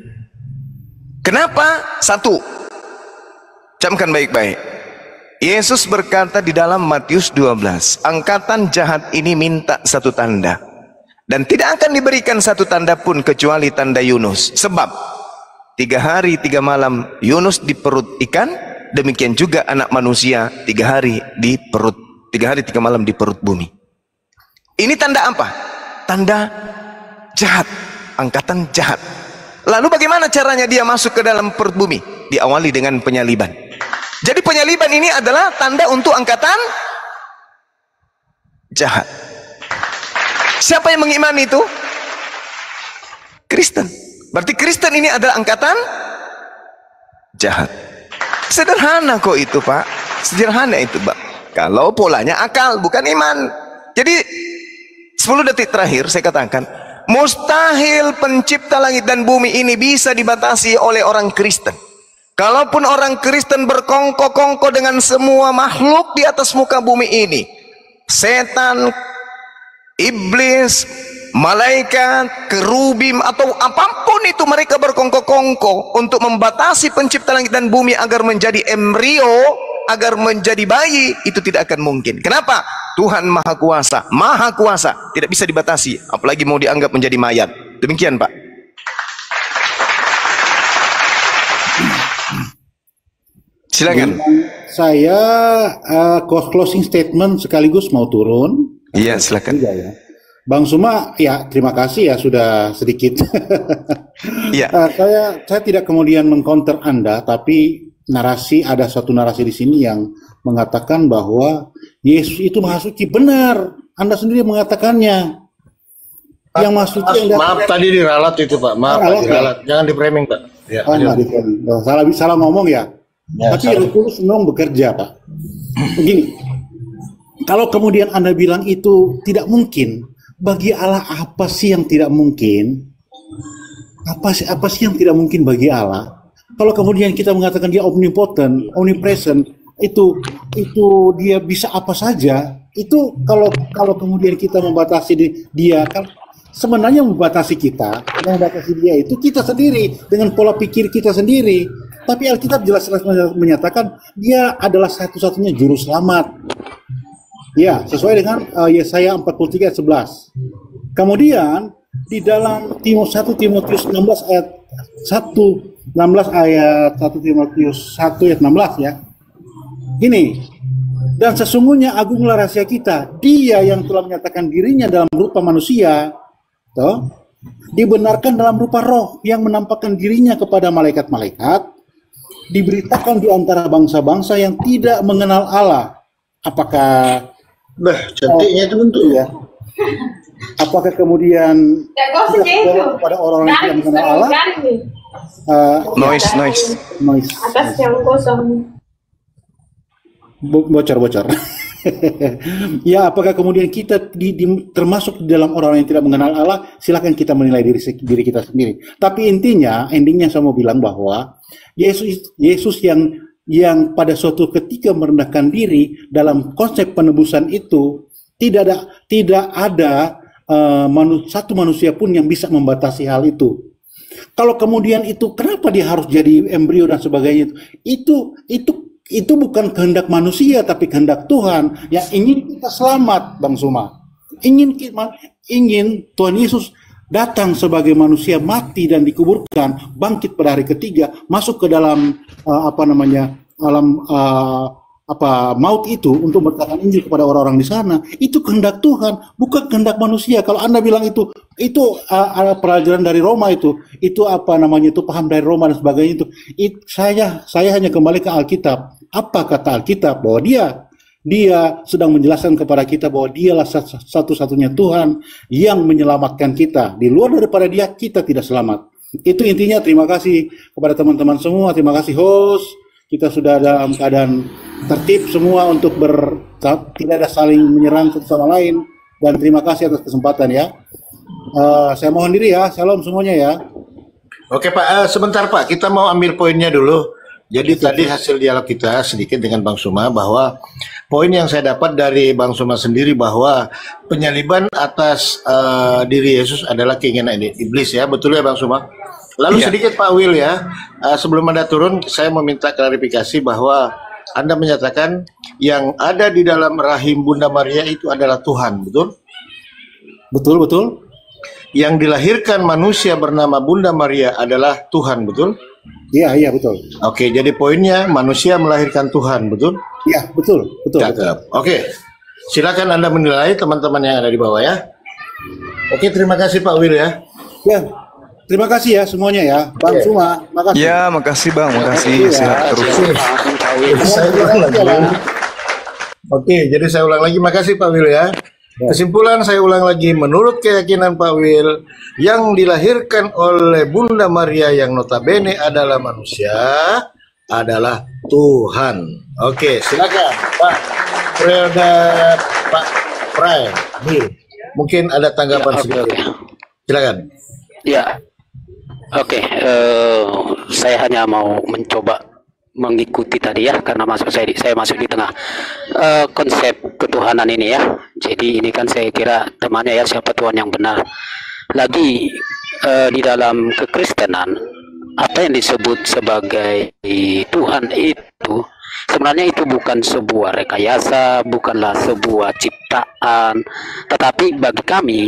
Kenapa? Satu, camkan baik-baik. Yesus berkata di dalam Matius 12, angkatan jahat ini minta satu tanda. Dan tidak akan diberikan satu tanda pun kecuali tanda Yunus. Sebab, tiga hari tiga malam Yunus di perut ikan, demikian juga anak manusia tiga hari di perut, tiga hari tiga malam di perut bumi. Ini tanda apa? Tanda jahat, angkatan jahat. Lalu bagaimana caranya dia masuk ke dalam perut bumi? Diawali dengan penyaliban. Jadi penyaliban ini adalah tanda untuk angkatan jahat. Siapa yang mengimani itu? Kristen. Berarti Kristen ini adalah angkatan jahat. Sederhana kok itu, Pak. Sederhana itu, Pak. Kalau polanya akal, bukan iman. Jadi 10 detik terakhir saya katakan, mustahil pencipta langit dan bumi ini bisa dibatasi oleh orang Kristen. Kalaupun orang Kristen berkongko-kongko dengan semua makhluk di atas muka bumi ini, setan, iblis, malaikat, kerubim atau apa pun itu mereka berkongko-kongko untuk membatasi pencipta langit dan bumi agar menjadi embrio, agar menjadi bayi, itu tidak akan mungkin. Kenapa? Tuhan Maha Kuasa, Maha Kuasa, tidak bisa dibatasi, apalagi mau dianggap menjadi mayat. Demikian, Pak. Silakan. Saya uh, closing statement sekaligus mau turun. Iya, silakan. Ya. Bang Suma, ya terima kasih ya sudah sedikit Iya. Uh, saya saya tidak kemudian mengcounter Anda, tapi narasi ada satu narasi di sini yang mengatakan bahwa Yesus itu maha suci. Benar, Anda sendiri mengatakannya. Yang maha suci yang Maaf tadi diralat itu Pak. Maaf Ralat, Pak, diralat. Jangan di framing Pak. Ya, Oh, enggak, Dikoni. Oh, salah salah ngomong ya. Ya, Tapi salah. Roh Kudus memang bekerja, Pak. Begini, kalau kemudian Anda bilang itu tidak mungkin, bagi Allah apa sih yang tidak mungkin? Apa sih apa sih yang tidak mungkin bagi Allah? Kalau kemudian kita mengatakan dia omnipotent, omnipresent, itu itu dia bisa apa saja. Itu kalau kalau kemudian kita membatasi di- dia kan sebenarnya membatasi kita, membatasi dia itu kita sendiri dengan pola pikir kita sendiri. Tapi Alkitab jelas-jelas menyatakan dia adalah satu-satunya juru selamat. Ya, sesuai dengan uh, Yesaya 43 ayat 11. Kemudian di dalam Timo 1 Timotius 16 ayat 1 16 ayat 1 Timotius 1 ayat 16 ya. Gini, dan sesungguhnya agunglah rahasia kita, dia yang telah menyatakan dirinya dalam rupa manusia, toh, dibenarkan dalam rupa roh yang menampakkan dirinya kepada malaikat-malaikat, diberitakan di antara bangsa-bangsa yang tidak mengenal Allah. Apakah Bah, cantiknya itu bentuk ya? Apakah kemudian kita saudara kepada orang-orang yang tidak mengenal Allah? Uh, Noise, noise. noise. atas yang kosong Bo- bocor-bocor. ya, apakah kemudian kita di, di- termasuk di dalam orang yang tidak mengenal Allah? Silakan kita menilai diri diri kita sendiri. Tapi intinya, endingnya saya mau bilang bahwa Yesus Yesus yang yang pada suatu ketika merendahkan diri dalam konsep penebusan itu tidak ada tidak ada manu- satu manusia pun yang bisa membatasi hal itu. Kalau kemudian itu kenapa dia harus jadi embrio dan sebagainya itu itu itu itu bukan kehendak manusia tapi kehendak Tuhan yang ingin kita selamat Bang Suma. Ingin kita, ingin Tuhan Yesus datang sebagai manusia mati dan dikuburkan, bangkit pada hari ketiga, masuk ke dalam uh, apa namanya? alam uh, apa maut itu untuk berkatakan Injil kepada orang-orang di sana itu kehendak Tuhan bukan kehendak manusia. Kalau anda bilang itu itu uh, pelajaran dari Roma itu itu apa namanya itu paham dari Roma dan sebagainya itu It- saya saya hanya kembali ke Alkitab. Apa kata Alkitab? Bahwa dia dia sedang menjelaskan kepada kita bahwa dialah sat- satu-satunya Tuhan yang menyelamatkan kita. Di luar daripada dia kita tidak selamat. Itu intinya. Terima kasih kepada teman-teman semua. Terima kasih host kita sudah dalam keadaan tertib semua untuk ber tidak ada saling menyerang satu sama lain dan terima kasih atas kesempatan ya. Eh, saya mohon diri ya, shalom semuanya ya. Oke Pak, eh, sebentar Pak, kita mau ambil poinnya dulu. Jadi tadi hasil dialog kita sedikit dengan Bang Suma bahwa poin yang saya dapat dari Bang Suma sendiri bahwa penyaliban atas eh, diri Yesus adalah keinginan iblis ya, betul ya Bang Suma? Lalu Iya. sedikit Pak Will ya, eh, sebelum Anda turun saya meminta klarifikasi bahwa Anda menyatakan yang ada di dalam rahim Bunda Maria itu adalah Tuhan, betul? Betul betul. Yang dilahirkan manusia bernama Bunda Maria adalah Tuhan, betul? Iya iya betul. Oke, jadi poinnya manusia melahirkan Tuhan, betul? Iya betul betul. betul. Oke, silakan Anda menilai teman-teman yang ada di bawah ya. Oke, terima kasih Pak Will ya. Ya terima kasih ya semuanya ya, Bang Oke. Suma, makasih. Ya, makasih Bang, makasih. Iya. Silakan terus. Saya ulang lagi. Oke, jadi saya ulang lagi. Makasih Pak Will ya. Kesimpulan saya ulang lagi, menurut keyakinan Pak Will, yang dilahirkan oleh Bunda Maria yang notabene adalah manusia, adalah Tuhan. Oke, silakan Pak Periode Pak Pray. Mungkin ada tanggapan Ya, oke. Silakan. Ya, oke. eh, saya hanya mau mencoba mengikuti tadi ya, karena masuk saya saya masuk di tengah Eh, konsep ketuhanan ini ya. Jadi ini kan saya kira temannya ya siapa Tuhan yang benar. Lagi eh, di dalam kekristenan apa yang disebut sebagai Tuhan itu sebenarnya itu bukan sebuah rekayasa, bukanlah sebuah ciptaan, tetapi bagi kami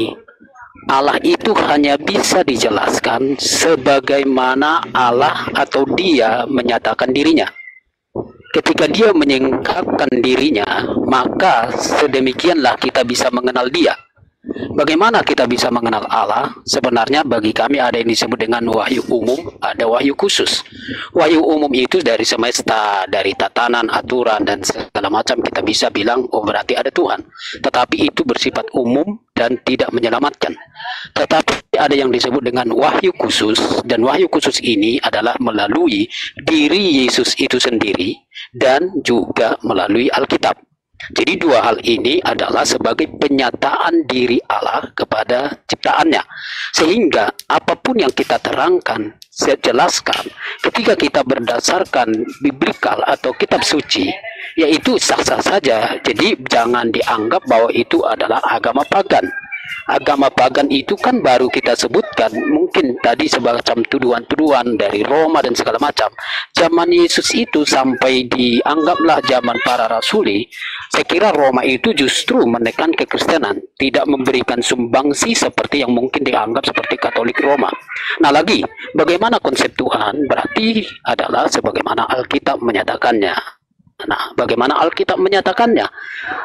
Allah itu hanya bisa dijelaskan sebagaimana Allah atau Dia menyatakan dirinya. Ketika Dia menyingkapkan dirinya, maka sedemikianlah kita bisa mengenal Dia. Bagaimana kita bisa mengenal Allah? Sebenarnya bagi kami ada yang disebut dengan wahyu umum, ada wahyu khusus. Wahyu umum itu dari semesta, dari tatanan, aturan, dan segala macam kita bisa bilang, oh berarti ada Tuhan. Tetapi itu bersifat umum dan tidak menyelamatkan. Tetapi ada yang disebut dengan wahyu khusus, dan wahyu khusus ini adalah melalui diri Yesus itu sendiri dan juga melalui Alkitab. Jadi dua hal ini adalah sebagai penyataan diri Allah kepada ciptaannya. Sehingga apa pun yang kita terangkan, saya jelaskan, ketika kita berdasarkan biblikal atau kitab suci, yaitu sah-sah saja. Jadi jangan dianggap bahwa itu adalah agama pagan agama pagan itu kan baru kita sebutkan mungkin tadi semacam tuduhan-tuduhan dari Roma dan segala macam. Zaman Yesus itu sampai dianggaplah zaman para rasuli saya kira Roma itu justru menekan kekristenan tidak memberikan sumbangsi seperti yang mungkin dianggap seperti Katolik Roma. Nah lagi bagaimana konsep Tuhan? Berarti adalah sebagaimana Alkitab menyatakannya Nah, bagaimana Alkitab menyatakannya?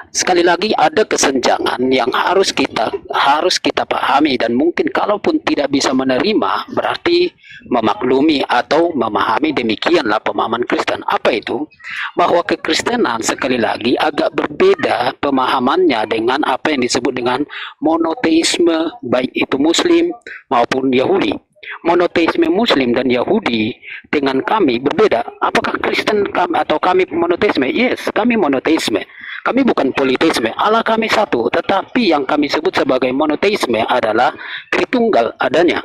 Sekali lagi ada kesenjangan yang harus kita harus kita pahami dan mungkin kalaupun tidak bisa menerima berarti memaklumi atau memahami demikianlah pemahaman Kristen. Apa itu? Bahwa kekristenan sekali lagi agak berbeda pemahamannya dengan apa yang disebut dengan monoteisme baik itu muslim maupun Yahudi monoteisme Muslim dan Yahudi dengan kami berbeda. Apakah Kristen kami atau kami monoteisme? Yes, kami monoteisme. Kami bukan politeisme. Allah kami satu, tetapi yang kami sebut sebagai monoteisme adalah Tritunggal adanya.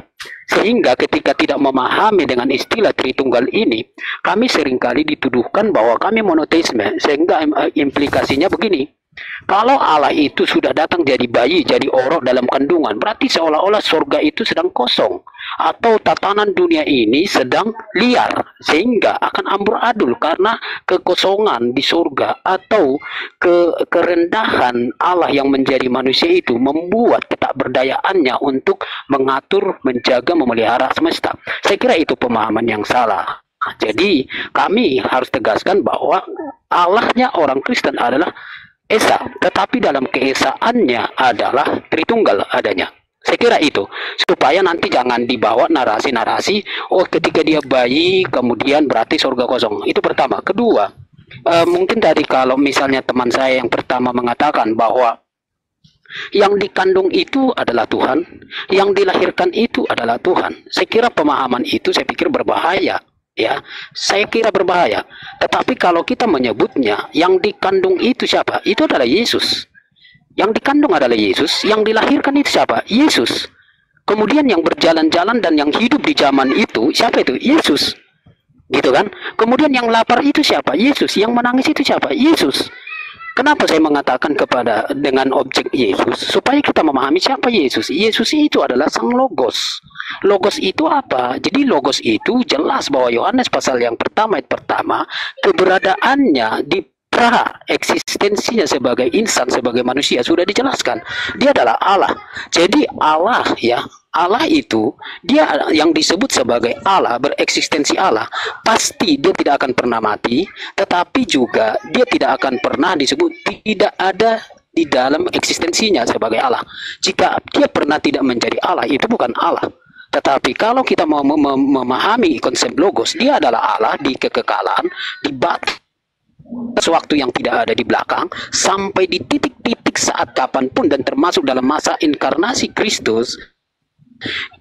Sehingga ketika tidak memahami dengan istilah Tritunggal ini, kami sering kali dituduhkan bahwa kami monoteisme. Sehingga eh, implikasinya begini kalau Allah itu sudah datang jadi bayi, jadi orok dalam kandungan, berarti seolah-olah surga itu sedang kosong. Atau tatanan dunia ini sedang liar, sehingga akan ambur adul karena kekosongan di surga atau ke kerendahan Allah yang menjadi manusia itu membuat ketakberdayaannya untuk mengatur, menjaga, memelihara semesta. Saya kira itu pemahaman yang salah. Jadi kami harus tegaskan bahwa Allahnya orang Kristen adalah Esa, tetapi dalam keesaannya adalah Tritunggal adanya. Saya kira itu supaya nanti jangan dibawa narasi-narasi oh ketika dia bayi kemudian berarti surga kosong. Itu pertama. Kedua, uh, mungkin tadi kalau misalnya teman saya yang pertama mengatakan bahwa yang dikandung itu adalah Tuhan, yang dilahirkan itu adalah Tuhan. Saya kira pemahaman itu saya pikir berbahaya ya saya kira berbahaya. Tetapi kalau kita menyebutnya yang dikandung itu siapa? Itu adalah Yesus. Yang dikandung adalah Yesus. Yang dilahirkan itu siapa? Yesus. Kemudian yang berjalan-jalan dan yang hidup di zaman itu siapa itu? Yesus. Gitu kan? Kemudian yang lapar itu siapa? Yesus. Yang menangis itu siapa? Yesus Kenapa saya mengatakan kepada dengan objek Yesus supaya kita memahami siapa Yesus? Yesus itu adalah sang logos. Logos itu apa? Jadi logos itu jelas bahwa Yohanes pasal yang pertama ayat pertama keberadaannya di pra eksistensinya sebagai insan sebagai manusia sudah dijelaskan. Dia adalah Allah. Jadi Allah ya Allah itu dia yang disebut sebagai Allah bereksistensi Allah pasti dia tidak akan pernah mati tetapi juga dia tidak akan pernah disebut tidak ada di dalam eksistensinya sebagai Allah. Jika dia pernah tidak menjadi Allah itu bukan Allah. Tetapi kalau kita mau mem memahami konsep logos dia adalah Allah di kekekalan di batas sewaktu yang tidak ada di belakang sampai di titik-titik saat kapan pun dan termasuk dalam masa inkarnasi Kristus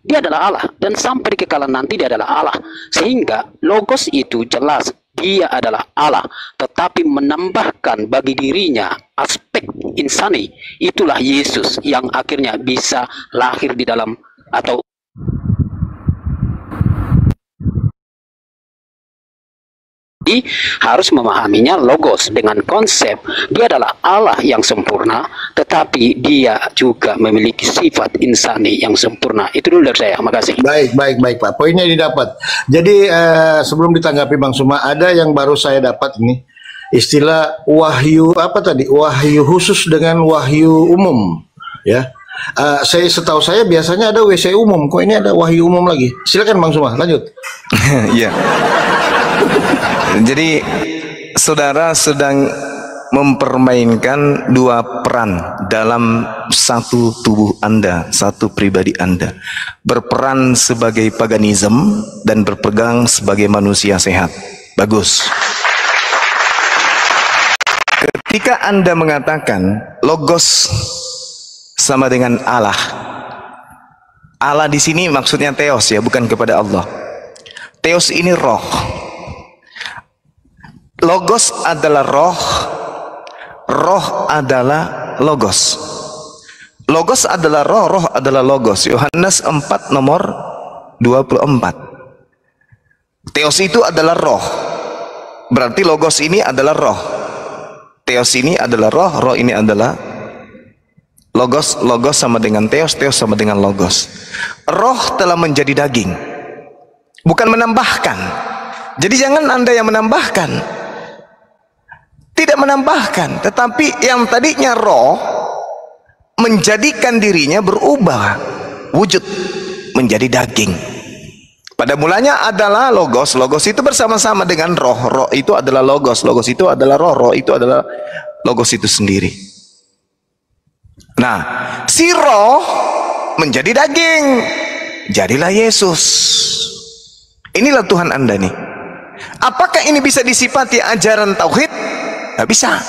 dia adalah Allah dan sampai di kekalan nanti dia adalah Allah. Sehingga logos itu jelas dia adalah Allah, tetapi menambahkan bagi dirinya aspek insani. Itulah Yesus yang akhirnya bisa lahir di dalam atau harus memahaminya logos dengan konsep dia adalah Allah yang sempurna tetapi dia juga memiliki sifat insani yang sempurna. Itu dulu dari saya. Makasih. Baik, baik, baik Pak. Poinnya didapat. Jadi uh, sebelum ditanggapi Bang Suma ada yang baru saya dapat ini istilah wahyu apa tadi? Wahyu khusus dengan wahyu umum ya. Uh, saya setahu saya biasanya ada WC umum, kok ini ada wahyu umum lagi. Silakan Bang Suma, lanjut. Iya. Jadi saudara sedang mempermainkan dua peran dalam satu tubuh Anda, satu pribadi Anda. Berperan sebagai paganism dan berpegang sebagai manusia sehat. Bagus. Ketika Anda mengatakan logos sama dengan Allah. Allah di sini maksudnya teos ya, bukan kepada Allah. Teos ini roh. Logos adalah roh, roh adalah logos. Logos adalah roh, roh adalah logos. Yohanes 4 nomor 24. Teos itu adalah roh. Berarti logos ini adalah roh. Teos ini adalah roh, roh ini adalah logos. Logos sama dengan teos, teos sama dengan logos. Roh telah menjadi daging. Bukan menambahkan. Jadi jangan Anda yang menambahkan tidak menambahkan tetapi yang tadinya roh menjadikan dirinya berubah wujud menjadi daging. Pada mulanya adalah logos. Logos itu bersama-sama dengan roh. Roh itu adalah logos. Logos itu adalah roh. Roh itu adalah logos itu sendiri. Nah si roh menjadi daging. Jadilah Yesus. Inilah Tuhan anda nih. Apakah ini bisa disifati ajaran tauhid Tak bisa.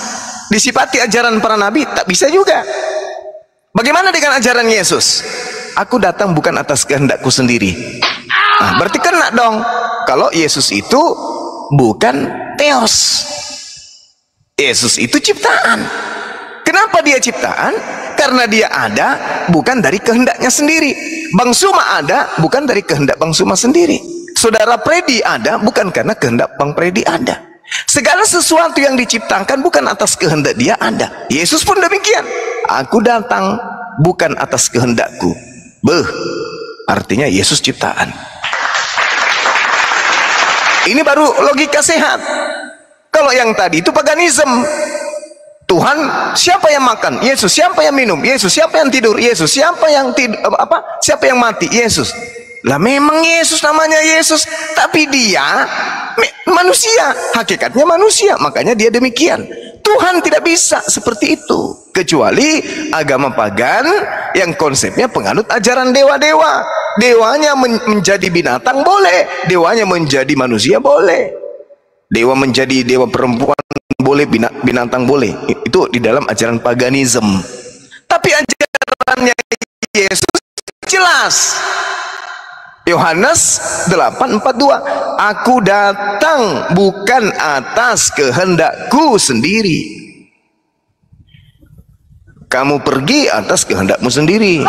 Disifati ajaran para nabi, tak bisa juga. Bagaimana dengan ajaran Yesus? Aku datang bukan atas kehendakku sendiri. Nah, berarti kena dong. Kalau Yesus itu bukan teos. Yesus itu ciptaan. Kenapa dia ciptaan? Karena dia ada bukan dari kehendaknya sendiri. Bang Suma ada bukan dari kehendak Bang Suma sendiri. Saudara Predi ada bukan karena kehendak Bang Predi ada. Segala sesuatu yang diciptakan bukan atas kehendak dia ada. Yesus pun demikian. Aku datang bukan atas kehendakku. Beh, artinya Yesus ciptaan. Ini baru logika sehat. Kalau yang tadi itu paganisme. Tuhan, siapa yang makan? Yesus. Siapa yang minum? Yesus. Siapa yang tidur? Yesus. Siapa yang tidur apa? Siapa yang mati? Yesus. Lah memang Yesus namanya Yesus, tapi dia manusia, hakikatnya manusia, makanya dia demikian. Tuhan tidak bisa seperti itu, kecuali agama pagan yang konsepnya penganut ajaran dewa-dewa. Dewanya men menjadi binatang boleh, dewanya menjadi manusia boleh. Dewa menjadi dewa perempuan boleh, binatang boleh. Itu di dalam ajaran paganisme. Tapi ajarannya Yesus jelas Yohanes 8:42 Aku datang bukan atas kehendakku sendiri Kamu pergi atas kehendakmu sendiri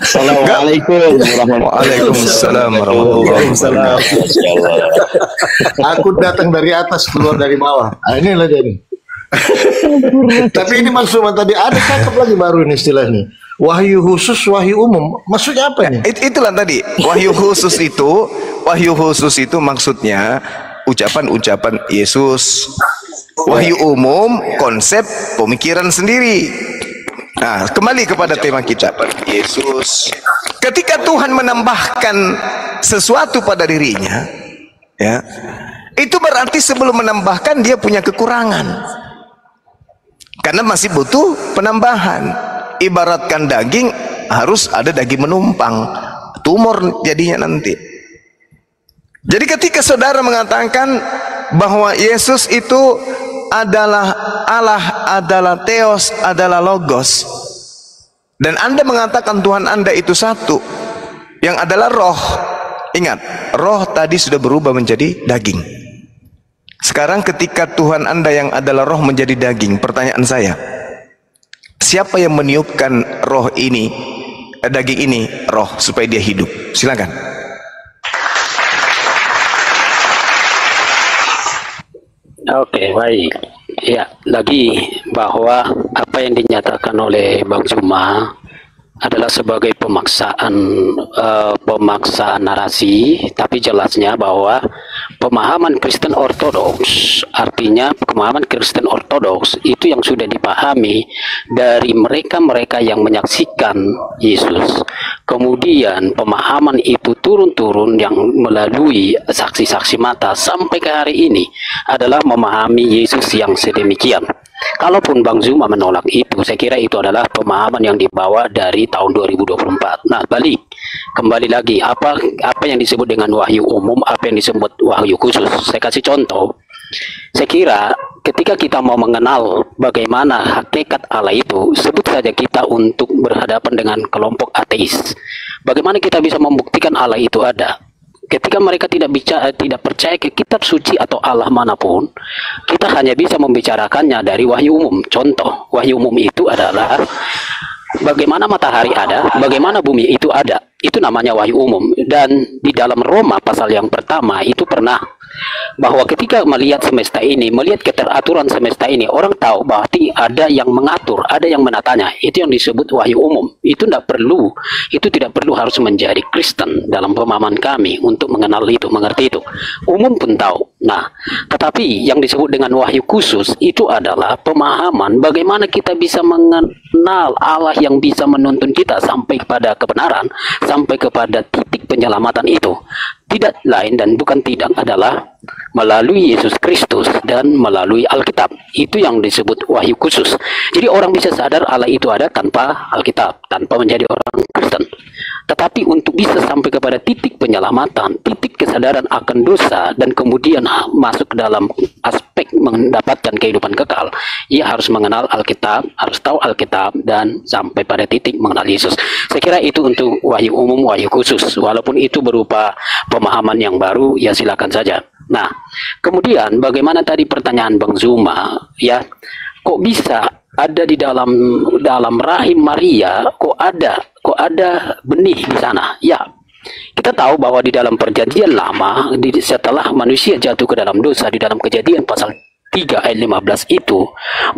Assalamualaikum Waalaikumsalam warahmatullahi wabarakatuh. Aku datang dari atas keluar dari bawah. Nah, inilah jadi. Tapi ini maksudnya tadi ada cakep lagi baru ini istilah ini. Wahyu khusus, wahyu umum. Maksudnya apa ini? It, itulah tadi. Wahyu khusus itu, wahyu khusus itu maksudnya ucapan-ucapan Yesus. Wahyu umum konsep pemikiran sendiri. Nah, kembali kepada tema kita. Yesus. Ketika Tuhan menambahkan sesuatu pada dirinya, ya, itu berarti sebelum menambahkan dia punya kekurangan. Karena masih butuh penambahan. Ibaratkan daging harus ada daging menumpang. Tumor jadinya nanti. Jadi ketika saudara mengatakan bahwa Yesus itu adalah Allah, adalah Theos, adalah Logos. Dan Anda mengatakan Tuhan Anda itu satu. Yang adalah roh. Ingat, roh tadi sudah berubah menjadi daging. Sekarang ketika Tuhan Anda yang adalah roh menjadi daging, pertanyaan saya, siapa yang meniupkan roh ini, eh, daging ini, roh supaya dia hidup? Silakan. Oke, baik. Ya, lagi bahwa apa yang dinyatakan oleh Bang Juma adalah sebagai pemaksaan uh, pemaksaan narasi tapi jelasnya bahwa pemahaman Kristen Ortodoks artinya pemahaman Kristen Ortodoks itu yang sudah dipahami dari mereka-mereka yang menyaksikan Yesus kemudian pemahaman itu turun-turun yang melalui saksi-saksi mata sampai ke hari ini adalah memahami Yesus yang sedemikian. Kalaupun Bang Zuma menolak itu, saya kira itu adalah pemahaman yang dibawa dari tahun 2024. Nah, balik kembali lagi apa apa yang disebut dengan wahyu umum, apa yang disebut wahyu khusus. Saya kasih contoh. Saya kira ketika kita mau mengenal bagaimana hakikat Allah itu, sebut saja kita untuk berhadapan dengan kelompok ateis. Bagaimana kita bisa membuktikan Allah itu ada? Ketika mereka tidak bicara, tidak percaya ke kitab suci atau Allah mana pun, kita hanya bisa membicarakannya dari wahyu umum. Contoh, wahyu umum itu adalah bagaimana matahari ada, bagaimana bumi itu ada. Itu namanya wahyu umum. Dan di dalam Roma pasal yang pertama itu pernah bahwa ketika melihat semesta ini, melihat keteraturan semesta ini, orang tahu bahwa ada yang mengatur, ada yang menatanya. Itu yang disebut wahyu umum. Itu tidak perlu, itu tidak perlu harus menjadi Kristen dalam pemahaman kami untuk mengenal itu, mengerti itu. Umum pun tahu. Nah, tetapi yang disebut dengan wahyu khusus itu adalah pemahaman bagaimana kita bisa mengenal Allah yang bisa menuntun kita sampai kepada kebenaran, sampai kepada titik penyelamatan itu tidak lain dan bukan tidak adalah melalui Yesus Kristus dan melalui Alkitab. Itu yang disebut wahyu khusus. Jadi orang bisa sadar Allah itu ada tanpa Alkitab, tanpa menjadi orang Kristen. Tetapi untuk bisa sampai kepada titik penyelamatan, titik kesadaran akan dosa dan kemudian masuk ke dalam aspek mendapatkan kehidupan kekal, ia harus mengenal Alkitab, harus tahu Alkitab dan sampai pada titik mengenal Yesus. Saya kira itu untuk wahyu umum, wahyu khusus. Walaupun itu berupa pemahaman yang baru, ya silakan saja. Nah, kemudian bagaimana tadi pertanyaan Bang Zuma, ya, kok bisa ada di dalam dalam rahim Maria kok ada kok ada benih di sana? Ya kita tahu bahwa di dalam perjanjian lama setelah manusia jatuh ke dalam dosa di dalam kejadian pasal 3 ayat 15 itu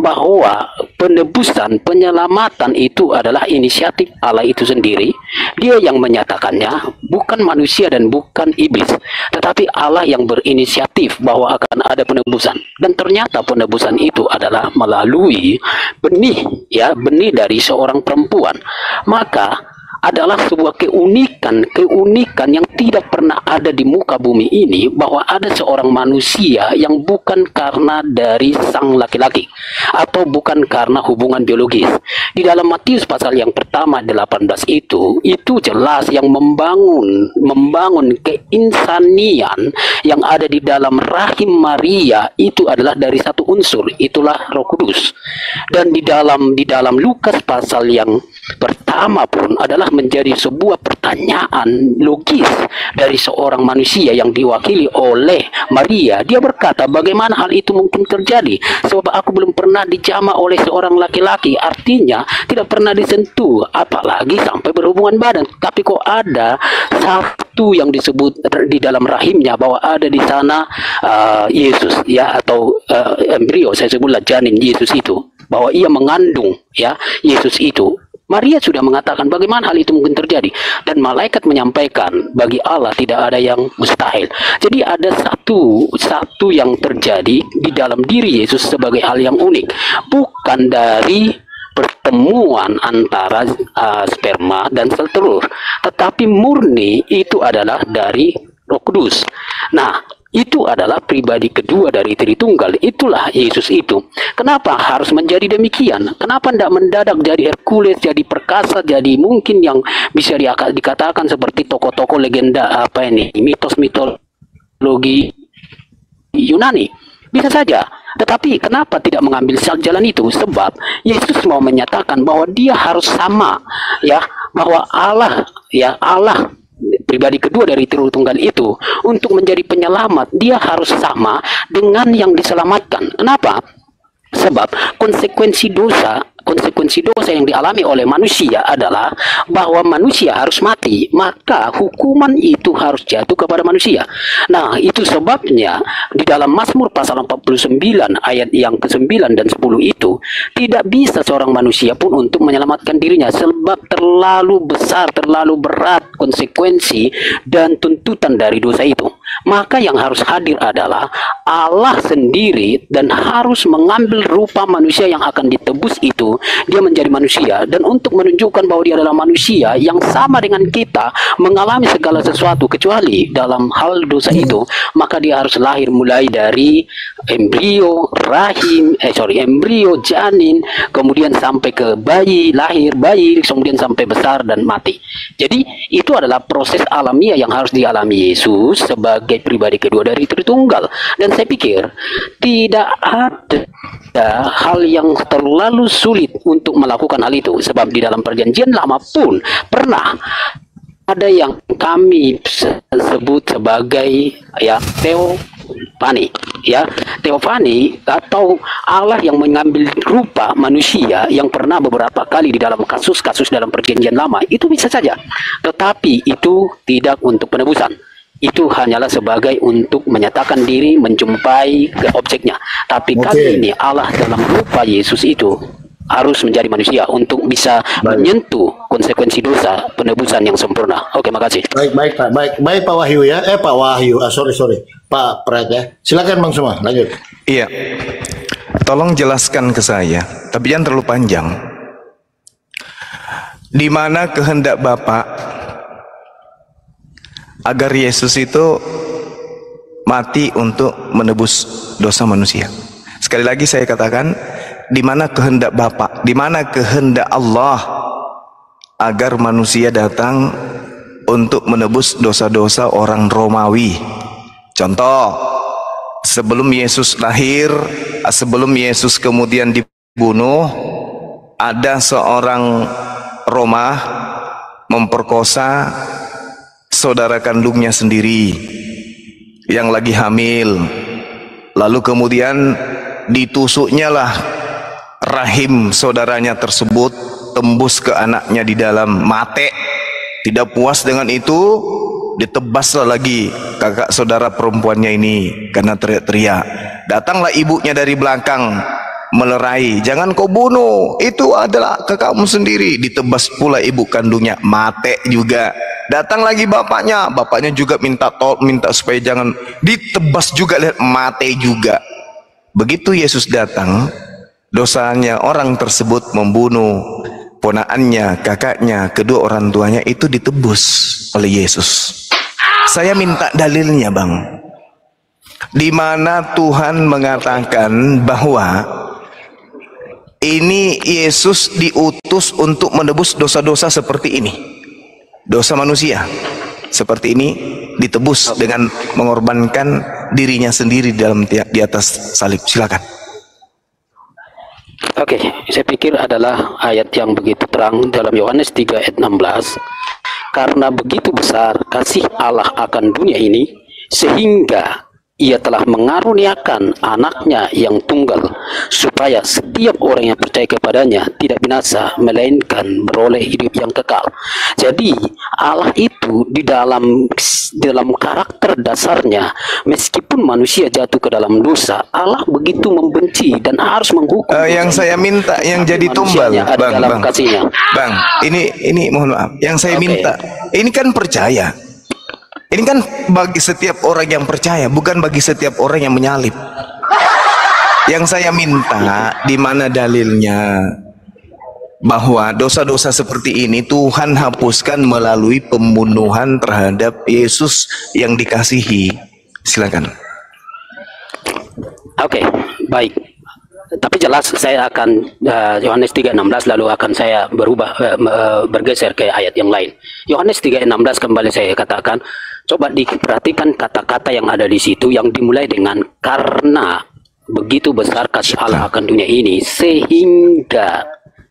bahwa penebusan penyelamatan itu adalah inisiatif Allah itu sendiri. Dia yang menyatakannya bukan manusia dan bukan iblis. Tetapi Allah yang berinisiatif bahwa akan ada penebusan. Dan ternyata penebusan itu adalah melalui benih ya benih dari seorang perempuan. Maka adalah sebuah keunikan, keunikan yang tidak pernah ada di muka bumi ini bahwa ada seorang manusia yang bukan karena dari sang laki-laki atau bukan karena hubungan biologis. Di dalam Matius pasal yang pertama 18 itu, itu jelas yang membangun membangun keinsanian yang ada di dalam rahim Maria itu adalah dari satu unsur, itulah Roh Kudus. Dan di dalam di dalam Lukas pasal yang pertama pun adalah menjadi sebuah pertanyaan logis dari seorang manusia yang diwakili oleh Maria. Dia berkata, bagaimana hal itu mungkin terjadi? Sebab aku belum pernah dijama oleh seorang laki-laki. Artinya, tidak pernah disentuh, apalagi sampai berhubungan badan. Tapi kok ada satu yang disebut di dalam rahimnya bahwa ada di sana uh, Yesus ya atau uh, embrio saya sebutlah janin Yesus itu bahwa ia mengandung ya Yesus itu Maria sudah mengatakan bagaimana hal itu mungkin terjadi dan malaikat menyampaikan bagi Allah tidak ada yang mustahil. Jadi ada satu satu yang terjadi di dalam diri Yesus sebagai hal yang unik, bukan dari pertemuan antara uh, sperma dan sel telur, tetapi murni itu adalah dari Roh Kudus. Nah, itu adalah pribadi kedua dari Tritunggal. Itulah Yesus itu. Kenapa harus menjadi demikian? Kenapa tidak mendadak jadi Hercules, jadi perkasa, jadi mungkin yang bisa dikatakan seperti tokoh-tokoh legenda apa ini, mitos mitologi Yunani? Bisa saja. Tetapi kenapa tidak mengambil jalan itu? Sebab Yesus mau menyatakan bahwa dia harus sama, ya, bahwa Allah, ya Allah pribadi kedua dari Tunggal itu untuk menjadi penyelamat dia harus sama dengan yang diselamatkan. Kenapa? Sebab konsekuensi dosa konsekuensi dosa yang dialami oleh manusia adalah bahwa manusia harus mati, maka hukuman itu harus jatuh kepada manusia. Nah, itu sebabnya di dalam Mazmur pasal 49 ayat yang ke-9 dan 10 itu tidak bisa seorang manusia pun untuk menyelamatkan dirinya sebab terlalu besar, terlalu berat konsekuensi dan tuntutan dari dosa itu. Maka yang harus hadir adalah Allah sendiri dan harus mengambil rupa manusia yang akan ditebus itu dia menjadi manusia. Dan untuk menunjukkan bahwa dia adalah manusia yang sama dengan kita mengalami segala sesuatu kecuali dalam hal dosa itu maka dia harus lahir mulai dari embrio rahim eh sorry embrio janin kemudian sampai ke bayi lahir bayi kemudian sampai besar dan mati. Jadi itu adalah proses alamiah yang harus dialami Yesus sebagai pribadi kedua dari Tritunggal dan saya pikir tidak ada hal yang terlalu sulit untuk melakukan hal itu sebab di dalam perjanjian lama pun pernah ada yang kami sebut sebagai ya teofani ya teofani atau Allah yang mengambil rupa manusia yang pernah beberapa kali di dalam kasus-kasus dalam perjanjian lama itu bisa saja tetapi itu tidak untuk penebusan itu hanyalah sebagai untuk menyatakan diri menjumpai ke objeknya. Tapi okay. kali ini Allah dalam rupa Yesus itu harus menjadi manusia untuk bisa baik. menyentuh konsekuensi dosa penebusan yang sempurna. Oke, makasih. Baik, baik Pak. Baik, baik Pak Wahyu ya. Eh Pak Wahyu, ah, sorry sorry. Pak Prat ya. Silakan Bang semua, lanjut. Iya. Tolong jelaskan ke saya, tapi jangan terlalu panjang. Di mana kehendak Bapak agar Yesus itu mati untuk menebus dosa manusia. Sekali lagi saya katakan, di mana kehendak Bapa, di mana kehendak Allah agar manusia datang untuk menebus dosa-dosa orang Romawi. Contoh, sebelum Yesus lahir, sebelum Yesus kemudian dibunuh, ada seorang Roma memperkosa saudara kandungnya sendiri yang lagi hamil. Lalu kemudian ditusuknya lah rahim saudaranya tersebut tembus ke anaknya di dalam mate. Tidak puas dengan itu, ditebaslah lagi kakak saudara perempuannya ini karena teriak-teriak. Datanglah ibunya dari belakang melerai, jangan kau bunuh, itu adalah kakakmu sendiri. Ditebas pula ibu kandungnya, mate juga. Datang lagi bapaknya, bapaknya juga minta tol, minta supaya jangan ditebas juga lihat mate juga. Begitu Yesus datang, dosanya orang tersebut membunuh ponaannya, kakaknya, kedua orang tuanya itu ditebus oleh Yesus. Saya minta dalilnya, Bang. Di mana Tuhan mengatakan bahwa ini Yesus diutus untuk menebus dosa-dosa seperti ini. Dosa manusia seperti ini ditebus dengan mengorbankan dirinya sendiri dalam di atas salib. Silakan. Oke, okay, saya pikir adalah ayat yang begitu terang dalam Yohanes 3 ayat 16. Karena begitu besar kasih Allah akan dunia ini sehingga ia telah mengaruniakan anaknya yang tunggal supaya setiap orang yang percaya kepadanya tidak binasa melainkan beroleh hidup yang kekal. Jadi Allah itu di dalam dalam karakter dasarnya meskipun manusia jatuh ke dalam dosa, Allah begitu membenci dan harus menghukum. Uh, yang saya minta yang jadi tumbal, Bang, Bang, kasihnya. Bang, ini ini mohon maaf, yang saya okay. minta ini kan percaya ini kan bagi setiap orang yang percaya, bukan bagi setiap orang yang menyalip. Yang saya minta, di mana dalilnya bahwa dosa-dosa seperti ini Tuhan hapuskan melalui pembunuhan terhadap Yesus yang dikasihi. Silakan. Oke, okay, baik. Tapi jelas saya akan uh, Yohanes 3:16 lalu akan saya berubah uh, bergeser ke ayat yang lain. Yohanes 3:16 kembali saya katakan Coba diperhatikan kata-kata yang ada di situ yang dimulai dengan karena. Begitu besar kasih Allah akan dunia ini. Sehingga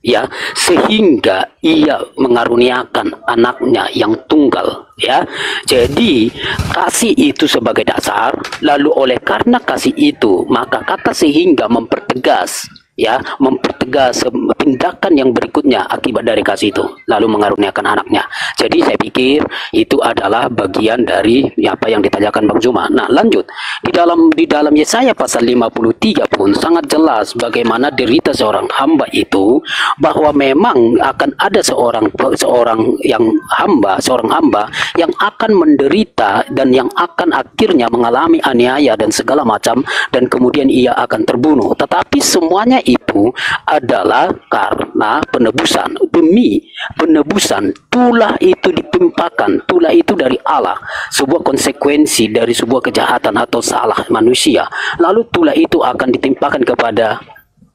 ya sehingga ia mengaruniakan anaknya yang tunggal ya. Jadi kasih itu sebagai dasar. Lalu oleh karena kasih itu maka kata sehingga mempertegas ya mempertegas tindakan yang berikutnya akibat dari kasih itu lalu mengaruniakan anaknya. Jadi saya pikir itu adalah bagian dari apa yang ditanyakan Bang Zuma nah lanjut. Di dalam di dalam Yesaya pasal 53 pun sangat jelas bagaimana derita seorang hamba itu bahwa memang akan ada seorang seorang yang hamba seorang hamba yang akan menderita dan yang akan akhirnya mengalami aniaya dan segala macam dan kemudian ia akan terbunuh. Tetapi semuanya itu adalah karena penebusan. Demi penebusan tulah itu ditimpakan. Tulah itu dari Allah. Sebuah konsekuensi dari sebuah kejahatan atau salah manusia. Lalu tulah itu akan ditimpakan kepada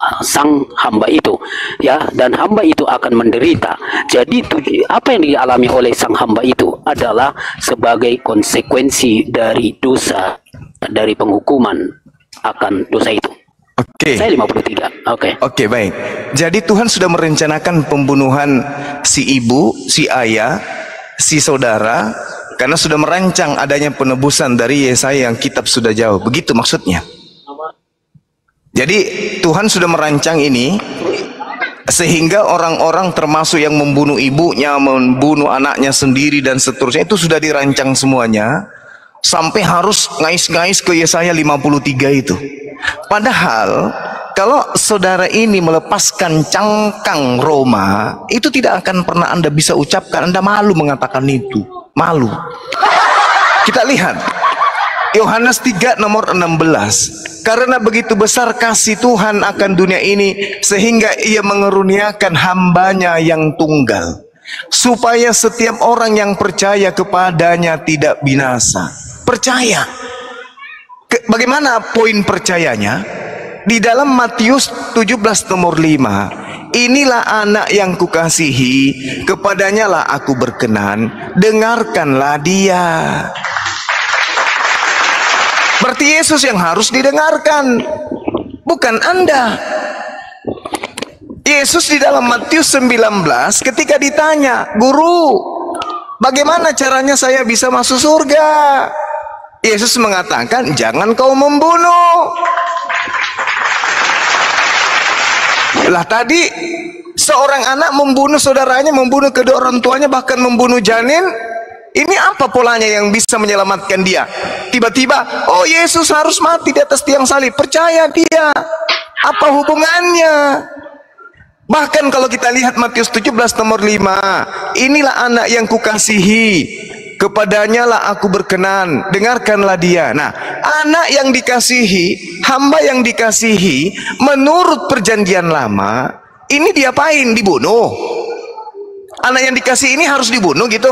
uh, sang hamba itu. Ya dan hamba itu akan menderita. Jadi apa yang dialami oleh sang hamba itu adalah sebagai konsekuensi dari dosa dari penghukuman akan dosa itu Oke. saya 53 oke Oke, baik. Jadi Tuhan sudah merencanakan pembunuhan si ibu, si ayah, si saudara karena sudah merancang adanya penebusan dari Yesaya yang kitab sudah jauh. Begitu maksudnya. Jadi Tuhan sudah merancang ini sehingga orang-orang termasuk yang membunuh ibunya, membunuh anaknya sendiri dan seterusnya itu sudah dirancang semuanya sampai harus ngais-ngais ke Yesaya 53 itu. Padahal kalau saudara ini melepaskan cangkang Roma, itu tidak akan pernah Anda bisa ucapkan. Anda malu mengatakan itu. Malu. Kita lihat Yohanes 3 nomor 16 Karena begitu besar kasih Tuhan akan dunia ini Sehingga ia mengeruniakan hambanya yang tunggal Supaya setiap orang yang percaya kepadanya tidak binasa Percaya Bagaimana poin percayanya? Di dalam Matius 17 nomor 5 Inilah anak yang kukasihi Kepadanya lah aku berkenan Dengarkanlah dia Berarti Yesus yang harus didengarkan, bukan Anda. Yesus di dalam Matius 19 ketika ditanya, "Guru, bagaimana caranya saya bisa masuk surga?" Yesus mengatakan, "Jangan kau membunuh." Lah tadi seorang anak membunuh saudaranya, membunuh kedua orang tuanya, bahkan membunuh janin. Ini apa polanya yang bisa menyelamatkan dia? Tiba-tiba, oh Yesus harus mati di atas tiang salib. Percaya dia. Apa hubungannya? Bahkan kalau kita lihat Matius 17 nomor 5, inilah anak yang kukasihi. Kepadanya lah aku berkenan, dengarkanlah dia. Nah, anak yang dikasihi, hamba yang dikasihi, menurut perjanjian lama, ini diapain? Dibunuh. Anak yang dikasihi ini harus dibunuh gitu.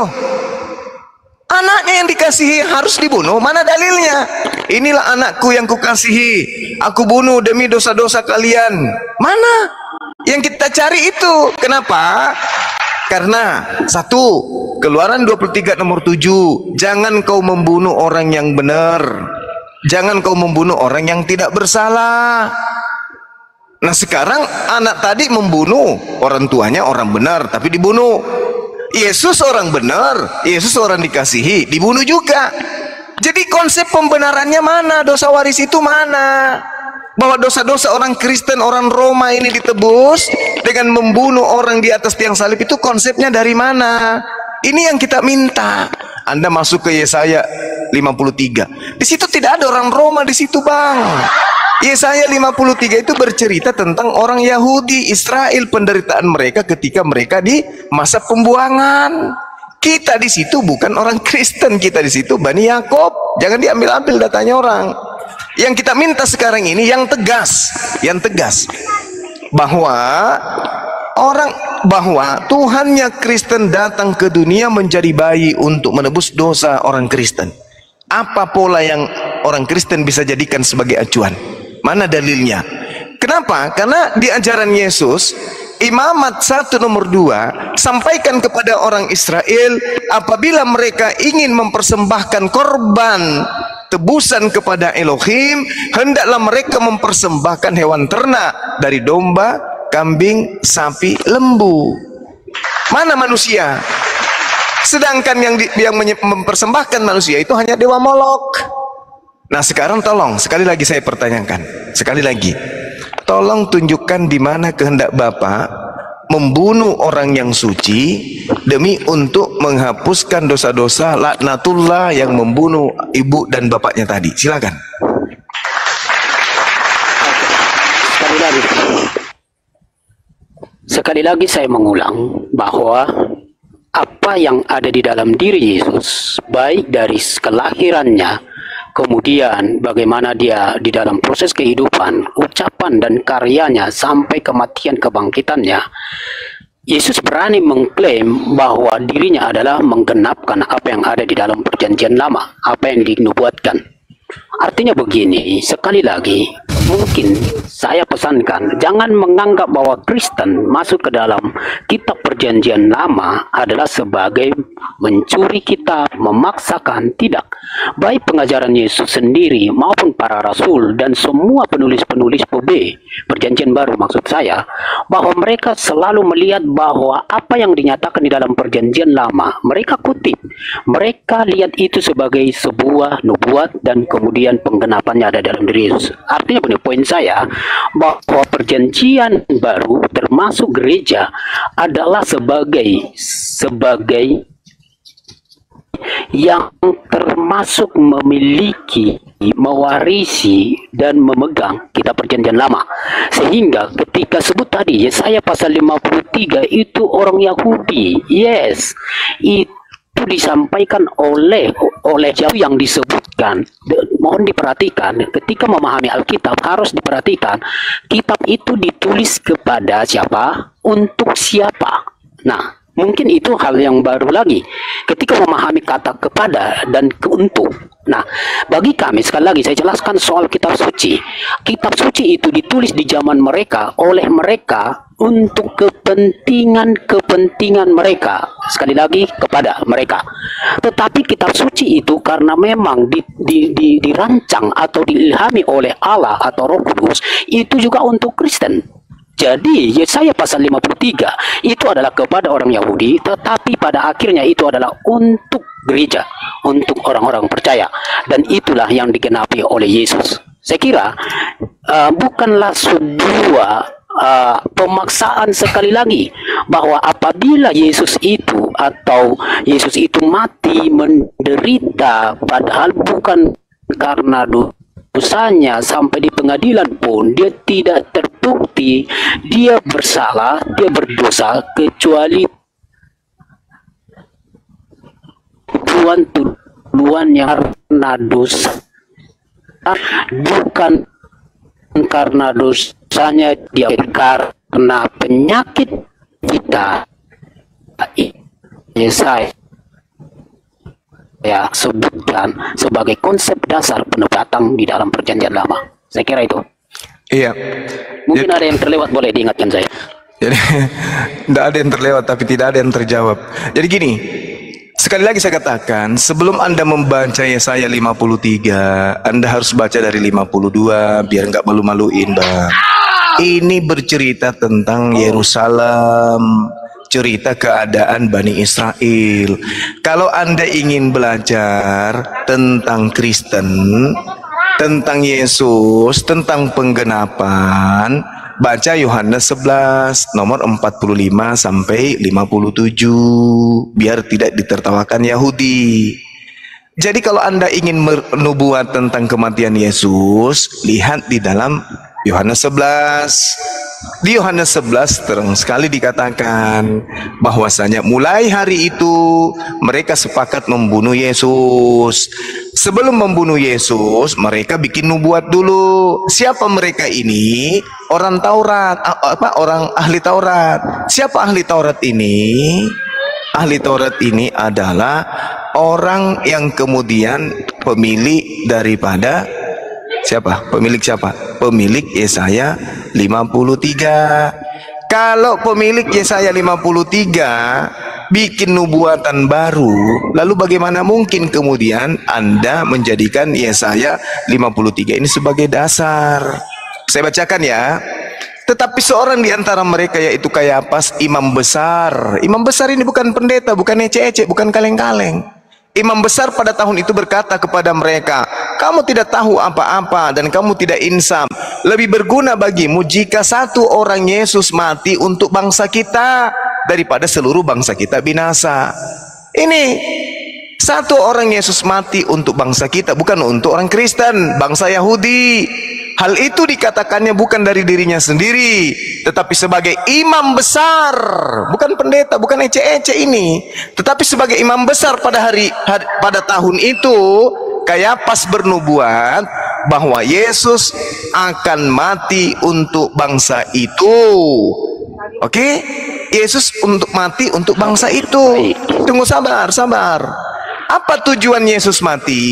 Anaknya yang dikasihi harus dibunuh. Mana dalilnya? Inilah anakku yang kukasihi. Aku bunuh demi dosa-dosa kalian. Mana? Yang kita cari itu. Kenapa? Karena satu, Keluaran 23 nomor 7, jangan kau membunuh orang yang benar. Jangan kau membunuh orang yang tidak bersalah. Nah sekarang anak tadi membunuh orang tuanya orang benar tapi dibunuh. Yesus orang benar, Yesus orang dikasihi, dibunuh juga. Jadi konsep pembenarannya mana? Dosa waris itu mana? Bahwa dosa-dosa orang Kristen, orang Roma ini ditebus dengan membunuh orang di atas tiang salib itu konsepnya dari mana? Ini yang kita minta. Anda masuk ke Yesaya 53. Di situ tidak ada orang Roma di situ, Bang. Yesaya 53 itu bercerita tentang orang Yahudi, Israel, penderitaan mereka ketika mereka di masa pembuangan. Kita di situ bukan orang Kristen, kita di situ Bani Yakob. Jangan diambil-ambil datanya orang. Yang kita minta sekarang ini yang tegas, yang tegas bahwa orang bahwa Tuhannya Kristen datang ke dunia menjadi bayi untuk menebus dosa orang Kristen. Apa pola yang orang Kristen bisa jadikan sebagai acuan? Mana dalilnya? Kenapa? Karena di ajaran Yesus, imamat satu nomor dua, sampaikan kepada orang Israel, apabila mereka ingin mempersembahkan korban tebusan kepada Elohim, hendaklah mereka mempersembahkan hewan ternak dari domba, kambing, sapi, lembu. Mana manusia? Sedangkan yang di, yang mempersembahkan manusia itu hanya dewa Molok. Nah sekarang tolong sekali lagi saya pertanyakan sekali lagi tolong tunjukkan di mana kehendak Bapak membunuh orang yang suci demi untuk menghapuskan dosa-dosa laknatullah yang membunuh ibu dan bapaknya tadi. Silakan. Sekali lagi. Sekali lagi saya mengulang bahwa apa yang ada di dalam diri Yesus baik dari kelahirannya kemudian bagaimana dia di dalam proses kehidupan, ucapan dan karyanya sampai kematian kebangkitannya, Yesus berani mengklaim bahwa dirinya adalah menggenapkan apa yang ada di dalam perjanjian lama, apa yang dinubuatkan. Artinya begini, sekali lagi, mungkin saya pesankan, jangan menganggap bahwa Kristen masuk ke dalam kitab perjanjian lama adalah sebagai mencuri kitab, memaksakan, tidak. Baik pengajaran Yesus sendiri maupun para rasul dan semua penulis-penulis PB, perjanjian baru maksud saya, bahwa mereka selalu melihat bahwa apa yang dinyatakan di dalam perjanjian lama, mereka kutip. Mereka lihat itu sebagai sebuah nubuat dan kemudian penggenapannya ada dalam diri Yesus. Artinya begini, poin saya bahwa perjanjian baru termasuk gereja adalah sebagai sebagai yang termasuk memiliki, mewarisi dan memegang kita perjanjian lama. Sehingga ketika sebut tadi Yesaya pasal 53 itu orang Yahudi. Yes. Itu itu disampaikan oleh oleh jauh yang disebutkan. Mohon diperhatikan ketika memahami Alkitab harus diperhatikan kitab itu ditulis kepada siapa? Untuk siapa? Nah mungkin itu hal yang baru lagi ketika memahami kata kepada dan keuntung Nah, bagi kami sekali lagi saya jelaskan soal kitab suci. Kitab suci itu ditulis di zaman mereka oleh mereka untuk kepentingan-kepentingan mereka. Sekali lagi kepada mereka. Tetapi kitab suci itu karena memang di, di, di, dirancang atau diilhami oleh Allah atau Roh Kudus itu juga untuk Kristen. Jadi Yesaya pasal 53 itu adalah kepada orang Yahudi tetapi pada akhirnya itu adalah untuk gereja, untuk orang-orang percaya dan itulah yang digenapi oleh Yesus. Saya kira uh, bukanlah sebuah uh, pemaksaan sekali lagi bahwa apabila Yesus itu atau Yesus itu mati menderita padahal bukan karena dosa dosanya sampai di pengadilan pun dia tidak terbukti. Dia bersalah, dia berdosa kecuali tuduhan-tuduhan yang karena dosa bukan karena dosanya dia karena penyakit kita. Yesaya saya sebutkan sebagai konsep dasar penobatan di dalam perjanjian lama. Saya kira itu. Iya. Mungkin Jadi, ada yang terlewat boleh diingatkan saya. Jadi tidak ada yang terlewat tapi tidak ada yang terjawab. Jadi gini, sekali lagi saya katakan, sebelum Anda membaca Yesaya 53, Anda harus baca dari 52 biar nggak malu-maluin, Bang. Ini bercerita tentang Yerusalem, cerita keadaan Bani Israel. Kalau Anda ingin belajar tentang Kristen, tentang Yesus, tentang penggenapan, baca Yohanes 11 nomor 45 sampai 57 biar tidak ditertawakan Yahudi. Jadi kalau Anda ingin menubuat tentang kematian Yesus, lihat di dalam Yohanes 11 di Yohanes 11 terang sekali dikatakan bahwasanya mulai hari itu mereka sepakat membunuh Yesus. Sebelum membunuh Yesus, mereka bikin nubuat dulu. Siapa mereka ini? Orang Taurat, apa orang ahli Taurat. Siapa ahli Taurat ini? Ahli Taurat ini adalah orang yang kemudian pemilik daripada Siapa? Pemilik siapa? Pemilik Yesaya 53. Kalau pemilik Yesaya 53 bikin nubuatan baru, lalu bagaimana mungkin kemudian Anda menjadikan Yesaya 53 ini sebagai dasar? Saya bacakan ya. Tetapi seorang di antara mereka yaitu Kayapas imam besar. Imam besar ini bukan pendeta, bukan ece-ece, bukan kaleng-kaleng. Imam besar pada tahun itu berkata kepada mereka, "Kamu tidak tahu apa-apa dan kamu tidak insam. Lebih berguna bagimu jika satu orang Yesus mati untuk bangsa kita daripada seluruh bangsa kita binasa." Ini satu orang Yesus mati untuk bangsa kita, bukan untuk orang Kristen, bangsa Yahudi. Hal itu dikatakannya bukan dari dirinya sendiri, tetapi sebagai imam besar, bukan pendeta, bukan ece-ece ini, tetapi sebagai imam besar pada hari, hari pada tahun itu Kayapas bernubuat bahwa Yesus akan mati untuk bangsa itu. Oke? Okay? Yesus untuk mati untuk bangsa itu. Tunggu sabar, sabar. Apa tujuan Yesus mati?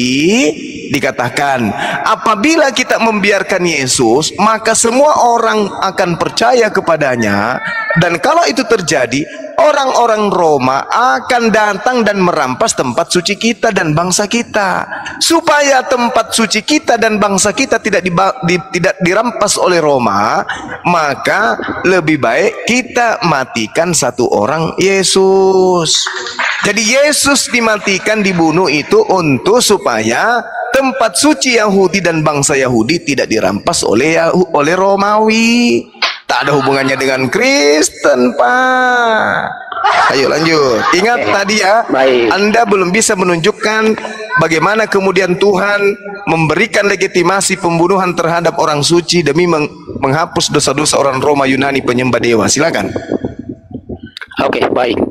Dikatakan, apabila kita membiarkan Yesus, maka semua orang akan percaya kepadanya dan kalau itu terjadi, orang-orang Roma akan datang dan merampas tempat suci kita dan bangsa kita. Supaya tempat suci kita dan bangsa kita tidak di, tidak dirampas oleh Roma, maka lebih baik kita matikan satu orang Yesus. Jadi Yesus dimatikan dibunuh itu untuk supaya tempat suci Yahudi dan bangsa Yahudi tidak dirampas oleh oleh Romawi. Tak ada hubungannya dengan Kristen, Pak. Ayo lanjut. Ingat Oke. tadi ya, Baik. Anda belum bisa menunjukkan bagaimana kemudian Tuhan memberikan legitimasi pembunuhan terhadap orang suci demi meng menghapus dosa-dosa orang Roma Yunani penyembah dewa. Silakan. Oke, baik.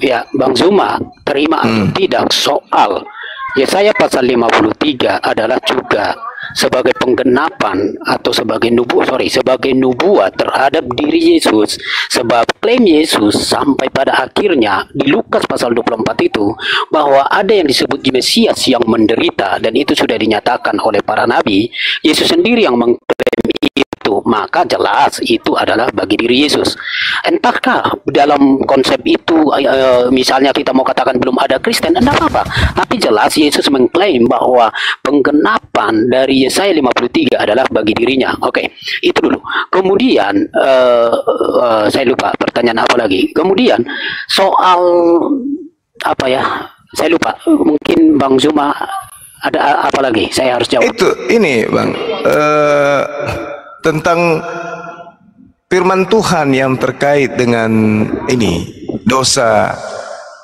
Ya, Bang Zuma, terima hmm. atau tidak soal Yesaya pasal 53 adalah juga sebagai penggenapan atau sebagai nubu sorry sebagai nubuat terhadap diri Yesus sebab klaim Yesus sampai pada akhirnya di Lukas pasal 24 itu bahwa ada yang disebut Mesias yang menderita dan itu sudah dinyatakan oleh para nabi Yesus sendiri yang mengklaim itu maka jelas itu adalah bagi diri Yesus. Entahkah dalam konsep itu uh, misalnya kita mau katakan belum ada Kristen enggak apa-apa. Tapi jelas Yesus mengklaim bahwa penggenapan dari Yesaya 53 adalah bagi dirinya. Oke okay, itu dulu. Kemudian uh, uh, saya lupa pertanyaan apa lagi. Kemudian soal apa ya saya lupa. Mungkin Bang Zuma ada apa lagi? Saya harus jawab. Itu ini Bang. Uh, tentang firman Tuhan yang terkait dengan ini dosa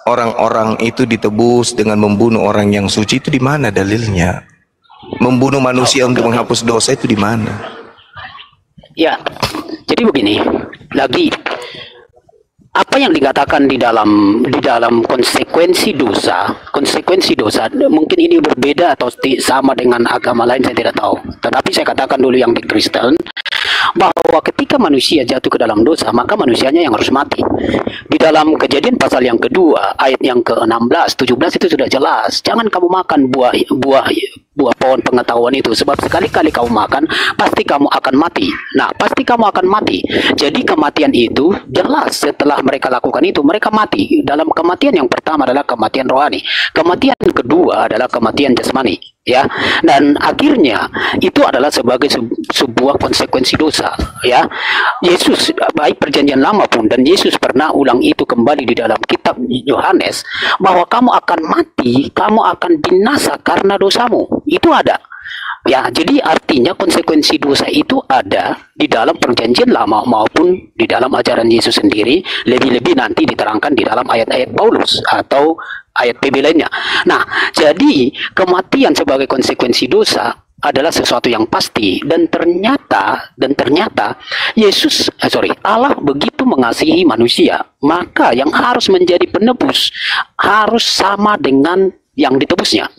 orang-orang itu ditebus dengan membunuh orang yang suci itu di mana dalilnya? Membunuh manusia untuk menghapus dosa itu di mana? Ya, jadi begini, lagi apa yang dikatakan di dalam di dalam konsekuensi dosa, konsekuensi dosa mungkin ini berbeda atau sama dengan agama lain saya tidak tahu. Tetapi saya katakan dulu yang di Kristen bahwa ketika manusia jatuh ke dalam dosa, maka manusianya yang harus mati. Di dalam kejadian pasal yang kedua, ayat yang ke-16, 17 itu sudah jelas. Jangan kamu makan buah buah buah pohon pengetahuan itu sebab sekali-kali kamu makan pasti kamu akan mati. Nah, pasti kamu akan mati. Jadi kematian itu jelas setelah mereka lakukan itu mereka mati. Dalam kematian yang pertama adalah kematian rohani. Kematian kedua adalah kematian jasmani ya. Dan akhirnya itu adalah sebagai sebuah konsekuensi dosa ya. Yesus baik perjanjian lama pun dan Yesus pernah ulang itu kembali di dalam kitab Yohanes bahwa kamu akan mati kamu akan binasa karena dosamu. Itu ada Ya, jadi artinya konsekuensi dosa itu ada di dalam perjanjian lama maupun di dalam ajaran Yesus sendiri, lebih-lebih nanti diterangkan di dalam ayat-ayat Paulus atau ayat PB lainnya. Nah, jadi kematian sebagai konsekuensi dosa adalah sesuatu yang pasti. Dan ternyata dan ternyata Yesus eh, sorry Allah begitu mengasihi manusia maka yang harus menjadi penebus harus sama dengan yang ditebusnya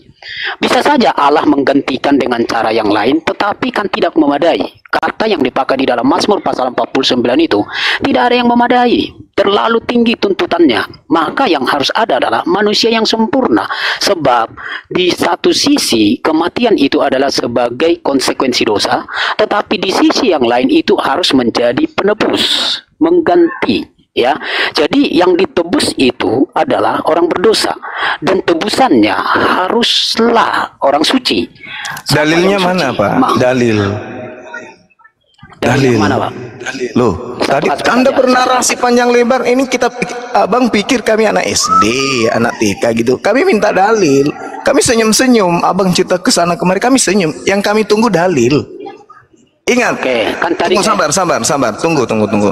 bisa saja Allah menggantikan dengan cara yang lain, tetapi kan tidak memadai. Kata yang dipakai di dalam Mazmur pasal 49 itu tidak ada yang memadai. Terlalu tinggi tuntutannya. Maka yang harus ada adalah manusia yang sempurna. Sebab di satu sisi kematian itu adalah sebagai konsekuensi dosa, tetapi di sisi yang lain itu harus menjadi penebus, mengganti ya. Jadi yang ditebus itu adalah orang berdosa dan tebusannya haruslah orang suci. Dalilnya mana, Pak? Dalil. Dalil. Mana, Pak? Dalil. Loh, tadi Anda bernarasi panjang lebar. Ini kita Abang pikir kami anak SD, anak TK gitu. Kami minta dalil. Kami senyum-senyum. Abang cerita ke sana kemari kami senyum. Yang kami tunggu dalil. Ingat. Oke, kan tadi tunggu sabar, sabar, sabar. Tunggu, tunggu, tunggu.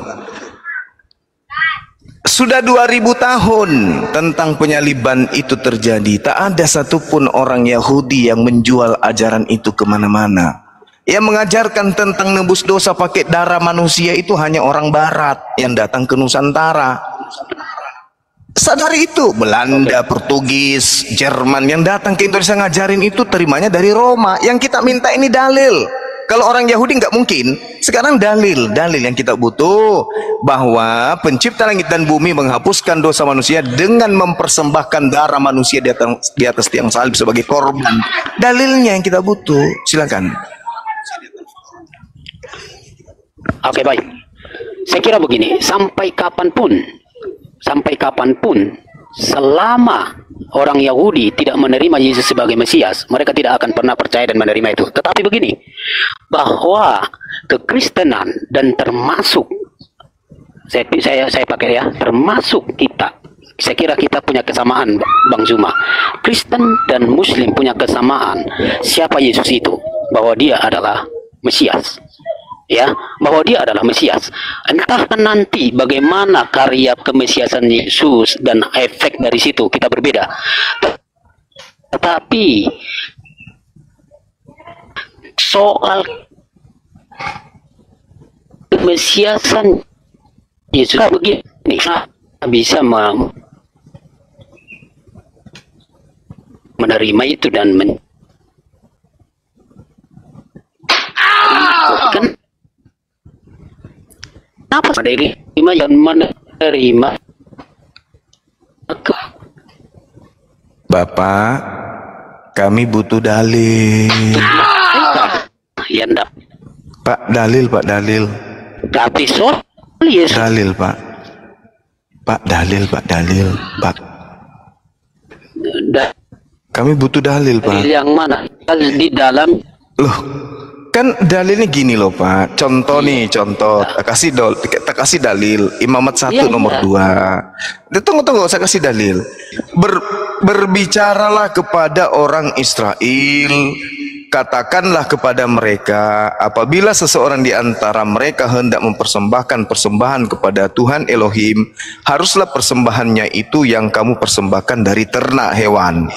Sudah 2000 tahun tentang penyaliban itu terjadi. Tak ada satupun orang Yahudi yang menjual ajaran itu ke mana-mana. Yang mengajarkan tentang nebus dosa pakai darah manusia itu hanya orang barat yang datang ke Nusantara. Sadari itu Belanda, Portugis, Jerman yang datang ke Indonesia ngajarin itu terimanya dari Roma. Yang kita minta ini dalil. Kalau orang Yahudi nggak mungkin. Sekarang dalil, dalil yang kita butuh bahwa pencipta langit dan bumi menghapuskan dosa manusia dengan mempersembahkan darah manusia di atas, di atas tiang salib sebagai korban. Dalilnya yang kita butuh. Silakan. Oke baik. Saya kira begini, sampai kapan pun, sampai kapan pun, selama orang Yahudi tidak menerima Yesus sebagai Mesias, mereka tidak akan pernah percaya dan menerima itu. Tetapi begini, bahwa kekristenan dan termasuk saya saya saya pakai ya, termasuk kita. Saya kira kita punya kesamaan, Bang Zuma. Kristen dan Muslim punya kesamaan. Siapa Yesus itu? Bahwa dia adalah Mesias ya bahwa dia adalah Mesias. Entah nanti bagaimana karya kemesiasan Yesus dan efek dari situ kita berbeda. Tetapi soal kemesiasan Yesus begini bisa menerima itu dan men kan Kenapa menerima yang menerima? Bapak, kami butuh dalil. Ya enggak. Pak, dalil, Pak, dalil. Tapi soal yes. Dalil, Pak. Pak, dalil, Pak, dalil, Pak. Da kami butuh dalil, Pak. Yang mana? Di dalam Loh, kan dalilnya gini loh pak. Contoh nih contoh. Tak kasih dol tak kasih dalil. Imamat satu Iya, nomor iya. dua. Tunggu tunggu. Saya kasih dalil. Ber, berbicaralah kepada orang Israel. Katakanlah kepada mereka apabila seseorang di antara mereka hendak mempersembahkan persembahan kepada Tuhan Elohim haruslah persembahannya itu yang kamu persembahkan dari ternak hewan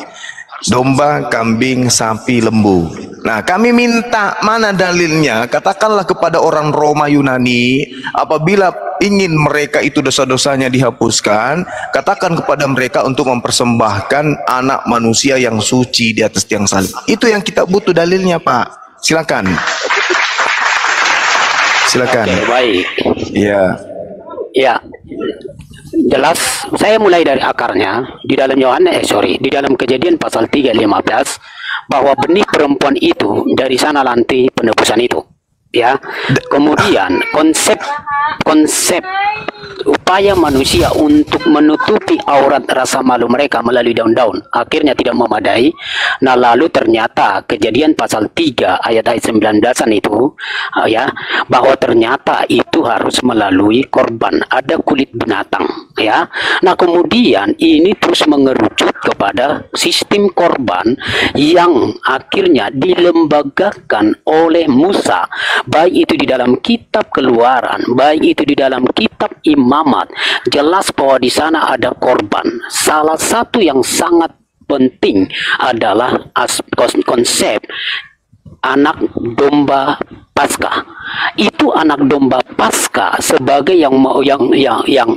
domba, kambing, sapi, lembu. Nah, kami minta mana dalilnya? Katakanlah kepada orang Roma Yunani, apabila ingin mereka itu dosa-dosanya dihapuskan, katakan kepada mereka untuk mempersembahkan anak manusia yang suci di atas tiang salib. Itu yang kita butuh dalilnya, Pak. Silakan. Silakan. Oke, baik. Iya. Ya. Jelas, saya mulai dari akarnya di dalam Yohanes eh sorry, di dalam Kejadian pasal 3 15 bahwa benih perempuan itu dari sana nanti penebusan itu. Ya. Kemudian konsep konsep upaya manusia untuk menutupi aurat rasa malu mereka melalui daun-daun akhirnya tidak memadai. Nah, lalu ternyata kejadian pasal 3 ayat-ayat 19-an itu uh, ya bahwa ternyata itu harus melalui korban, ada kulit binatang ya. Nah, kemudian ini terus mengerucut kepada sistem korban yang akhirnya dilembagakan oleh Musa baik itu di dalam kitab Keluaran, baik itu di dalam kitab Imamat, jelas bahwa di sana ada korban. Salah satu yang sangat penting adalah konsep anak domba Paskah. Itu anak domba Paskah sebagai yang yang yang yang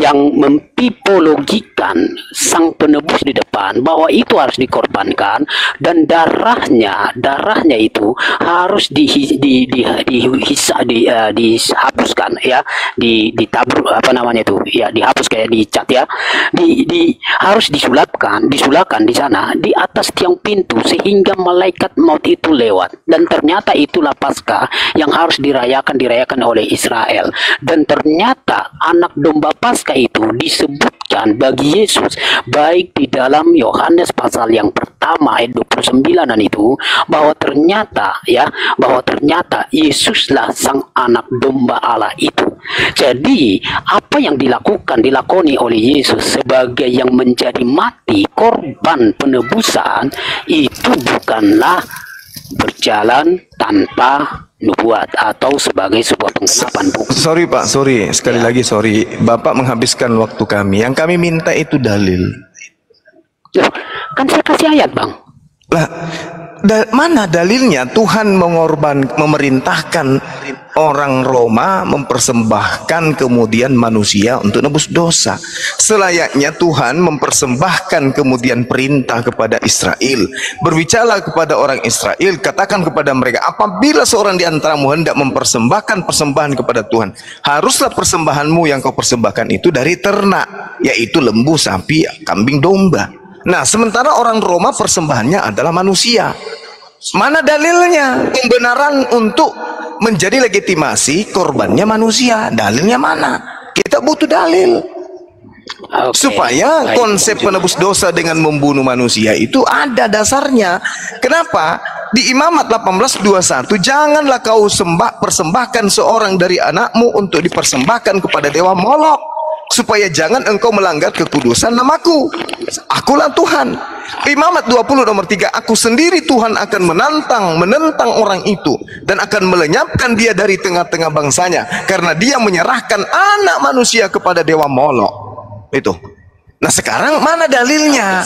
yang mentipologikan sang penebus di depan bahwa itu harus dikorbankan dan darahnya darahnya itu harus di di di di, hisa- di, eh, dihapuskan ya. Di ditabur apa namanya itu? Ya dihapus kayak dicat ya. Di, di harus disulapkan disulakan di sana di atas tiang pintu sehingga malaikat maut itu lewat. Dan ternyata itulah pasca yang harus dirayakan dirayakan oleh Israel. Dan ternyata anak domba pasca itu disebutkan bagi Yesus baik di dalam Yohanes pasal yang pertama ayat 29 itu bahwa ternyata ya bahwa ternyata Yesuslah sang anak domba Allah itu. Jadi apa yang dilakukan dilakoni oleh Yesus sebagai yang menjadi mati korban penebusan itu bukanlah berjalan tanpa nubuat atau sebagai sebuah pengungkapan bukti. Sorry Pak, sorry. Sekali lagi sorry. Bapak menghabiskan waktu kami. Yang kami minta itu dalil. Kan saya kasih ayat bang. Lah, da mana dalilnya Tuhan mengorban memerintahkan orang Roma mempersembahkan kemudian manusia untuk nebus dosa. Selayaknya Tuhan mempersembahkan kemudian perintah kepada Israel. Berbicara kepada orang Israel, katakan kepada mereka, apabila seorang di antaramu hendak mempersembahkan persembahan kepada Tuhan, haruslah persembahanmu yang kau persembahkan itu dari ternak, yaitu lembu, sapi, kambing, domba. Nah, sementara orang Roma persembahannya adalah manusia. Mana dalilnya? Pembenaran untuk menjadi legitimasi korbannya manusia. Dalilnya mana? Kita butuh dalil. Oke. Supaya konsep penebus dosa dengan membunuh manusia itu ada dasarnya. Kenapa? Di Imamat 1821 janganlah kau sembah persembahkan seorang dari anakmu untuk dipersembahkan kepada dewa Molok supaya jangan engkau melanggar kekudusan namaku. Akulah Tuhan. Imamat 20 nomor 3 Aku sendiri Tuhan akan menantang Menentang orang itu Dan akan melenyapkan dia dari tengah-tengah bangsanya Karena dia menyerahkan anak manusia kepada Dewa Molok Itu Nah sekarang mana dalilnya?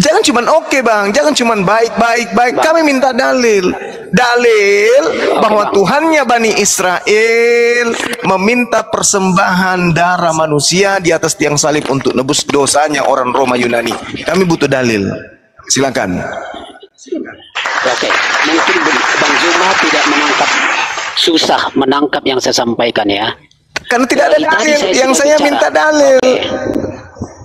Jangan cuman oke bang. Jangan cuman baik baik baik. Kami minta dalil. Dalil bahwa Tuhannya Bani Israel Meminta persembahan darah manusia Di atas tiang salib untuk nebus dosanya orang Roma Yunani. Kami butuh dalil. Silakan. Oke, mungkin Bang Zuma tidak menangkap susah menangkap yang saya sampaikan ya. Karena tidak ada dalil. Yang saya minta dalil. Oke.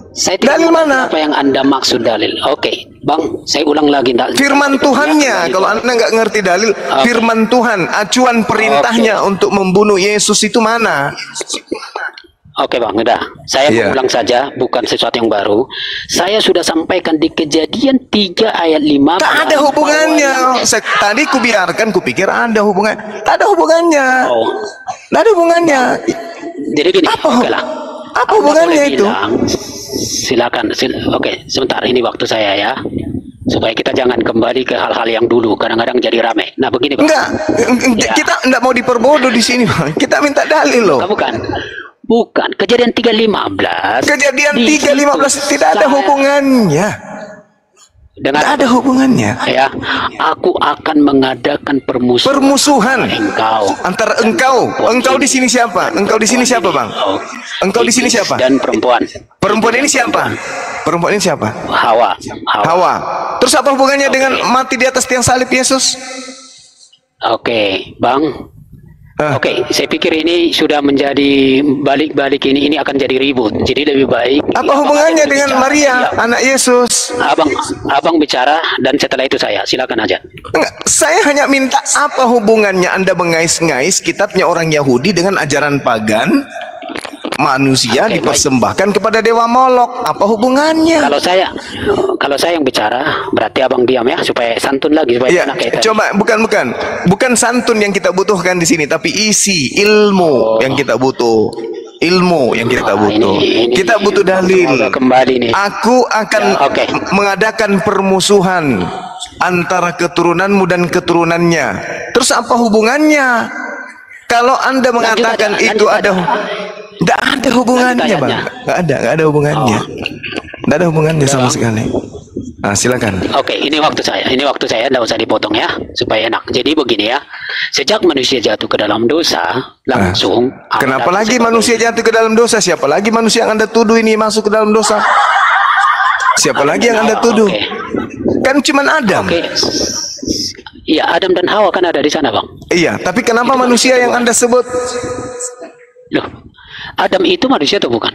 Saya tidak Dalil mana? apa yang Anda maksud dalil. Oke, Bang, saya ulang lagi. ndak- Firman Tuhannya Kalau anda nggak ngerti dalil Firman Tuhan Acuan perintahnya untuk membunuh Yesus itu mana Oke bang, udah. Saya Iya. ulang saja, bukan sesuatu yang baru. Saya sudah sampaikan di kejadian 3 ayat 5. Tak ada hubungannya. Saya, tadi ku biarkan, ku pikir ada hubungan. Tak ada hubungannya. Oh, Tak ada hubungannya. jadi gini, Apa? lah. Apa hubungannya itu? bilang, silakan. sil- oke, sebentar. Ini waktu saya ya. Supaya kita jangan kembali ke hal-hal yang dulu. Kadang-kadang jadi rame. Nah begini bang. Enggak, Ya. kita enggak mau diperbodoh di sini, Bang. Kita minta dalil loh. Bukan. Bukan. Kejadian 315. Kejadian di 3.15 situ tidak ada hubungannya. Dengan Tidak ada hubungannya. ya, aku akan mengadakan permusuhan. Permusuhan engkau antara engkau, engkau di sini siapa? Engkau di sini siapa, Bang? Engkau di sini siapa? Dan perempuan. Perempuan ini siapa? Perempuan ini siapa? Hawa. Hawa. Hawa. Terus apa hubungannya dengan mati di atas tiang salib Yesus? Oke, Bang. Hah? Oke, saya pikir ini sudah menjadi balik-balik ini ini akan jadi ribut. Jadi lebih baik. Apa hubungannya dengan bicara. Maria, Ya, anak Yesus? abang, abang bicara dan setelah itu saya. Silakan aja. Enggak, saya hanya minta apa hubungannya Anda mengais-ngais kitabnya orang Yahudi dengan ajaran pagan? Manusia baik. dipersembahkan kepada dewa Molok. Apa hubungannya? Kalau saya, kalau saya yang bicara, berarti abang diam ya supaya santun lagi supaya Iya, enak tadi. coba bukan bukan bukan santun yang kita butuhkan di sini, tapi isi ilmu yang kita butuh, ilmu yang kita Oh. Ah, butuh. ini- ini- Kita butuh dalil. Kembali nih. Aku akan Ya, oke. mengadakan permusuhan antara keturunanmu dan keturunannya. Terus apa hubungannya? Kalau Anda mengatakan itu lanjut ada. Tidak ada hubungannya, Bang. ayatnya. Nggak ada, nggak ada hubungannya. Oh. Nggak ada hubungannya sama Bang. sekali. Nah, silakan. Oke, ini waktu saya. Ini waktu saya, tidak usah dipotong ya, supaya enak. Jadi begini ya, sejak manusia jatuh ke dalam dosa, langsung. Ah. Kenapa lagi manusia jatuh ke dalam dosa? Siapa lagi manusia yang Anda tuduh ini masuk ke dalam dosa? Siapa lagi yang Anda tuduh? Oke. Kan cuman Adam. Oke. Iya, Adam dan Hawa kan ada di sana, Bang. Iya, tapi kenapa manusia yang Anda sebut Loh, Adam itu manusia atau bukan?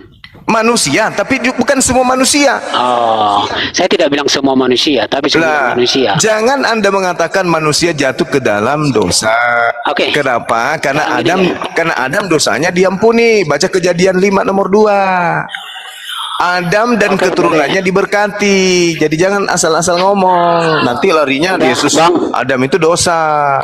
manusia, tapi bukan semua manusia? Oh, saya tidak bilang semua manusia, tapi semua Lah, manusia. jangan Anda mengatakan manusia jatuh ke dalam dosa. Oke. Kenapa? Karena Nah, Adam karena Adam dosanya diampuni. Baca Kejadian 5 nomor 2. Adam dan keturunannya diberkati. Jadi jangan asal-asal ngomong. Nanti larinya Yesus. Adam itu dosa.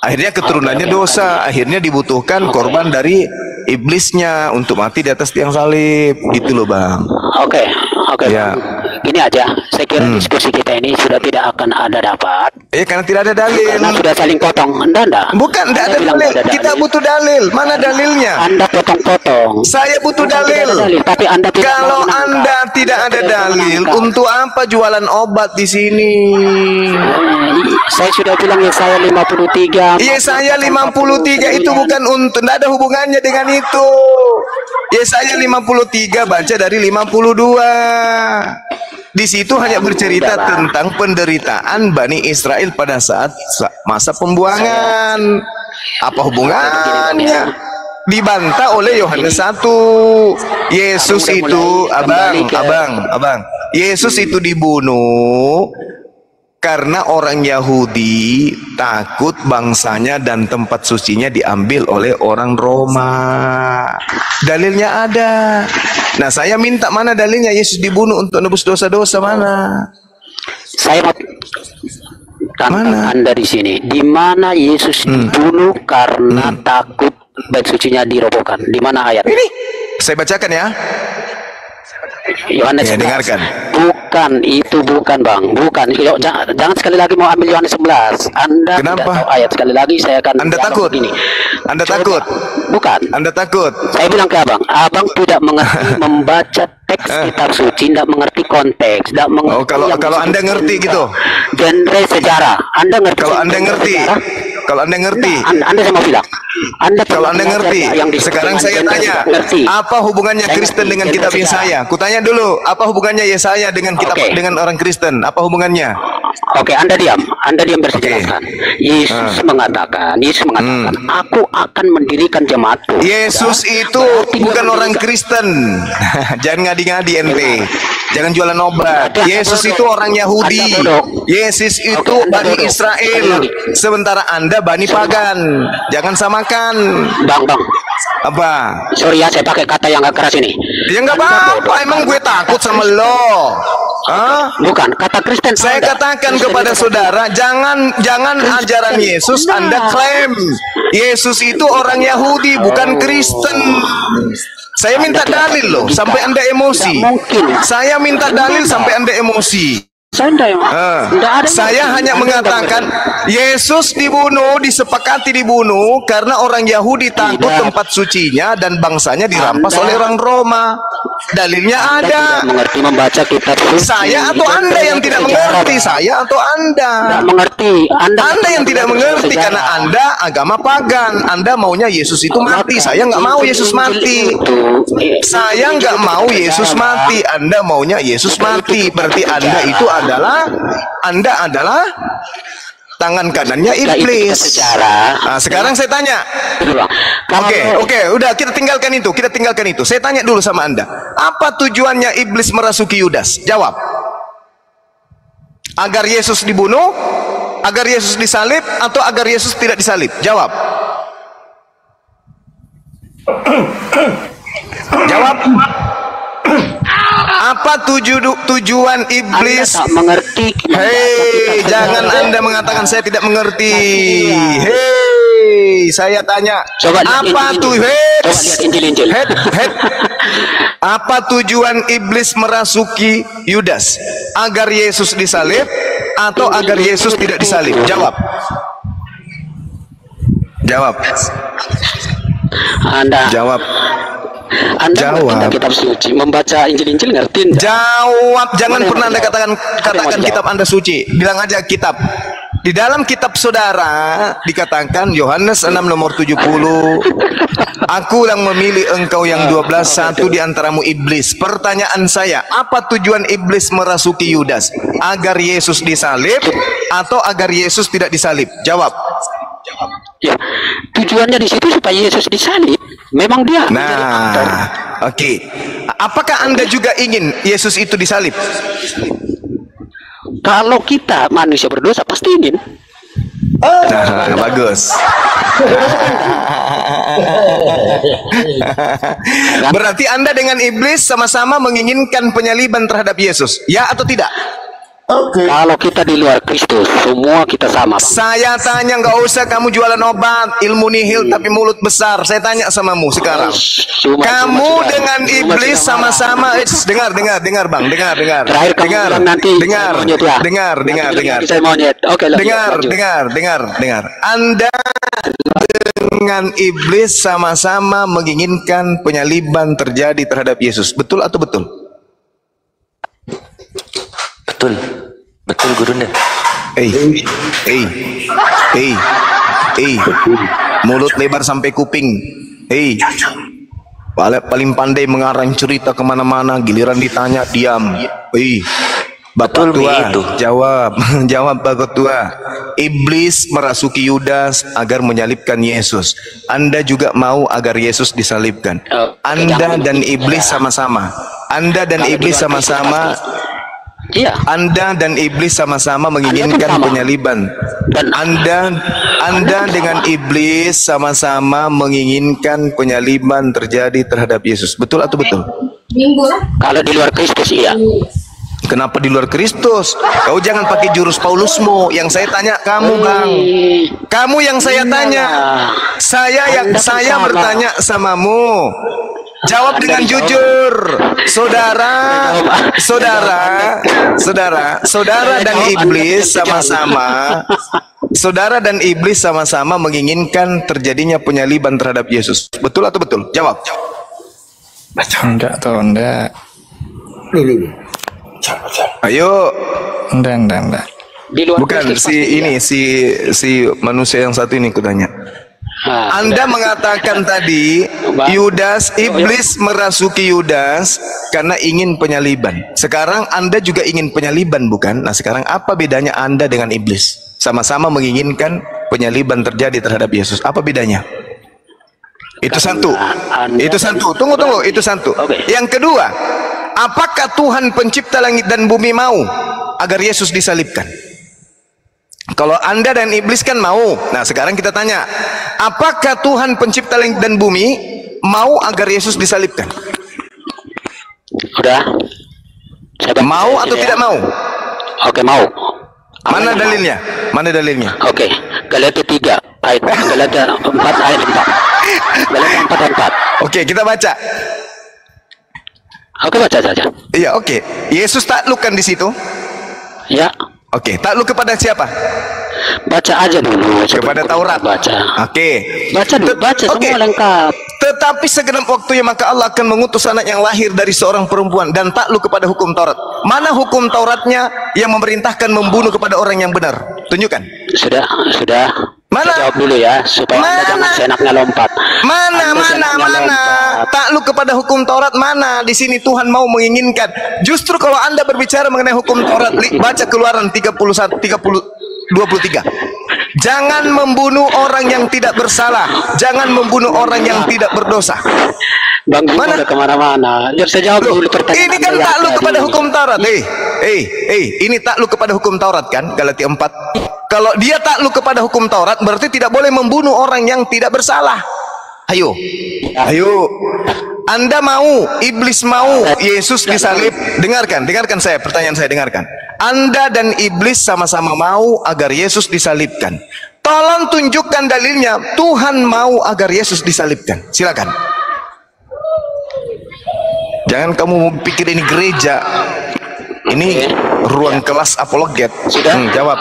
Akhirnya keturunannya dosa. Akhirnya dibutuhkan korban dari iblisnya untuk mati di atas tiang salib. Gitu loh, Bang. Oke, oke. Ya. Ini aja, saya kira Hmm. diskusi kita ini sudah tidak akan ada dapat Eh karena tidak ada dalil. karena sudah saling potong. Anda enggak? Bukan, tidak ada dalil. ada Kita dalil. butuh dalil. Mana dalilnya? Anda potong-potong. Saya butuh Bukan dalil. dalil, tapi Anda tidak Kalau menangkap. Anda tidak ada Tidak dalil, menangkap. untuk apa jualan obat di sini? Eh, saya sudah bilang ya saya 53. Iya saya 53 itu bukan untuk tidak ada hubungannya dengan itu. Ya saya 53 baca dari 52. Di situ hanya bercerita Udahlah. tentang penderitaan Bani Israel pada saat sa- masa pembuangan. Apa hubungannya? Dibantah oleh Yohanes 1. Yesus itu, abang, ke- abang, abang. Yesus itu dibunuh karena orang Yahudi takut bangsanya dan tempat sucinya diambil oleh orang Roma. Dalilnya ada. Nah, saya minta mana dalilnya Yesus dibunuh untuk nebus dosa-dosa mana? Saya mau Mana? Anda di sini. Di mana Yesus Hmm. dibunuh karena takut bait sucinya dirobohkan? Di mana ayat? Ini saya bacakan ya. Yohanes Ya, 11. dengarkan. Bukan, itu bukan bang, bukan. Yo, jangan, jangan sekali lagi mau ambil Yohanes 11. Anda Kenapa? tidak tahu ayat sekali lagi saya akan Anda takut? begini. Anda Coba. takut? Bukan. Anda takut? Saya bilang ke abang, abang tidak mengerti membaca teks kitab suci, tidak mengerti konteks, tidak mengerti. Eh. Oh, kalau- kalau Anda ngerti gitu? Genre sejarah, Anda ngerti? Kalau Anda ngerti, sejarah? Kalau Anda ngerti, Nah, anda, anda saya mau bilang, anda Kalau Anda ngerti, yang sekarang saya tanya, ngerti. apa hubungannya Saya Kristen ngerti, dengan kitab. Yesaya? Kutanya dulu, apa hubungannya Yesaya dengan kitab Oke. dengan orang Kristen? Apa hubungannya? Oke, Anda diam. Anda diam bersejarahkan. Yesus Ah. mengatakan, Yesus mengatakan, aku akan mendirikan jemaatku. Hmm. Yesus Ya, itu berarti bukan orang Kristen. Jangan ngadi-ngadi ente. Jangan jualan obat. Ada Yesus itu orang Yahudi. Ada. Yesus itu Anda Bani. Israel. Sementara Anda Bani Pagan. Jangan samakan. Bang, bang. Apa? Sorry ya, saya pakai kata yang agak keras ini. Ya nggak apa-apa. Emang gue takut sama lo. Hah? Bukan, kata Kristen. Saya ada. katakan Kristen kepada saudara, jangan jangan ajaran Yesus Nah. Anda klaim. Yesus itu orang Yahudi, bukan Kristen. Saya minta dalil loh, sampai Anda emosi. Saya minta dalil sampai Anda emosi. Saya enggak, enggak ada. saya hanya mengatakan Yesus dibunuh, disepakati dibunuh karena orang Yahudi takut Tidak. tempat sucinya dan bangsanya dirampas Anda- oleh orang Roma. Dalilnya Anda ada. tidak mengerti membaca kitab suci. Saya atau Dan Anda yang tidak sejarah. mengerti? Saya atau Anda? Tidak mengerti. Anda, Anda yang tidak mengerti sejarah. karena Anda agama pagan. Anda maunya Yesus itu mati. Saya nggak mau Yesus mati. Saya nggak mau Yesus mati. Anda maunya Yesus mati. Berarti Anda itu adalah Anda adalah tangan kanannya Nah, iblis. sejarah. Nah, sekarang saya tanya. Bang. Kalau- Oke, oke, udah kita tinggalkan itu, kita tinggalkan itu. Saya tanya dulu sama Anda. Apa tujuannya iblis merasuki Yudas? Jawab. Agar Yesus dibunuh, agar Yesus disalib atau agar Yesus tidak disalib? Jawab. Jawab. Apa tuju, tujuan Anda iblis tak mengerti. Hei, jangan Anda mengatakan saya tidak mengerti. Hei, saya tanya, Coba apa tuh. Head, head. Apa tujuan iblis merasuki Yudas? Agar Yesus disalib atau agar Yesus tidak disalib? Jawab. Jawab. Anda, Jawab. Anda Jawab. kitab suci, membaca Injil-Injil ngerti nggak? Jawab, jangan Mana pernah Anda jawab? katakan katakan kitab? Anda suci. Bilang aja kitab. Di dalam kitab saudara dikatakan Yohanes 6 nomor 70 Aku yang memilih engkau yang 12 satu di antaramu iblis. Pertanyaan saya, apa tujuan iblis merasuki Yudas? Agar Yesus disalib atau agar Yesus tidak disalib? Jawab. Ya, tujuannya di situ supaya Yesus disalib. Memang dia. Nah, oke. Apakah Anda juga ingin Yesus itu disalib? Kalau kita manusia berdosa pasti ingin. Nah, bagus. Berarti Anda dengan iblis sama-sama menginginkan penyaliban terhadap Yesus. Ya atau tidak? Oke. Kalau kita di luar Kristus, semua kita sama. Bang. Saya tanya nggak usah kamu jualan obat, ilmu nihil tapi mulut besar. Saya tanya samamu sekarang. Cuma- Kamu cuma dengan cuma iblis sama-sama. Eh, dengar, dengar, dengar, bang, dengar, dengar. Terakhir kamu dengar, nanti dengar, monyet ya. dengar, Nanti dengar, dengar. Saya monyet. Oke, lanjut, dengar, lanjut. dengar, dengar, dengar. Anda dengan iblis sama-sama menginginkan penyaliban terjadi terhadap Yesus. Betul atau betul? Betul. Betul gurunda. Eh, eh, eh, eh, mulut lebar sampai kuping. Eh, paling paling pandai mengarang cerita ke mana-mana, giliran ditanya diam. Eh, Bapak Betul, tua, jawab, jawab Bapak tua. Iblis merasuki Yudas agar menyalibkan Yesus. Anda juga mau agar Yesus disalibkan. Oh, Anda dan iblis sama-sama. Anda dan iblis sama-sama. Iya. anda dan iblis sama-sama menginginkan sama. penyaliban. Dan- Anda Anda dengan iblis sama-sama menginginkan penyaliban terjadi terhadap Yesus. Betul atau betul? Kalau di luar Kristus, iya. Kenapa di luar Kristus? Kau jangan pakai jurus Paulusmu. Yang saya tanya kamu, Bang. Kamu yang saya tanya. Saya yang saya sama. bertanya samamu. Jawab dengan jujur. Saudara, saudara, saudara, saudara dan iblis sama-sama Saudara dan iblis sama-sama menginginkan terjadinya penyaliban terhadap Yesus. Betul atau betul? Jawab. Enggak tuh, enggak. Dulu. Ayo. Enggak, enggak, enggak. Di luar Bukan si ini si si manusia yang satu ini kutanya. Anda mengatakan tadi. Yudas Oh, ya. iblis merasuki Yudas karena ingin penyaliban. Sekarang Anda juga ingin penyaliban bukan? Nah, sekarang apa bedanya Anda dengan iblis? Sama-sama menginginkan penyaliban terjadi terhadap Yesus. Apa bedanya? Itu satu. Anda- Itu satu. Tunggu tunggu, itu satu. Oke. Yang kedua, apakah Tuhan pencipta langit dan bumi mau agar Yesus disalibkan? Kalau Anda dan iblis kan mau. Nah, sekarang kita tanya, apakah Tuhan pencipta langit dan bumi mau agar Yesus disalibkan? Udah. Saya Mau atau ya. tidak mau? Oke, mau. Mana Mau. dalilnya? Mana dalilnya? Oke, Galatia 3 ayat Galatia 4 ayat 4. Galatia 4 ayat 4. Oke, kita baca. Oke, baca saja. Iya, oke. Yesus taklukkan di situ. Ya, Oke, takluk kepada siapa? baca aja dulu. Kepada Taurat. Baca. Oke. Baca dulu, baca oke. semua lengkap. Tetapi segenap waktunya maka Allah akan mengutus anak yang lahir dari seorang perempuan dan takluk kepada hukum Taurat. Mana hukum Tauratnya yang memerintahkan membunuh kepada orang yang benar? Tunjukkan. Sudah, sudah. Mana? Saya jawab dulu ya, supaya Anda Mana? jangan seenaknya lompat. Mana, Anda mana, mana? lompat. Takluk kepada hukum Taurat mana? Di sini Tuhan mau menginginkan. Justru kalau Anda berbicara mengenai hukum Taurat, baca Keluaran 31 30 23. Jangan membunuh orang yang tidak bersalah. Jangan membunuh orang yang tidak berdosa. Bang Mana? udah ke mana-mana. Biar saya jawab dulu pertanyaan ini kan takluk kepada hukum Taurat. Eh, eh, eh, ini takluk kepada hukum Taurat kan? Galatia 4. Kalau dia takluk kepada hukum Taurat berarti tidak boleh membunuh orang yang tidak bersalah. Ayo. Ayo. Anda mau, iblis mau Yesus disalib. Dengarkan, dengarkan saya, pertanyaan saya dengarkan. Anda dan iblis sama-sama mau agar Yesus disalibkan. Tolong tunjukkan dalilnya. Tuhan mau agar Yesus disalibkan. Silakan. Jangan kamu pikir ini gereja. Ini ruang kelas apologet. Sudah? Hmm, jawab.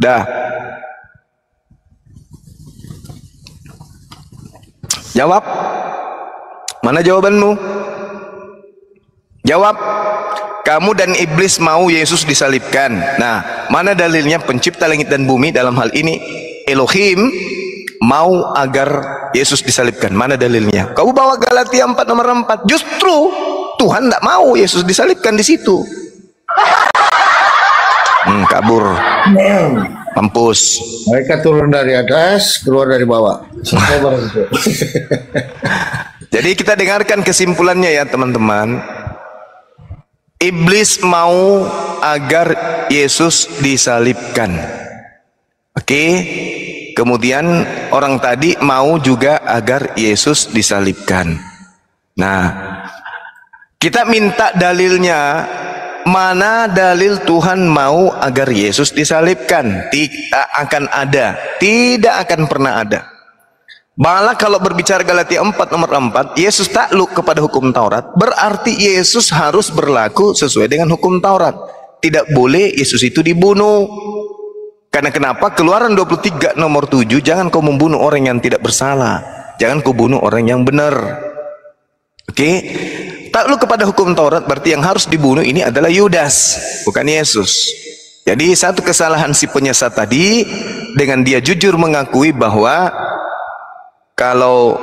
Dah. Jawab. Mana jawabanmu? Jawab. Kamu dan iblis mau Yesus disalibkan. Nah, mana dalilnya pencipta langit dan bumi dalam hal ini Elohim mau agar Yesus disalibkan. Mana dalilnya? Kau bawa Galatia 4 nomor 4. Justru Tuhan tidak mau Yesus disalibkan di situ. Hmm, kabur. Mampus. Mereka turun dari atas, keluar dari bawah. Jadi kita dengarkan kesimpulannya ya teman-teman. Iblis mau agar Yesus disalibkan. Oke. Kemudian orang tadi mau juga agar Yesus disalibkan. Nah, kita minta dalilnya mana dalil Tuhan mau agar Yesus disalibkan? Tidak akan ada, tidak akan pernah ada. Malah kalau berbicara Galatia 4 nomor 4, Yesus takluk kepada hukum Taurat, berarti Yesus harus berlaku sesuai dengan hukum Taurat. Tidak boleh Yesus itu dibunuh. Karena kenapa? Keluaran 23 nomor 7, jangan kau membunuh orang yang tidak bersalah. Jangan kau bunuh orang yang benar. Oke? Okay? Takluk kepada hukum Taurat berarti yang harus dibunuh ini adalah Yudas, bukan Yesus. Jadi satu kesalahan si penyesat tadi dengan dia jujur mengakui bahwa kalau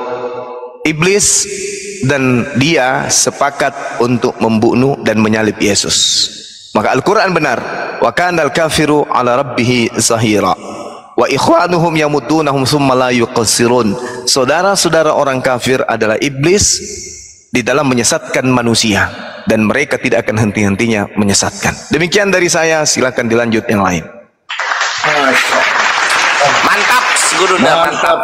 iblis dan dia sepakat untuk membunuh dan menyalib Yesus. Maka Al-Quran benar. Wa kanal kafiru ala rabbihi zahira. Wa ikhwanuhum yamudunahum summa la yuqsirun. Saudara-saudara orang kafir adalah iblis di dalam menyesatkan manusia dan mereka tidak akan henti-hentinya menyesatkan. Demikian dari saya, silakan dilanjut yang lain. Mantap, guru mantap,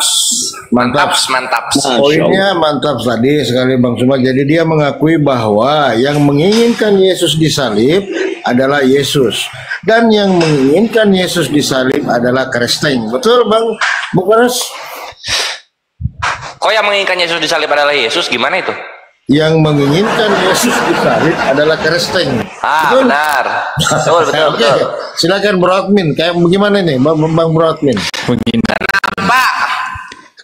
mantap, mantap. Poinnya mantap tadi sekali Bang Suma. Jadi dia mengakui bahwa yang menginginkan Yesus disalib adalah Yesus dan yang menginginkan Yesus disalib adalah Kristen. Betul Bang Bukares? Kok yang menginginkan Yesus disalib adalah Yesus? Gimana itu? Yang menginginkan Yesus disalib adalah Kristen. Ah, betul? benar. Betul, betul, Oke. betul. Silakan Bro Admin, kayak bagaimana nih Bang, Bang Bro Admin? Begini. Kenapa?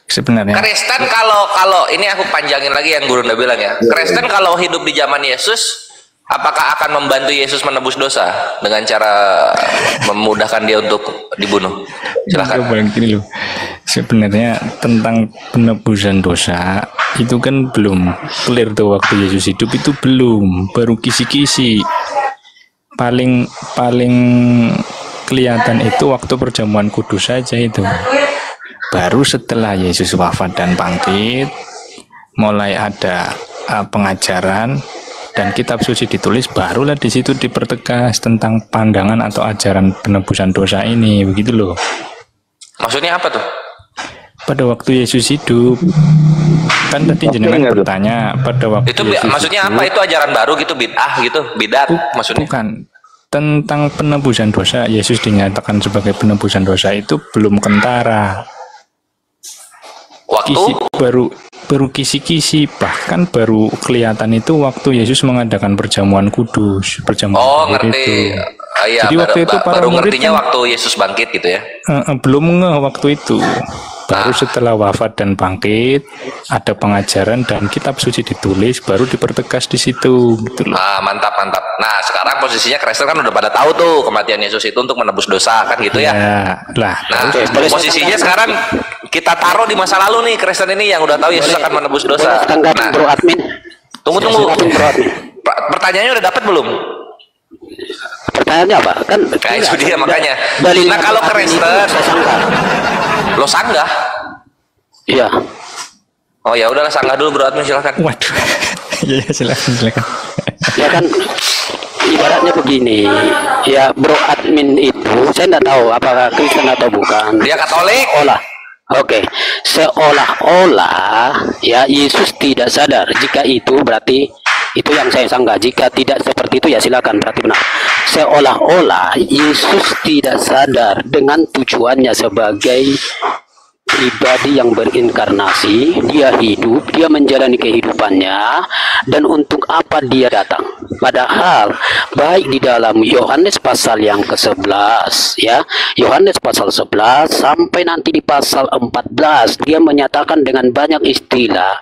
Sebenarnya. Kristen kalau kalau ini aku panjangin lagi yang guru udah bilang ya. ya Kristen ya. kalau hidup di zaman Yesus apakah akan membantu Yesus menebus dosa dengan cara memudahkan dia untuk dibunuh? Loh. Sebenarnya tentang penebusan dosa itu kan belum clear tuh waktu Yesus hidup itu belum, baru kisi-kisi. Paling paling kelihatan itu waktu perjamuan kudus saja itu. Baru setelah Yesus wafat dan bangkit, mulai ada uh, pengajaran dan kitab suci ditulis barulah di situ dipertegas tentang pandangan atau ajaran penebusan dosa ini begitu loh. Maksudnya apa tuh? Pada waktu Yesus hidup kan tadi jenengan bertanya pada waktu itu Yesus maksudnya hidup, apa itu ajaran baru gitu bid'ah gitu? Bidat maksudnya? bukan. Tentang penebusan dosa Yesus dinyatakan sebagai penebusan dosa itu belum kentara. Waktu? Kisi, baru baru kisi-kisi bahkan baru kelihatan itu waktu Yesus mengadakan perjamuan kudus perjamuan oh ngerti itu. Uh, iya, jadi baru, waktu itu para baru murid ngertinya kan, waktu Yesus bangkit gitu ya uh, uh, belum ngeh waktu itu baru setelah wafat dan bangkit ada pengajaran dan kitab suci ditulis baru dipertegas di situ gitu loh. Ah, mantap mantap. Nah, sekarang posisinya Kristen kan udah pada tahu tuh kematian Yesus itu untuk menebus dosa kan gitu ya. ya lah. Nah, posisinya sekarang kita taruh di masa lalu nih Kristen ini yang udah tahu Yesus akan menebus dosa. Nah, bro admin. Tunggu tunggu. Pertanyaannya udah dapat belum? Pertanyaannya apa? Kan kayak itu dia makanya. Nah, kalau Kristen Lo sanggah? Iya. Oh ya udahlah sanggah dulu bro admin silakan. Waduh. Iya ya, silakan silakan. ya kan ibaratnya begini ya bro admin itu saya tidak tahu apakah Kristen atau bukan dia Katolik olah oke. Okay. seolah-olah ya Yesus tidak sadar. Jika itu berarti itu yang saya sanggah jika tidak seperti itu ya silakan. Berarti benar. Seolah-olah Yesus tidak sadar dengan tujuannya sebagai pribadi yang berinkarnasi, dia hidup, dia menjalani kehidupannya, dan untuk apa dia datang. Padahal, baik di dalam Yohanes pasal yang ke-11, ya, Yohanes pasal 11, sampai nanti di pasal 14, dia menyatakan dengan banyak istilah,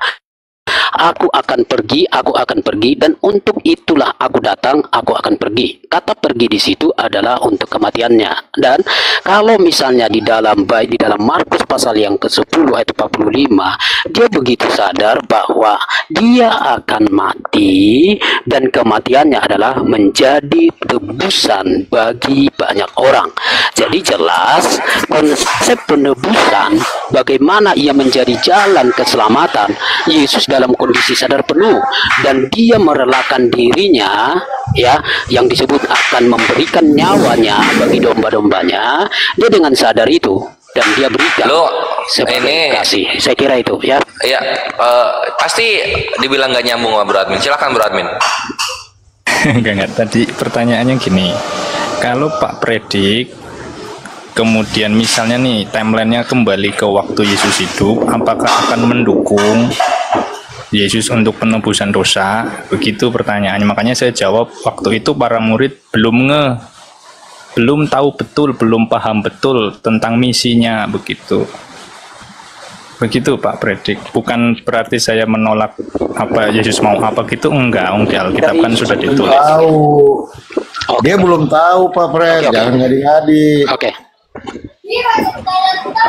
Aku akan pergi, aku akan pergi, dan untuk itulah aku datang, aku akan pergi. Kata pergi di situ adalah untuk kematiannya. Dan kalau misalnya di dalam baik di dalam Markus pasal yang ke-10 ayat 45, dia begitu sadar bahwa dia akan mati dan kematiannya adalah menjadi tebusan bagi banyak orang. Jadi jelas konsep penebusan bagaimana ia menjadi jalan keselamatan Yesus dalam kondisi sadar penuh dan dia merelakan dirinya ya yang disebut akan memberikan nyawanya bagi domba-dombanya dia dengan sadar itu dan dia berikan lo ini kasih. Saya kira itu ya. Ya uh, pasti dibilang gak nyambung sama Bro Admin. Silakan Bro Admin. Enggak enggak tadi pertanyaannya gini. Kalau Pak Predik kemudian misalnya nih timelinenya kembali ke waktu Yesus hidup apakah akan mendukung Yesus untuk penebusan dosa begitu pertanyaannya makanya saya jawab waktu itu para murid belum nge belum tahu betul belum paham betul tentang misinya begitu begitu Pak Predik bukan berarti saya menolak apa Yesus mau apa gitu enggak Om di Alkitab kan sudah ditulis Tahu. Dia belum tahu Pak Fred, Oke, oke. jangan ngadi-ngadi. Oke.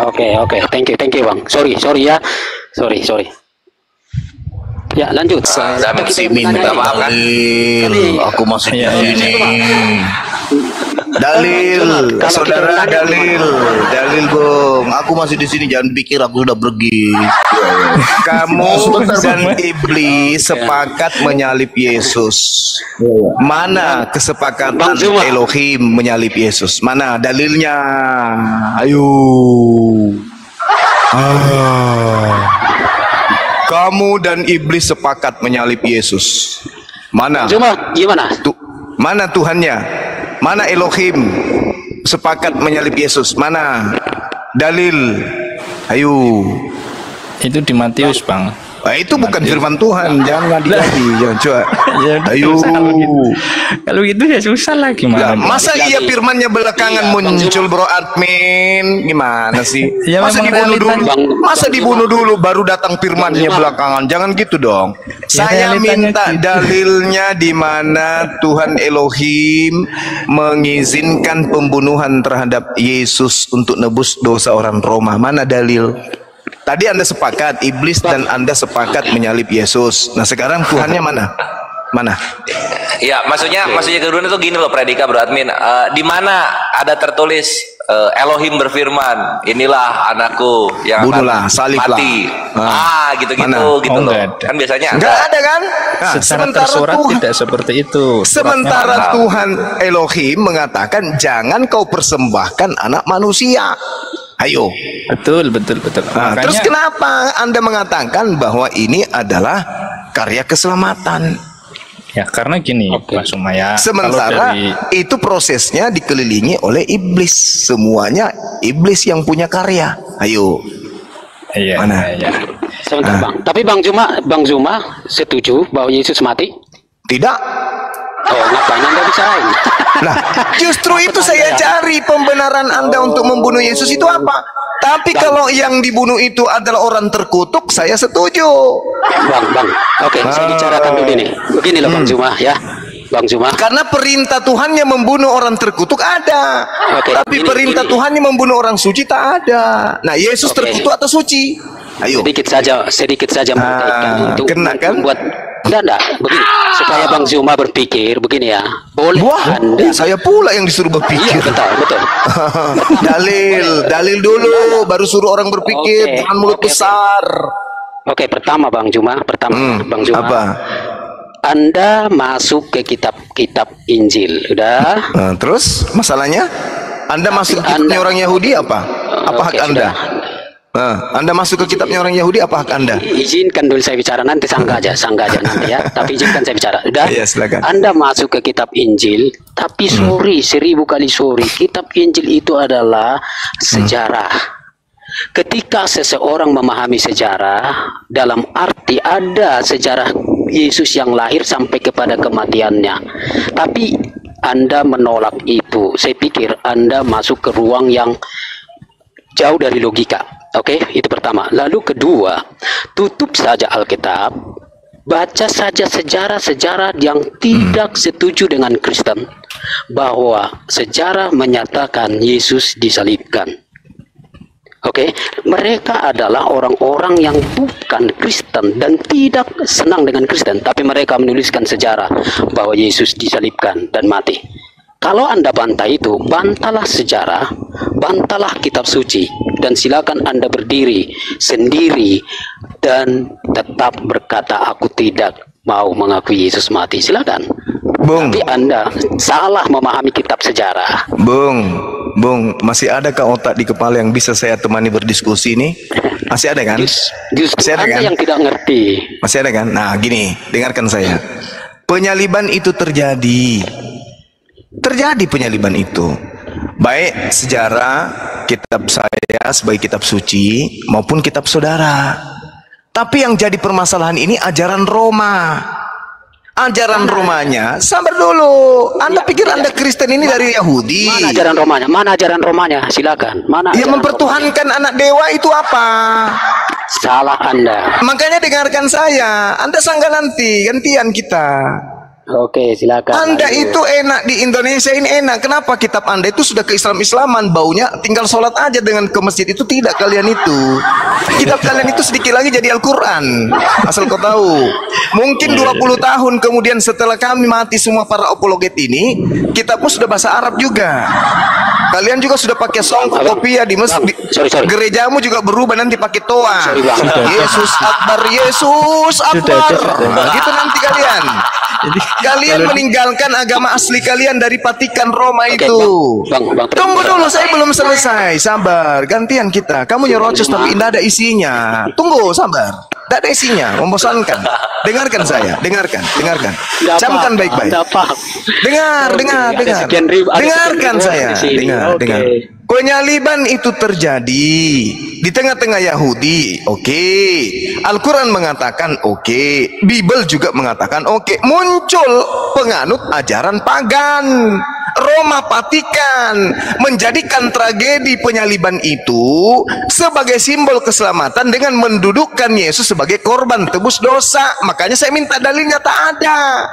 Oke, oke. Thank you, thank you, Bang. Sorry, sorry ya. Sorry, sorry. Ya, lanjut. Saya Kita masih minta ini. dalil. Aku iya. sini. Dalil, saudara dalil, dalil bung. Aku masih di sini. Jangan pikir aku sudah pergi. Kamu dan iblis sepakat menyalip Yesus. Mana kesepakatan Bang Zuma. Elohim menyalip Yesus? Mana dalilnya? Ayo. Ah. Kamu dan iblis sepakat menyalip Yesus. Mana? Cuma gimana? Tu, mana Tuhannya? Mana Elohim sepakat menyalip Yesus? Mana? Dalil. Ayo. itu di Matius Bang Ah, itu bukan firman Tuhan. Jangan ngadi-ngadi. Jangan coba. Ya Ayo. kalau gitu. kalau gitu ya susah lah gimana masa iya firmannya belakangan muncul bro admin gimana sih Ya, masa dibunuh dulu realitanya. masa dibunuh dulu baru datang firmannya belakangan jangan gitu dong saya realitanya minta gitu. dalilnya di mana Tuhan Elohim mengizinkan pembunuhan terhadap Yesus untuk nebus dosa orang Roma mana dalil Tadi Anda sepakat, iblis dan Anda sepakat menyalip Yesus. Nah sekarang Tuhannya mana? Mana? Ya, maksudnya maksudnya kedua itu gini loh predika bro admin. Eh, di mana ada tertulis eh, Elohim berfirman, inilah anakku yang Bunuhlah, akan saliblah. mati. Ah. Ah, gitu-gitu Mana? gitu Oh, loh. ada. Kan biasanya Enggak ada kan? Nah, secara tersurat tidak seperti itu Suratnya Sementara mana? Tuhan Elohim mengatakan jangan kau persembahkan anak manusia. Ayo. betul betul betul Nah, makanya terus kenapa Anda mengatakan bahwa ini adalah karya keselamatan? ya karena gini Mas Sumaya Sementara dari itu prosesnya dikelilingi oleh iblis. Semuanya iblis yang punya karya. Ayo. iya Mana? iya, iya. Sebentar, Ah. Bang. Tapi Bang Zuma, Bang Zuma setuju bahwa Yesus mati? Tidak. Oh, ngapain Anda bicarain? Nah, justru itu saya cari pembenaran Anda untuk membunuh Yesus itu apa? Tapi kalau yang dibunuh itu adalah orang terkutuk, saya setuju. Bang, Bang. Oke, saya bicarakan dulu nih. Begini loh Bang Zuma ya. Bang Zuma. Karena perintah Tuhannya membunuh orang terkutuk ada. Oke, Tapi ini- perintah ini. Tuhannya membunuh orang suci tak ada. Nah, Yesus Oke. terkutuk atau suci? Ayo. Sedikit saja, sedikit saja Ah, untuk kena kan? membuat enggak enggak begini supaya Bang Zuma berpikir begini ya. Boleh Wah, Anda saya pula yang disuruh Iya, berpikir. betul, betul. dalil, dalil dulu, baru suruh orang berpikir, Oke, jangan mulut oke. besar. Oke, pertama Bang Zuma, pertama Hmm, Bang Zuma. apa? Anda masuk ke kitab-kitab Injil, udah? Nah, terus masalahnya? Anda masuk ke Anda- orang Yahudi apa? Apa hak Oke, Anda? sudah. Nah, anda masuk ke kitabnya orang Yahudi apa hak Anda? Izinkan dulu saya bicara nanti sangga aja, sangga aja nanti ya. Tapi izinkan saya bicara. Udah? Iya, silakan. Anda masuk ke kitab Injil, tapi sorry, seribu kali sorry. Kitab Injil itu adalah sejarah. Ketika seseorang memahami sejarah, dalam arti ada sejarah Yesus yang lahir sampai kepada kematiannya. Tapi Anda menolak itu. Saya pikir Anda masuk ke ruang yang jauh dari logika. Oke, itu pertama. Lalu kedua, tutup saja Alkitab, baca saja sejarah-sejarah yang tidak setuju dengan Kristen bahwa sejarah menyatakan Yesus disalibkan. Oke, mereka adalah orang-orang yang bukan Kristen dan tidak senang dengan Kristen, tapi mereka menuliskan sejarah bahwa Yesus disalibkan dan mati. Kalau Anda bantah itu, bantalah sejarah, bantalah kitab suci, dan silakan Anda berdiri sendiri dan tetap berkata, "Aku tidak mau mengakui Yesus mati." Silakan. Bung, Tapi Anda salah memahami kitab sejarah. Bung, Bung, masih adakah otak di kepala yang bisa saya temani berdiskusi ini? Masih ada kan? Jus- Justru Masih ada kan? yang tidak ngerti. Masih ada kan? Nah, gini, dengarkan saya. Penyaliban itu terjadi. Terjadi penyaliban itu. Baik sejarah kitab saya sebagai kitab suci maupun kitab saudara. Tapi yang jadi permasalahan ini ajaran Roma. Ajaran Romanya, sabar dulu. Anda pikir Anda Kristen ini dari Yahudi? Mana ajaran Romanya? Mana ajaran Romanya? Silakan. Mana? Yang mempertuhankan anak dewa itu apa? Romanya? Salah Anda. Makanya dengarkan saya. Anda sangka nanti gantian kita. Oke, silakan. Anda Lanjut. itu enak di Indonesia ini enak. Kenapa kitab Anda itu sudah ke Islam-Islaman baunya tinggal sholat aja dengan ke masjid itu tidak kalian itu. Kitab kalian itu sedikit lagi jadi Al-Qur'an. Asal kau tahu. Mungkin 20 tahun kemudian setelah kami mati semua para apologet ini, kitabmu sudah bahasa Arab juga. Kalian juga sudah pakai song kopiah di masjid. sorry, sorry. Gerejamu juga berubah nanti pakai toa. Sorry. Yesus Akbar, Yesus Akbar. Nah, gitu nanti kalian. Kalian meninggalkan agama asli kalian dari Vatikan Roma Oke, itu. Bang, Bang, Bang, Tunggu dulu, saya belum selesai. Sabar, gantian kita. Kamu nyerocos tapi tidak ada isinya. Tunggu, sabar. Tidak ada isinya, membosankan. Dengarkan saya, dengarkan, dengarkan. Camkan baik-baik. Dengar, dengar, dengar. Dengarkan saya, dengar, dengar. Penyaliban itu terjadi di tengah-tengah Yahudi. Oke. Al-Quran mengatakan oke. Bible juga mengatakan oke. Muncul penganut ajaran pagan. Roma Vatikan menjadikan tragedi penyaliban itu sebagai simbol keselamatan dengan mendudukkan Yesus sebagai korban tebus dosa. Makanya saya minta dalilnya tak ada.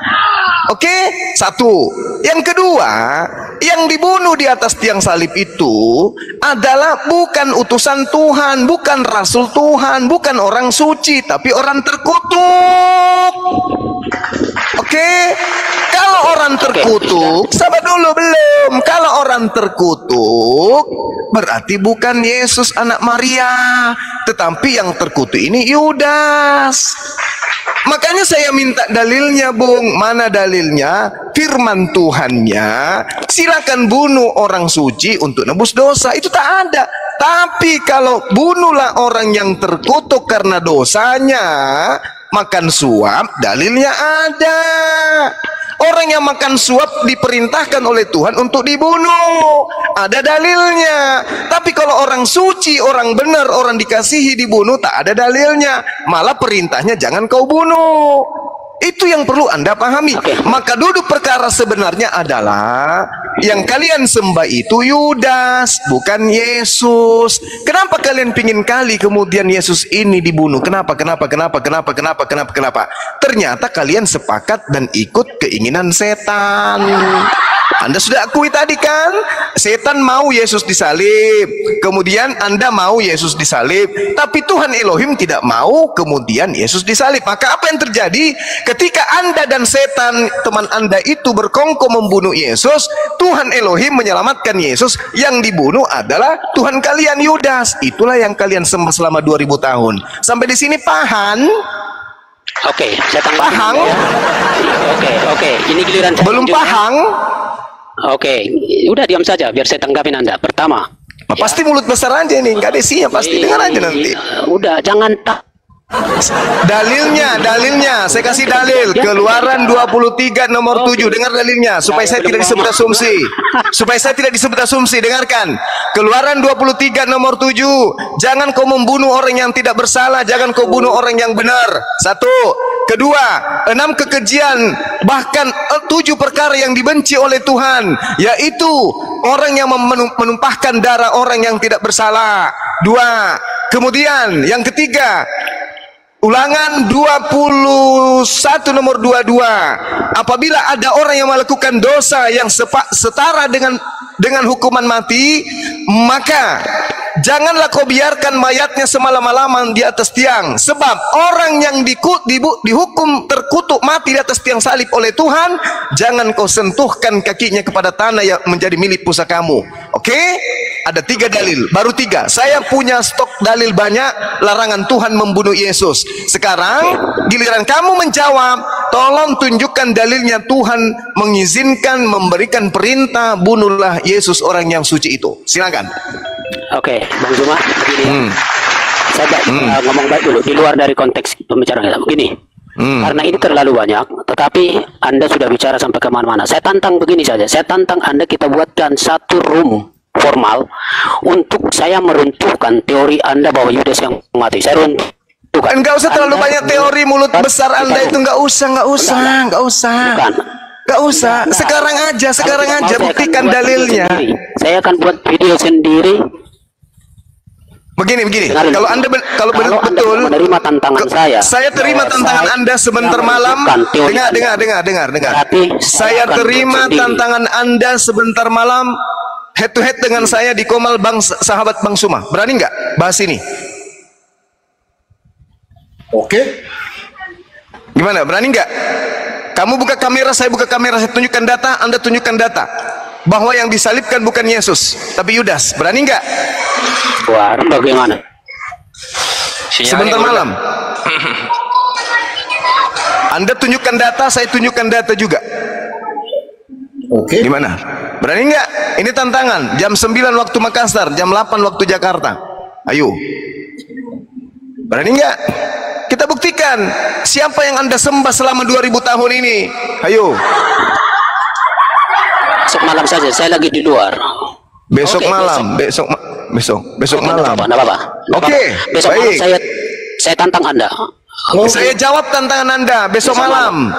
Oke, satu. Yang kedua, yang dibunuh di atas tiang salib itu adalah bukan utusan Tuhan, bukan rasul Tuhan, bukan orang suci, tapi orang terkutuk. Oke, kalau orang terkutuk, sabar dulu belum. Kalau orang terkutuk, berarti bukan Yesus anak Maria, tetapi yang terkutuk ini Yudas. Makanya saya minta dalilnya, Bung. Mana dalilnya? Firman Tuhannya, silakan bunuh orang suci untuk nebus dosa. Itu tak ada. Tapi kalau bunuhlah orang yang terkutuk karena dosanya, makan suap, dalilnya ada. Orang yang makan suap diperintahkan oleh Tuhan untuk dibunuh. Ada dalilnya. Tapi kalau orang suci, orang benar, orang dikasihi dibunuh, tak ada dalilnya. Malah perintahnya jangan kau bunuh. Itu yang perlu Anda pahami. Maka duduk perkara sebenarnya adalah yang kalian sembah itu Yudas, bukan Yesus. Kenapa kalian pingin kali kemudian Yesus ini dibunuh? Kenapa? Kenapa? Kenapa? Kenapa? Kenapa? Kenapa? Kenapa? Ternyata kalian sepakat dan ikut keinginan setan. Anda sudah akui tadi kan? Setan mau Yesus disalib. Kemudian Anda mau Yesus disalib. Tapi Tuhan Elohim tidak mau kemudian Yesus disalib. Maka apa yang terjadi? Ketika Anda dan setan teman Anda itu berkongko membunuh Yesus, Tuhan Elohim menyelamatkan Yesus. Yang dibunuh adalah Tuhan kalian Yudas. Itulah yang kalian sembah selama 2000 tahun. Sampai di sini paham? Oke, saya tanggapi. Paham? ya. Oke, oke. Ini giliran saya. Belum ya. paham? Oke, udah diam saja biar saya tanggapin Anda. Pertama, Nah, Pasti mulut besar aja nih, nggak ada isinya. Pasti dengar aja nanti. udah jangan tak Dalilnya, dalilnya, saya kasih dalil. Keluaran 23 nomor 7. Dengar dalilnya supaya saya tidak disebut asumsi. Supaya saya tidak disebut asumsi, dengarkan. Keluaran 23 nomor 7. Jangan kau membunuh orang yang tidak bersalah, jangan kau bunuh orang yang benar. Satu. Kedua, enam kekejian, bahkan tujuh perkara yang dibenci oleh Tuhan, yaitu orang yang menum- menumpahkan darah orang yang tidak bersalah. Dua. Kemudian yang ketiga, Ulangan 21 nomor 22. Apabila ada orang yang melakukan dosa yang setara dengan dengan hukuman mati, maka janganlah kau biarkan mayatnya semalam-malaman di atas tiang. Sebab orang yang diku, dibu, dihukum terkutuk mati di atas tiang salib oleh Tuhan, jangan kau sentuhkan kakinya kepada tanah yang menjadi milik pusakamu. Oke? Ada tiga dalil, baru tiga. Saya punya stok dalil banyak larangan Tuhan membunuh Yesus. Sekarang giliran kamu menjawab, tolong tunjukkan dalilnya Tuhan mengizinkan memberikan perintah bunuhlah Yesus orang yang suci itu. Silakan. Oke, Bang Zuma, begini ya. Hmm. Saya ba- uh, ngomong baik dulu, di luar dari konteks pembicaraan kita. Begini, Hmm. Karena ini terlalu banyak, tetapi Anda sudah bicara sampai ke mana-mana. Saya tantang begini saja, saya tantang Anda kita buatkan satu room formal untuk saya meruntuhkan teori Anda bahwa Yudas yang mati. Saya runtuhkan. Enggak usah terlalu Anda banyak teori mulut besar Anda itu enggak usah, enggak usah, enggak usah. Bukan. Enggak usah. Sekarang aja, sekarang aja buktikan dalilnya. sendiri. Saya akan buat video sendiri. Begini, begini. Dengarin. Kalau Anda ben- kalau benar Kalau Anda betul menerima tantangan ke- saya, Saya terima tantangan saya- Anda sebentar malam. Dengar, Anda. dengar, dengar, dengar, dengar. Berarti saya terima tantangan Anda sebentar malam head to head dengan saya di Komal Bang sahabat Bang Suma. Berani nggak bahas ini? Oke. Gimana? Berani nggak? Kamu buka kamera, saya buka kamera, saya tunjukkan data, Anda tunjukkan data. Bahwa yang disalibkan bukan Yesus, tapi Yudas. Berani nggak? Wah, bagaimana? Sinyalnya Sebentar udah- malam. Anda tunjukkan data, saya tunjukkan data juga. Oke. Gimana? Berani nggak? Ini tantangan. Jam 9 waktu Makassar, jam 8 waktu Jakarta. Ayo. Berani nggak? Kita buktikan siapa yang Anda sembah selama 2000 tahun ini. Ayo. Besok malam saja, saya lagi di luar. Besok Oke, malam, besok besok, besok Oke, malam. Enggak apa-apa. Oke, Besok malam saya saya tantang Anda. Saya jawab tantangan Anda besok malam.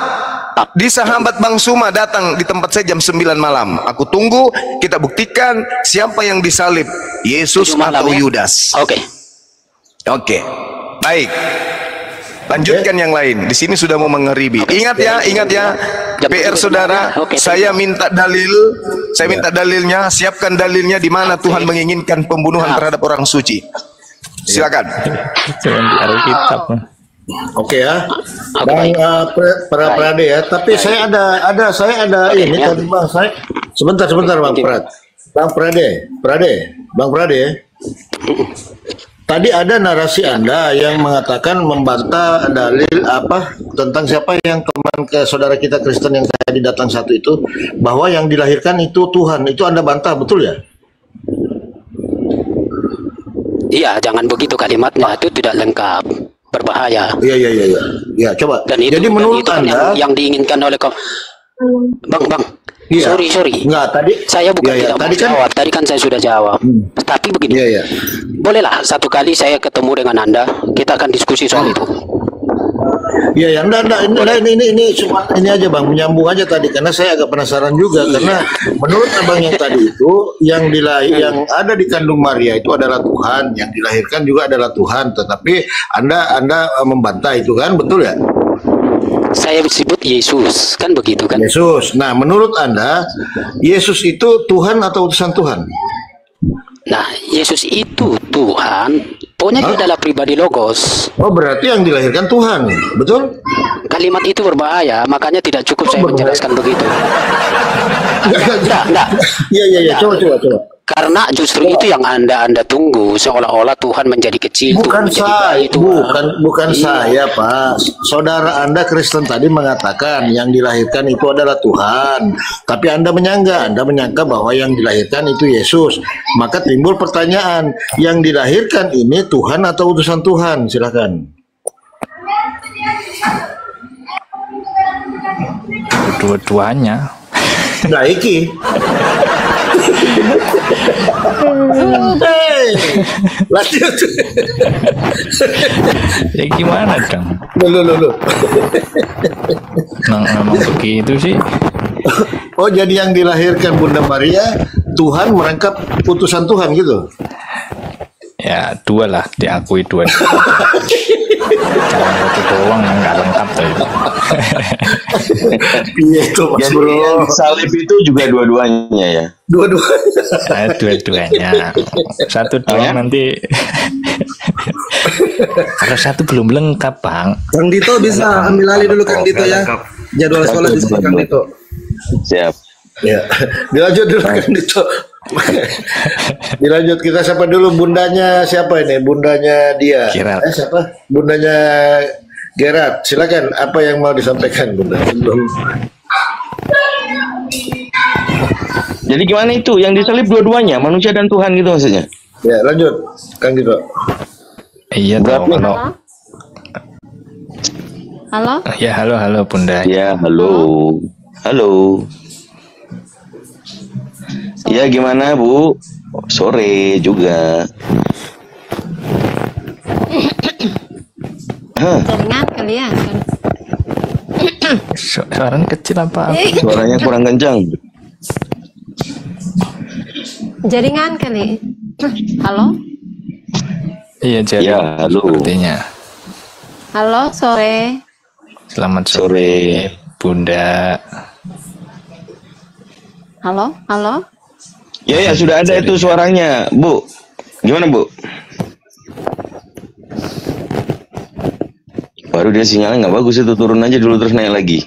Di sahabat Bang Suma datang di tempat saya jam 9 malam. Aku tunggu, kita buktikan siapa yang disalib, Yesus malam atau ya? Yudas. Oke. Oke. Baik. Lanjutkan yang lain. Di sini sudah mau mengeribi. Ingat ya, ingat ya. Jam PR saudara, Oke, saya minta dalil, saya minta dalilnya, siapkan dalilnya di mana Tuhan menginginkan pembunuhan terhadap orang suci. Silakan. Jangan di Alkitab. Oke ya. Oke, Bang baik. uh, Pre- pra Baik. Prade ya, tapi saya ada ada saya ada Oke, ini ya. tadi Bang saya sebentar sebentar Bang. Prad. Bang Prade, Prade, Bang Prade. Tadi ada narasi Anda yang mengatakan membantah dalil apa tentang siapa yang teman ke saudara kita Kristen yang tadi datang satu itu bahwa yang dilahirkan itu Tuhan. Itu Anda bantah betul ya? Iya, jangan begitu kalimatnya. Itu tidak lengkap. Berbahaya. Iya iya iya iya. Ya, coba. Dan itu, Jadi dan menurut itu kan Anda yang, yang diinginkan oleh. Bang, bang. Iya. Sorry, sorry. Enggak, tadi Saya bukan Iya, iya. tidak Tadi kan- jawab. Tadi kan saya sudah jawab. Tapi begini. Iya iya. Bolehlah satu kali saya ketemu dengan Anda, kita akan diskusi soal itu. Iya, yang enggak, enggak, ini, enggak, ini, ini, ini, cuma ini aja bang, menyambung aja tadi karena saya agak penasaran juga karena menurut abang yang tadi itu yang dilahir, yang ada di kandung Maria itu adalah Tuhan, yang dilahirkan juga adalah Tuhan, tetapi anda anda eh, membantah itu kan, betul ya? Saya disebut Yesus, kan begitu kan? Yesus. Nah, menurut anda Yesus itu Tuhan atau utusan Tuhan? Nah, Yesus itu Tuhan, pokoknya dia Hah? adalah pribadi logos. Oh, berarti yang dilahirkan Tuhan, betul? Kalimat itu berbahaya, makanya tidak cukup Oh, saya berbahaya. menjelaskan begitu. Enggak, enggak. Iya, iya, iya. Coba, coba, coba. Karena justru itu yang Anda Anda tunggu, seolah-olah Tuhan menjadi kecil, Bukan Tuhan menjadi saya, bayi, Tuhan. bukan bukan Iya. saya, Pak. Saudara Anda Kristen tadi mengatakan yang dilahirkan itu adalah Tuhan, tapi Anda menyangka, Anda menyangka bahwa yang dilahirkan itu Yesus. Maka timbul pertanyaan, yang dilahirkan ini Tuhan atau utusan Tuhan? Silakan. Dua-duanya. Nah, iki. Lanjut. Ya gimana dong? Loh, loh, loh, loh. Memang, memang begitu sih. Oh, jadi yang dilahirkan Bunda Maria, Tuhan merangkap utusan Tuhan gitu? Ya dua lah, diakui dua. Jangan satu doang yang nggak lengkap tuh. Iya itu Mas Jadi Bro. yang salib itu juga dua-duanya ya. Dua-duanya. Nah, dua-duanya. Satu doang nanti. Kalau satu belum lengkap, Bang. Kang Dito bisa ambil alih dulu Kang Dito ya. Jadwal sekolah bisa Kang Dito. Siap. Ya, dilanjut dulu kan itu. Dilanjut kita siapa dulu bundanya siapa ini? Bundanya dia. Gerard. Eh siapa? Bundanya Gerard. Silakan apa yang mau disampaikan Bunda? Jadi gimana itu? Yang disalib dua-duanya, manusia dan Tuhan gitu maksudnya? ya lanjut Kang Dito. Iya, tahu kalau Halo? Ya, halo, halo Bunda. Ya, halo. Halo. Ya, gimana Bu? Sore juga. Hah, Jaringan kali ya. Su- Suaranya kecil apa? suaranya kurang kencang. Jaringan kali. Halo? Iya, jadi Ya, halo. sepertinya. Halo, sore. Selamat sore, Bunda. Halo? Halo? Ya, ya sudah ada itu suaranya, Bu. Gimana, Bu? Baru dia sinyalnya nggak bagus itu turun aja dulu terus naik lagi.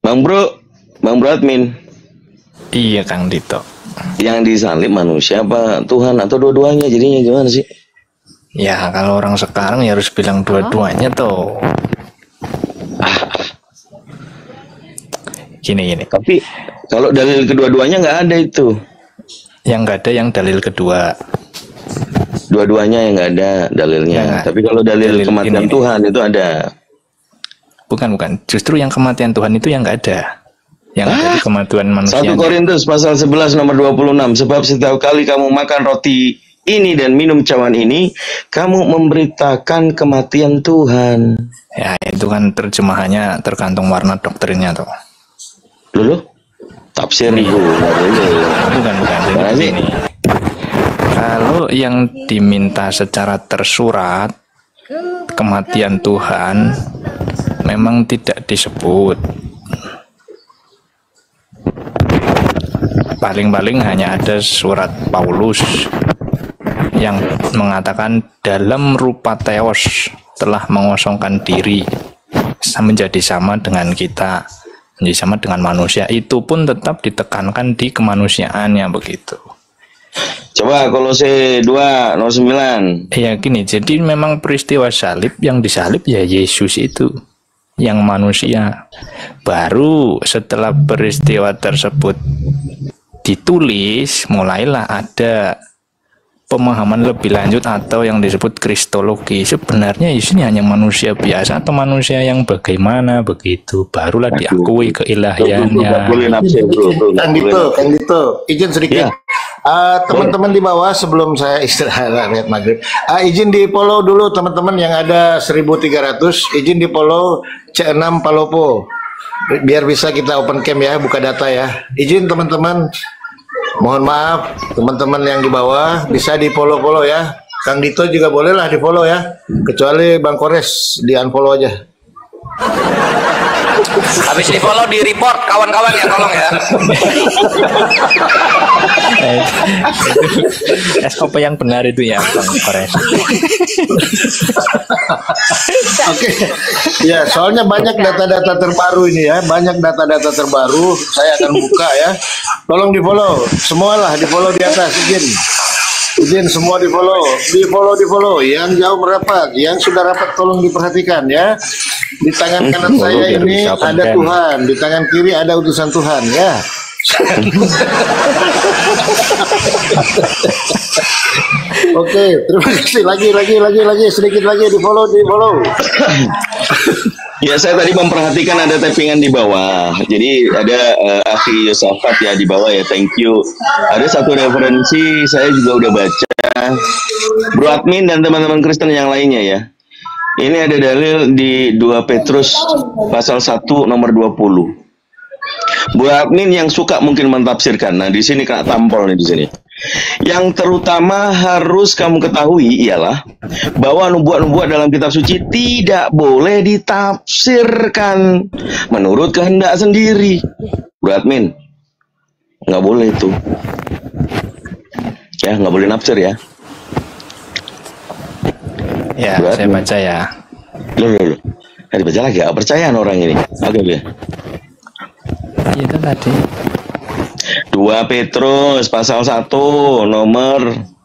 Bang Bro, Bang Bro admin. Iya, Kang Dito. Yang disalib manusia apa Tuhan atau dua-duanya jadinya gimana sih? Ya, kalau orang sekarang ya harus bilang dua-duanya tuh. Gini, gini. Tapi kalau dalil kedua-duanya nggak ada itu. Yang nggak ada yang dalil kedua. Dua-duanya yang nggak ada dalilnya. Ya, Tapi kalau dalil, dalil kematian ini- Tuhan itu ada. Bukan, bukan. Justru yang kematian Tuhan itu yang nggak ada. Yang ada di kematian manusia. 1 Korintus pasal 11 nomor 26 sebab setiap kali kamu makan roti ini dan minum cawan ini kamu memberitakan kematian Tuhan. Ya, itu kan terjemahannya tergantung warna doktrinnya tuh. Dulu tafsir itu. Bukan, bukan. Begini. Kalau yang diminta secara tersurat kematian Tuhan memang tidak disebut. Paling-paling hanya ada surat Paulus yang mengatakan dalam rupa teos telah mengosongkan diri menjadi sama dengan kita menjadi sama dengan manusia. Itu pun tetap ditekankan di kemanusiaannya begitu. Coba Kolose 2 nomor 9. ya gini. Jadi memang peristiwa salib yang disalib ya Yesus itu. Yang manusia. Baru setelah peristiwa tersebut ditulis mulailah ada pemahaman lebih lanjut atau yang disebut kristologi sebenarnya Yesus ini hanya manusia biasa atau manusia yang bagaimana begitu barulah diakui keilahiannya Kang Dito, nafsir. Kang Dito, izin sedikit. Ah, teman-teman di bawah sebelum saya istirahat lihat maghrib, ah, izin di follow dulu teman-teman yang ada 1300, izin di follow C6 Palopo, biar bisa kita open cam ya, buka data ya. Izin teman-teman, mohon maaf teman-teman yang di bawah bisa di follow follow ya. Kang Dito juga boleh lah di follow ya, kecuali Bang Kores di unfollow aja. Habis di follow di report kawan-kawan ya tolong ya. Eh, SOP yang benar itu ya Bang Kores Oke, ya soalnya banyak data-data terbaru ini ya, banyak data-data terbaru. Saya akan buka ya. Tolong di follow, semualah di follow di atas izin. Izin semua di follow, di follow di follow. Yang jauh merapat, yang sudah rapat tolong diperhatikan ya. Di tangan kanan saya ini ada. Tuhan, di tangan kiri ada utusan Tuhan ya. Oke, terima kasih lagi lagi lagi lagi sedikit lagi di follow di follow. Ya saya tadi memperhatikan ada tappingan di bawah. Jadi ada eh, Akhi Yosafat ya di bawah ya. Thank you. Ada satu referensi saya juga udah baca. Bro admin dan teman-teman Kristen yang lainnya ya. Ini ada dalil di 2 Petrus pasal 1 nomor 20. Buat admin yang suka mungkin mentafsirkan. Nah, di sini kena tampol nih di sini. Yang terutama harus kamu ketahui ialah bahwa nubuat-nubuat dalam kitab suci tidak boleh ditafsirkan menurut kehendak sendiri. Bro admin, nggak boleh itu. Ya, nggak boleh nafsir ya. Ya Berat saya baca ya. Loh, loh, loh. Nah, dibaca lagi, nggak percayaan orang ini. Oke, oke. itu tadi. 2 Petrus pasal 1 nomor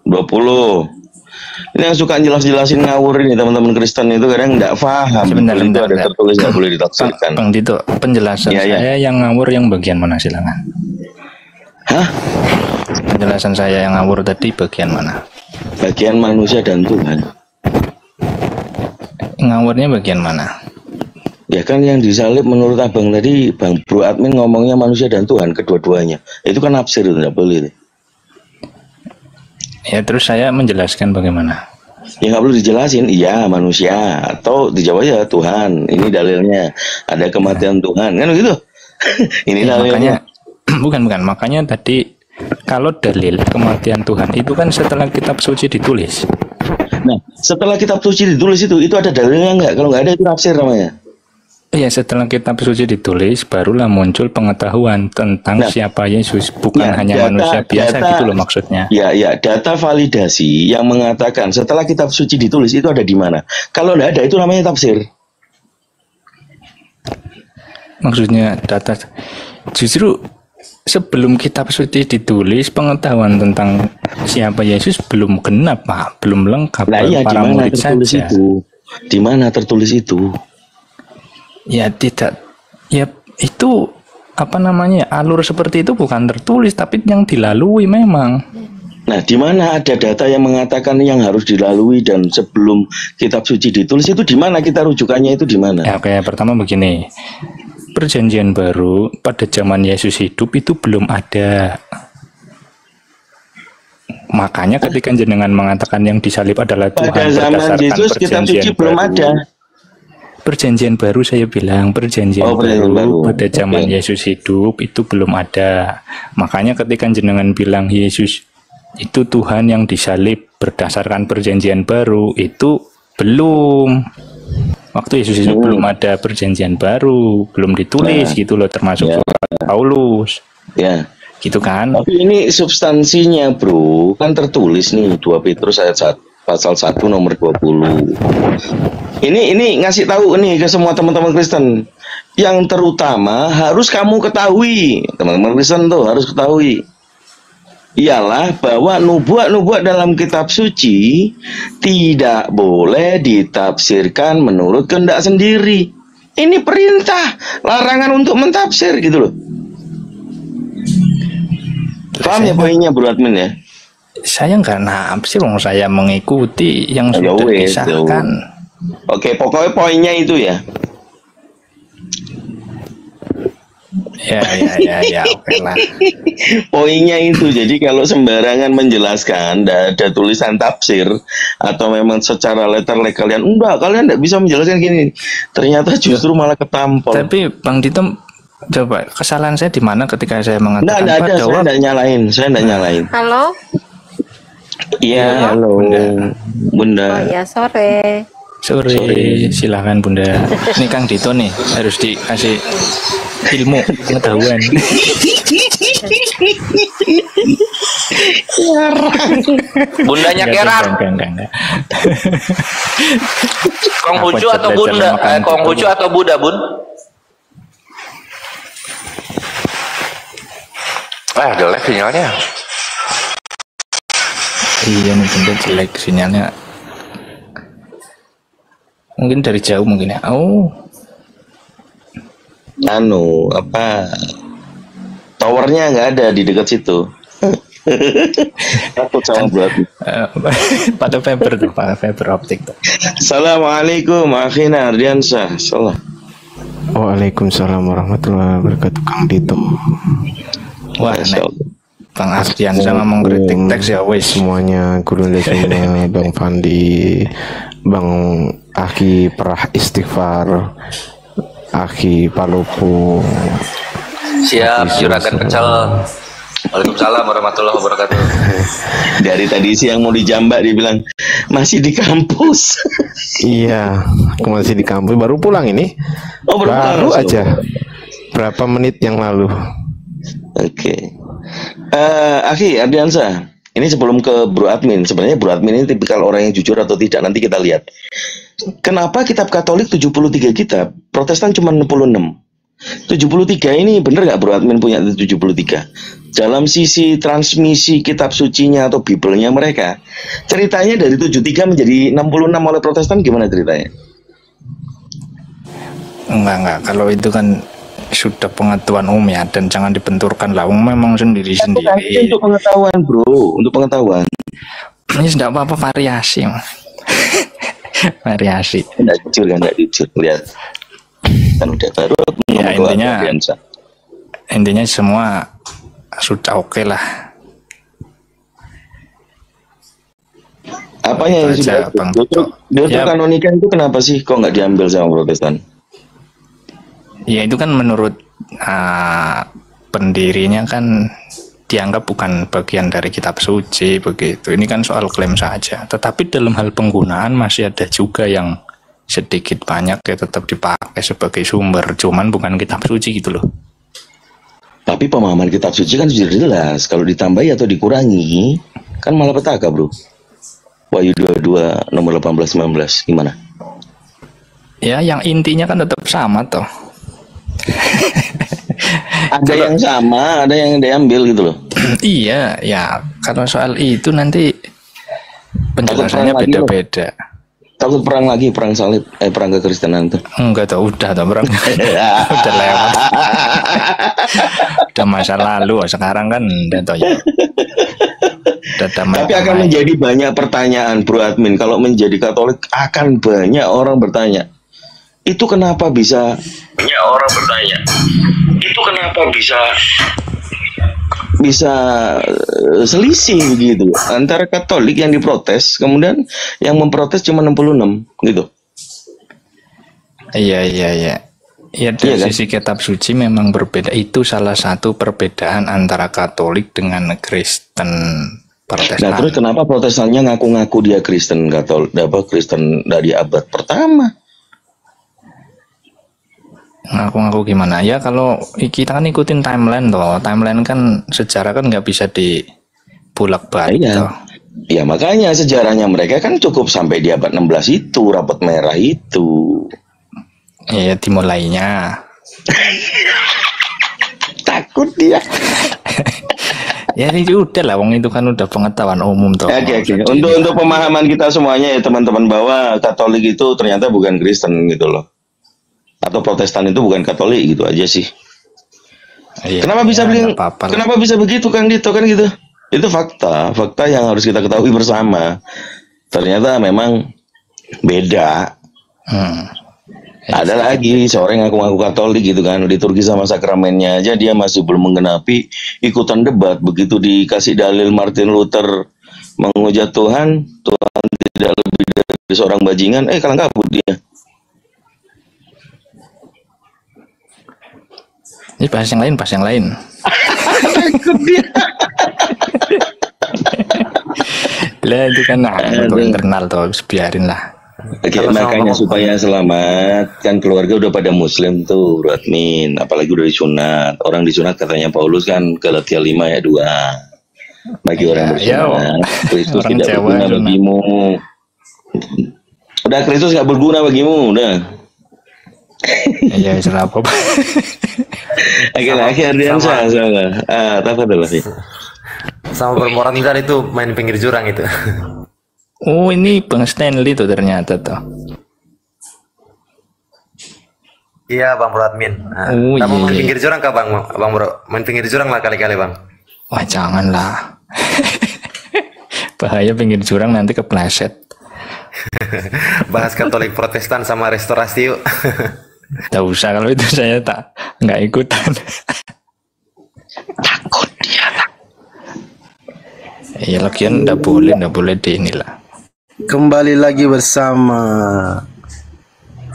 20 ini yang suka jelas-jelasin ngawur ini teman-teman Kristen itu kadang nggak paham. Sebentar, itu ada tertulis nggak boleh ditafsirkan. Bang Dito penjelasan Iya, iya. saya yang ngawur yang bagian mana? Silakan. Hah? penjelasan saya yang ngawur tadi bagian mana? Bagian manusia dan Tuhan ngawurnya bagian mana? Ya kan yang disalib menurut abang tadi bang Bro Admin ngomongnya manusia dan Tuhan kedua-duanya. Itu kan itu nggak boleh. Ya terus saya menjelaskan bagaimana. Ya nggak perlu dijelasin, iya manusia atau dijawab ya Tuhan. Ini dalilnya ada kematian Tuhan kan begitu. Ini Ya, dalilnya. makanya bukan bukan makanya tadi kalau dalil kematian Tuhan itu kan setelah kitab suci ditulis. Nah, setelah kitab suci ditulis itu, itu ada dalilnya nggak? Kalau nggak ada itu nafsir namanya. Iya, setelah kitab suci ditulis, barulah muncul pengetahuan tentang Nah, siapa Yesus, bukan Ya, hanya data- manusia biasa data- gitu loh maksudnya. Ya, ya, data validasi yang mengatakan setelah kitab suci ditulis itu ada di mana? Kalau nggak ada itu namanya tafsir. Maksudnya data justru sebelum kitab suci ditulis, pengetahuan tentang siapa Yesus belum genap, Pak, belum lengkap. Nah, iya di para mana murid tertulis saja. itu? Di mana tertulis itu? Ya tidak, ya itu apa namanya alur seperti itu bukan tertulis tapi yang dilalui memang. Nah, di mana ada data yang mengatakan yang harus dilalui dan sebelum kitab suci ditulis itu di mana kita rujukannya itu di mana? Ya, oke, pertama begini. Perjanjian baru pada zaman Yesus hidup itu belum ada. Makanya ketika jenengan mengatakan yang disalib adalah Tuhan Pada zaman berdasarkan Yesus perjanjian suci belum baru. ada. Perjanjian baru saya bilang perjanjian, Oh, perjanjian baru, baru. pada zaman Oke. Yesus hidup itu belum ada. Makanya ketika jenengan bilang Yesus itu Tuhan yang disalib berdasarkan perjanjian baru itu belum. Waktu Yesus itu belum ada perjanjian baru, belum ditulis Nah. gitu loh termasuk Ya. surat Paulus. Ya. Gitu kan? Tapi ini substansinya, Bro, kan tertulis nih 2 Petrus ayat 1 pasal 1 nomor 20. Ini ini ngasih tahu nih ke semua teman-teman Kristen. Yang terutama harus kamu ketahui, teman-teman Kristen tuh harus ketahui. Ialah bahwa nubuat-nubuat dalam kitab suci tidak boleh ditafsirkan menurut kehendak sendiri. Ini perintah, larangan untuk mentafsir gitu loh. Paham ya poinnya Bro Admin ya? Saya nggak nafsir, wong saya mengikuti yang Ya sudah disahkan. Oke, pokoknya poinnya itu ya. Ya, ya, ya, ya, oke lah. Poinnya itu. Jadi kalau sembarangan menjelaskan, tidak ada tulisan tafsir atau memang secara letterlek kalian enggak, kalian tidak bisa menjelaskan gini. Ternyata justru malah ketampol. Tapi Bang Dito coba kesalahan saya di mana ketika saya mengatakan enggak ada. pada Saya enggak nyalain. Saya enggak nyalain. Halo? Iya, halo. Bunda. Oh ya, sore. Sore, silahkan Bunda. Ini Kang Dito nih harus dikasih ilmu pengetahuan. Bundanya Keran. enggak, enggak, enggak. Kong Hucu atau Bunda? Eh, Kong. Hucu atau Buddha, Bun? Ah, jelek sinyalnya. Iya nih Bunda jelek sinyalnya. Mungkin dari jauh mungkin ya. Oh, Anu, apa? Towernya nggak ada di dekat situ. Takut sama Admin. eh, pada fiber tuh, pada fiber optik tuh. Assalamualaikum, akhina Ardiansyah. Salam. Waalaikumsalam warahmatullahi wabarakatuh Kang Dito. Wah, nek Bang Ardian sama mengkritik teks ya wes. Semuanya guru les semua Bang Fandi, Bang Aki Perah Istighfar, Aki Palopo. Siap, juragan kecil. Waalaikumsalam warahmatullahi wabarakatuh. Dari tadi siang mau dijambak dibilang masih di kampus. Iya, aku masih di kampus baru pulang ini. Oh, baru pulang baru aja. Berapa menit yang lalu? Oke. Eh, Aki Ardiansa, ini sebelum ke Bro Admin, sebenarnya Bro Admin ini tipikal orang yang jujur atau tidak, nanti kita lihat. Kenapa kitab Katolik 73 kitab, Protestan cuma 66? 73 ini bener nggak Bro Admin punya 73? Dalam sisi transmisi kitab sucinya atau Biblenya mereka, ceritanya dari 73 menjadi 66 oleh Protestan gimana ceritanya? Enggak, enggak. Kalau itu kan sudah pengetahuan umum ya dan jangan dibenturkan lah. Umum memang Ini sendiri-sendiri. untuk pengetahuan bro, untuk pengetahuan. Ini tidak apa-apa variasi. Mas. variasi Enggak jujur kan enggak jujur. Lihat. Kan udah baru ya intinya intinya semua sudah oke lah Apa yang Itu sudah Bang justru Ya. kanonika itu kenapa sih kok nggak diambil sama Protestan? Ya itu kan menurut ah, pendirinya kan dianggap bukan bagian dari kitab suci begitu ini kan soal klaim saja tetapi dalam hal penggunaan masih ada juga yang sedikit banyak ya tetap dipakai sebagai sumber cuman bukan kitab suci gitu loh Tapi pemahaman kitab suci kan sudah jelas. Kalau ditambahi atau dikurangi, kan malah petaka, bro. Wahyu 22 nomor 18-19, gimana? ya yang intinya kan tetap sama toh Ada yang sama, ada yang diambil gitu loh. iya ya kalau soal itu nanti penjelasannya perang beda-beda Takut perang lagi, perang salib, eh perang kekristenan tuh. enggak tuh udah tuh bro udah lewat udah masa lalu sekarang kan udah toh ya Tapi akan menjadi banyak pertanyaan, Bro Admin. Kalau menjadi Katolik akan banyak orang bertanya. Itu kenapa bisa banyak orang bertanya. Itu kenapa bisa bisa eh, selisih begitu antara Katolik yang diprotes, kemudian yang memprotes cuma 66 gitu. Iya iya iya. Ya dari Iya kan? sisi kitab suci memang berbeda. Itu salah satu perbedaan antara Katolik dengan Kristen Protestan. Nah, terus kenapa Protestannya ngaku-ngaku dia Kristen Katolik, apa Kristen dari abad pertama? Ngaku-ngaku gimana? Ya kalau kita kan ikutin timeline toh. Timeline kan sejarah kan nggak bisa dibulak balik Iya. toh. Ya makanya sejarahnya mereka kan cukup sampai di abad 16 itu, rapot merah itu. Ya dimulainya. Takut dia. ya ini udah lah, wong itu kan udah pengetahuan umum toh. Oke oke. Untuk untuk pemahaman kita semuanya ya teman-teman bahwa Katolik itu ternyata bukan Kristen gitu loh. Atau Protestan itu bukan Katolik gitu aja sih. Iya, kenapa bisa ya, beli? lah. Kenapa bisa begitu Kang Dito kan gitu? Itu fakta, fakta yang harus kita ketahui bersama. Ternyata memang beda. Hmm. Ada lagi seorang yang ngaku-ngaku Katolik gitu kan, liturgi sama sakramennya aja dia masih belum menggenapi ikutan debat. Begitu dikasih dalil Martin Luther menghujat Tuhan, Tuhan tidak lebih dari seorang bajingan, eh kalang kabut dia. Ini bahas yang lain, bahas yang lain. lah itu kan nah, itu internal tuh, biarin lah. Oke, makanya supaya selamat kan keluarga udah pada muslim tuh, Bro Admin. Apalagi udah disunat. Orang disunat katanya Paulus kan Galatia 5 ya 2. Bagi orang ya, bersunat, Kristus orang tidak Jawa berguna bagimu. Udah Kristus nggak berguna bagimu, udah. Iya, salah apa? Oke, lah, Ardiansa, salah. Ah, apa adalah sih? Sama bermoran tadi itu main pinggir jurang itu. Oh ini Bang Stanley tuh ternyata tuh. Iya Bang Bro Admin. Nah, Oh, kita mau iya, main iya. pinggir jurang kah Bang? Bang Bro, main pinggir jurang lah kali-kali Bang. Wah janganlah. Bahaya pinggir jurang nanti kepleset. Bahas Katolik Protestan sama restorasi yuk. Tak usah kalau itu saya tak nggak ikutan. Takut dia. Iya lagian nggak boleh nggak boleh di inilah. Kembali lagi bersama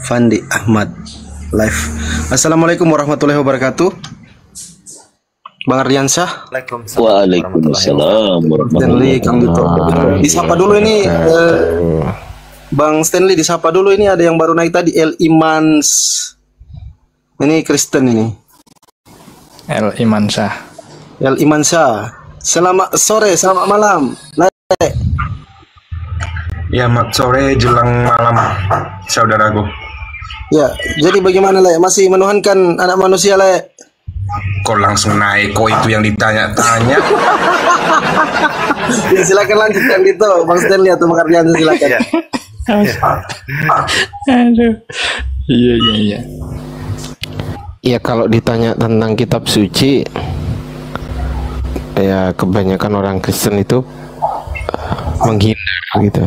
Fandi Ahmad live. Assalamualaikum warahmatullahi wabarakatuh. Bang Ardiansyah. Waalaikumsalam Kang Dito. Disapa dulu ini eh, Bang Stanley disapa dulu ini ada yang baru naik tadi El Imans. Ini Kristen ini. El Imansyah. El Imansyah. Selamat sore, selamat malam. Le. Ya, mat sore jelang malam, saudaraku. Ya, jadi bagaimana Le? Masih menuhankan anak manusia Le? Kok langsung naik? Kok itu yang ditanya-tanya? ya silakan lanjutkan gitu, Bang Stanley atau Bang Ardiansyah silakan. Aduh. Iya iya iya. Ya kalau ditanya tentang kitab suci ya kebanyakan orang Kristen itu eh, menghindar gitu.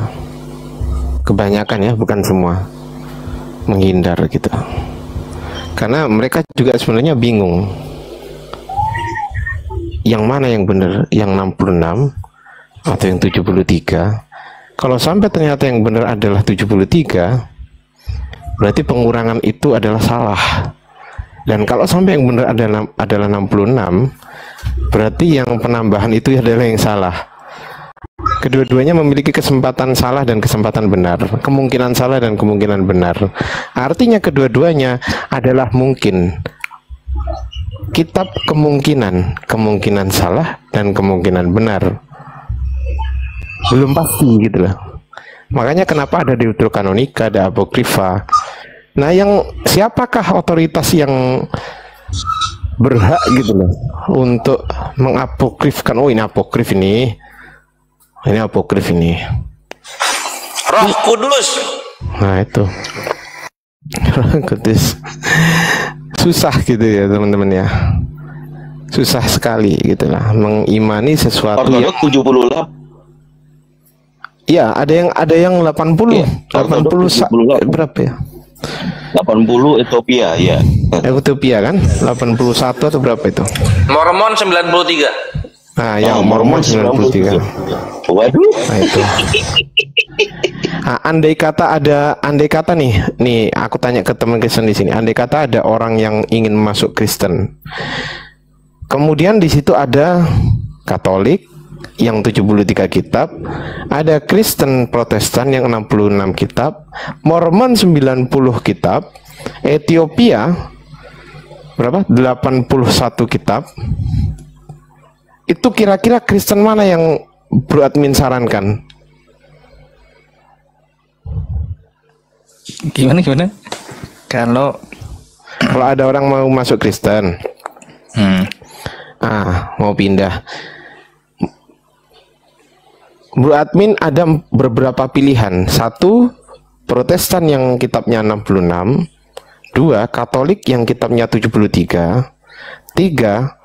kebanyakan ya bukan semua menghindar gitu karena mereka juga sebenarnya bingung yang mana yang benar yang 66 atau yang 73 kalau sampai ternyata yang benar adalah 73 berarti pengurangan itu adalah salah dan kalau sampai yang benar adalah adalah 66 berarti yang penambahan itu adalah yang salah Kedua-duanya memiliki kesempatan salah dan kesempatan benar, kemungkinan salah dan kemungkinan benar. Artinya kedua-duanya adalah mungkin. Kitab kemungkinan, kemungkinan salah dan kemungkinan benar. Belum pasti gitu loh. Makanya kenapa ada deuterokanonika, ada apokrifa. Nah, yang siapakah otoritas yang berhak gitu loh untuk mengapokrifkan oh ini apokrif ini ini apokrif ini. Roh Kudus. Nah itu. Roh Kudus. Susah gitu ya teman-teman ya. Susah sekali gitu lah mengimani sesuatu yang 78 Iya, ada yang ada yang 80. Iya, 80 sa- berapa ya? 80 Ethiopia ya. Ethiopia kan? 81 atau berapa itu? Mormon 93. Nah, yang Oh, Mormon Mormon 93. Waduh. Nah, itu. Nah, andai kata ada andai kata nih, nih aku tanya ke teman Kristen di sini, andai kata ada orang yang ingin masuk Kristen. Kemudian di situ ada Katolik yang 73 kitab, ada Kristen Protestan yang 66 kitab, Mormon 90 kitab, Ethiopia berapa? 81 kitab. Itu kira-kira Kristen mana yang Bro Admin sarankan? Gimana gimana? Kalau kalau ada orang mau masuk Kristen, hmm. ah mau pindah, Bro Admin ada beberapa pilihan. Satu, Protestan yang kitabnya 66, dua, Katolik yang kitabnya 73, tiga,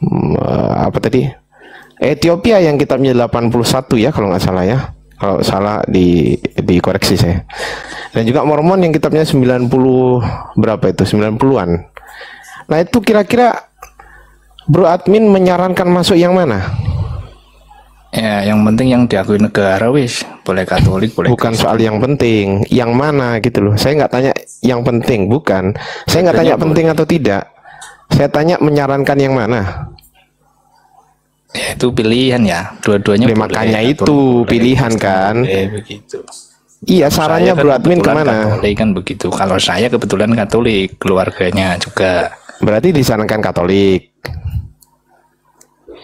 hmm, eh, apa tadi? Ethiopia yang kitabnya 81 ya kalau nggak salah ya. Kalau salah di dikoreksi saya. Dan juga Mormon yang kitabnya 90 berapa itu? 90-an. Nah, itu kira-kira Bro Admin menyarankan masuk yang mana? Ya yang penting yang diakui negara wis boleh Katolik boleh Bukan soal yang penting, yang mana gitu loh. Saya nggak tanya yang penting, bukan. Saya nggak tanya Bedanya penting atau tidak. Saya tanya menyarankan yang mana. ya, itu pilihan ya dua-duanya Ya, boleh, makanya itu boleh, pilihan Kristen kan. boleh, begitu Iya, sarannya kan Bro Admin ke mana? Katolik kan begitu kalau saya kebetulan Katolik keluarganya juga Berarti disarankan Katolik.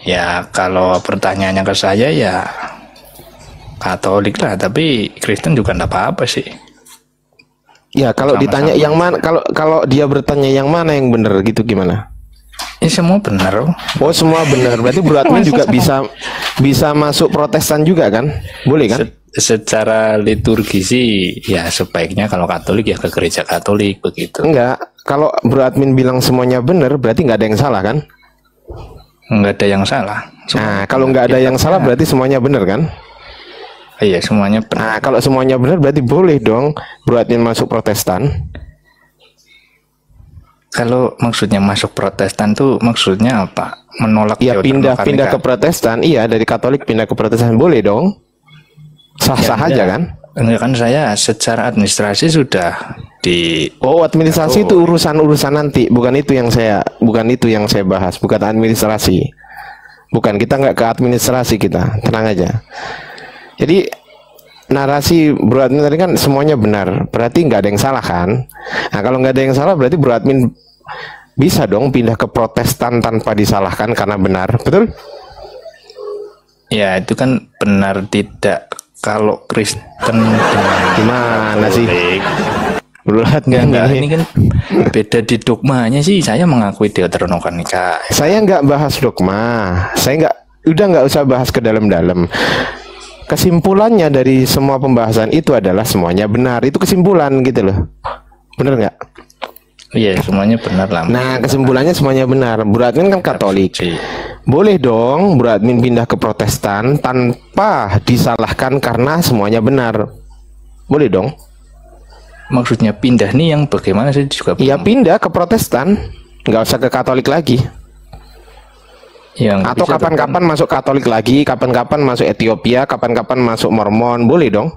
Ya kalau pertanyaannya ke saya ya Katolik lah tapi Kristen juga enggak apa-apa sih Ya, kalau Sama-sama. ditanya yang mana, kalau kalau dia bertanya yang mana yang benar gitu gimana? ini semua benar Oh, semua benar. Berarti Admin juga bisa bisa masuk Protestan juga kan? Boleh kan? secara liturgi sih ya sebaiknya kalau Katolik ya ke gereja Katolik begitu Enggak. Kalau Bro Admin bilang semuanya benar, berarti nggak ada yang salah kan? Nggak ada yang salah Nah, kalau nggak ada yang salah berarti semuanya benar kan? iya semuanya benar Nah, kalau semuanya benar berarti boleh dong Bro Admin masuk Protestan. kalau maksudnya masuk Protestan tuh maksudnya apa menolak Iya, pindah pindah ke Protestan. Iya, dari Katolik pindah ke Protestan boleh dong. Sah-sah Ya, aja kan? Enggak kan saya secara administrasi sudah di Oh, administrasi itu urusan-urusan nanti, bukan itu yang saya bukan itu yang saya bahas, bukan administrasi. Bukan kita nggak ke administrasi kita, tenang aja. Jadi narasi Bro Admin tadi kan semuanya benar, berarti nggak ada yang salah kan? Nah kalau nggak ada yang salah berarti Bro Admin bisa dong pindah ke Protestan tanpa disalahkan karena benar, betul? ya itu kan benar tidak kalau Kristen gimana sih? Enggak, Admin enggak, ini- kan beda di dogmanya sih saya mengakui deuteronokanika Saya nggak bahas dogma. Saya nggak, udah nggak usah bahas ke dalam-dalam. Kesimpulannya dari semua pembahasan itu adalah semuanya benar. Itu kesimpulan gitu loh. Bener nggak? iya semuanya benar lah Nah, kesimpulannya semuanya benar. Bu Admin kan Katolik. Boleh dong Bu Admin pindah ke Protestan tanpa disalahkan karena semuanya benar. Boleh dong. Maksudnya pindah nih yang bagaimana sih juga Iya pindah ke Protestan, nggak usah ke Katolik lagi. yang Atau kapan-kapan masuk Katolik lagi, kapan-kapan masuk Ethiopia, kapan-kapan masuk Mormon, boleh dong.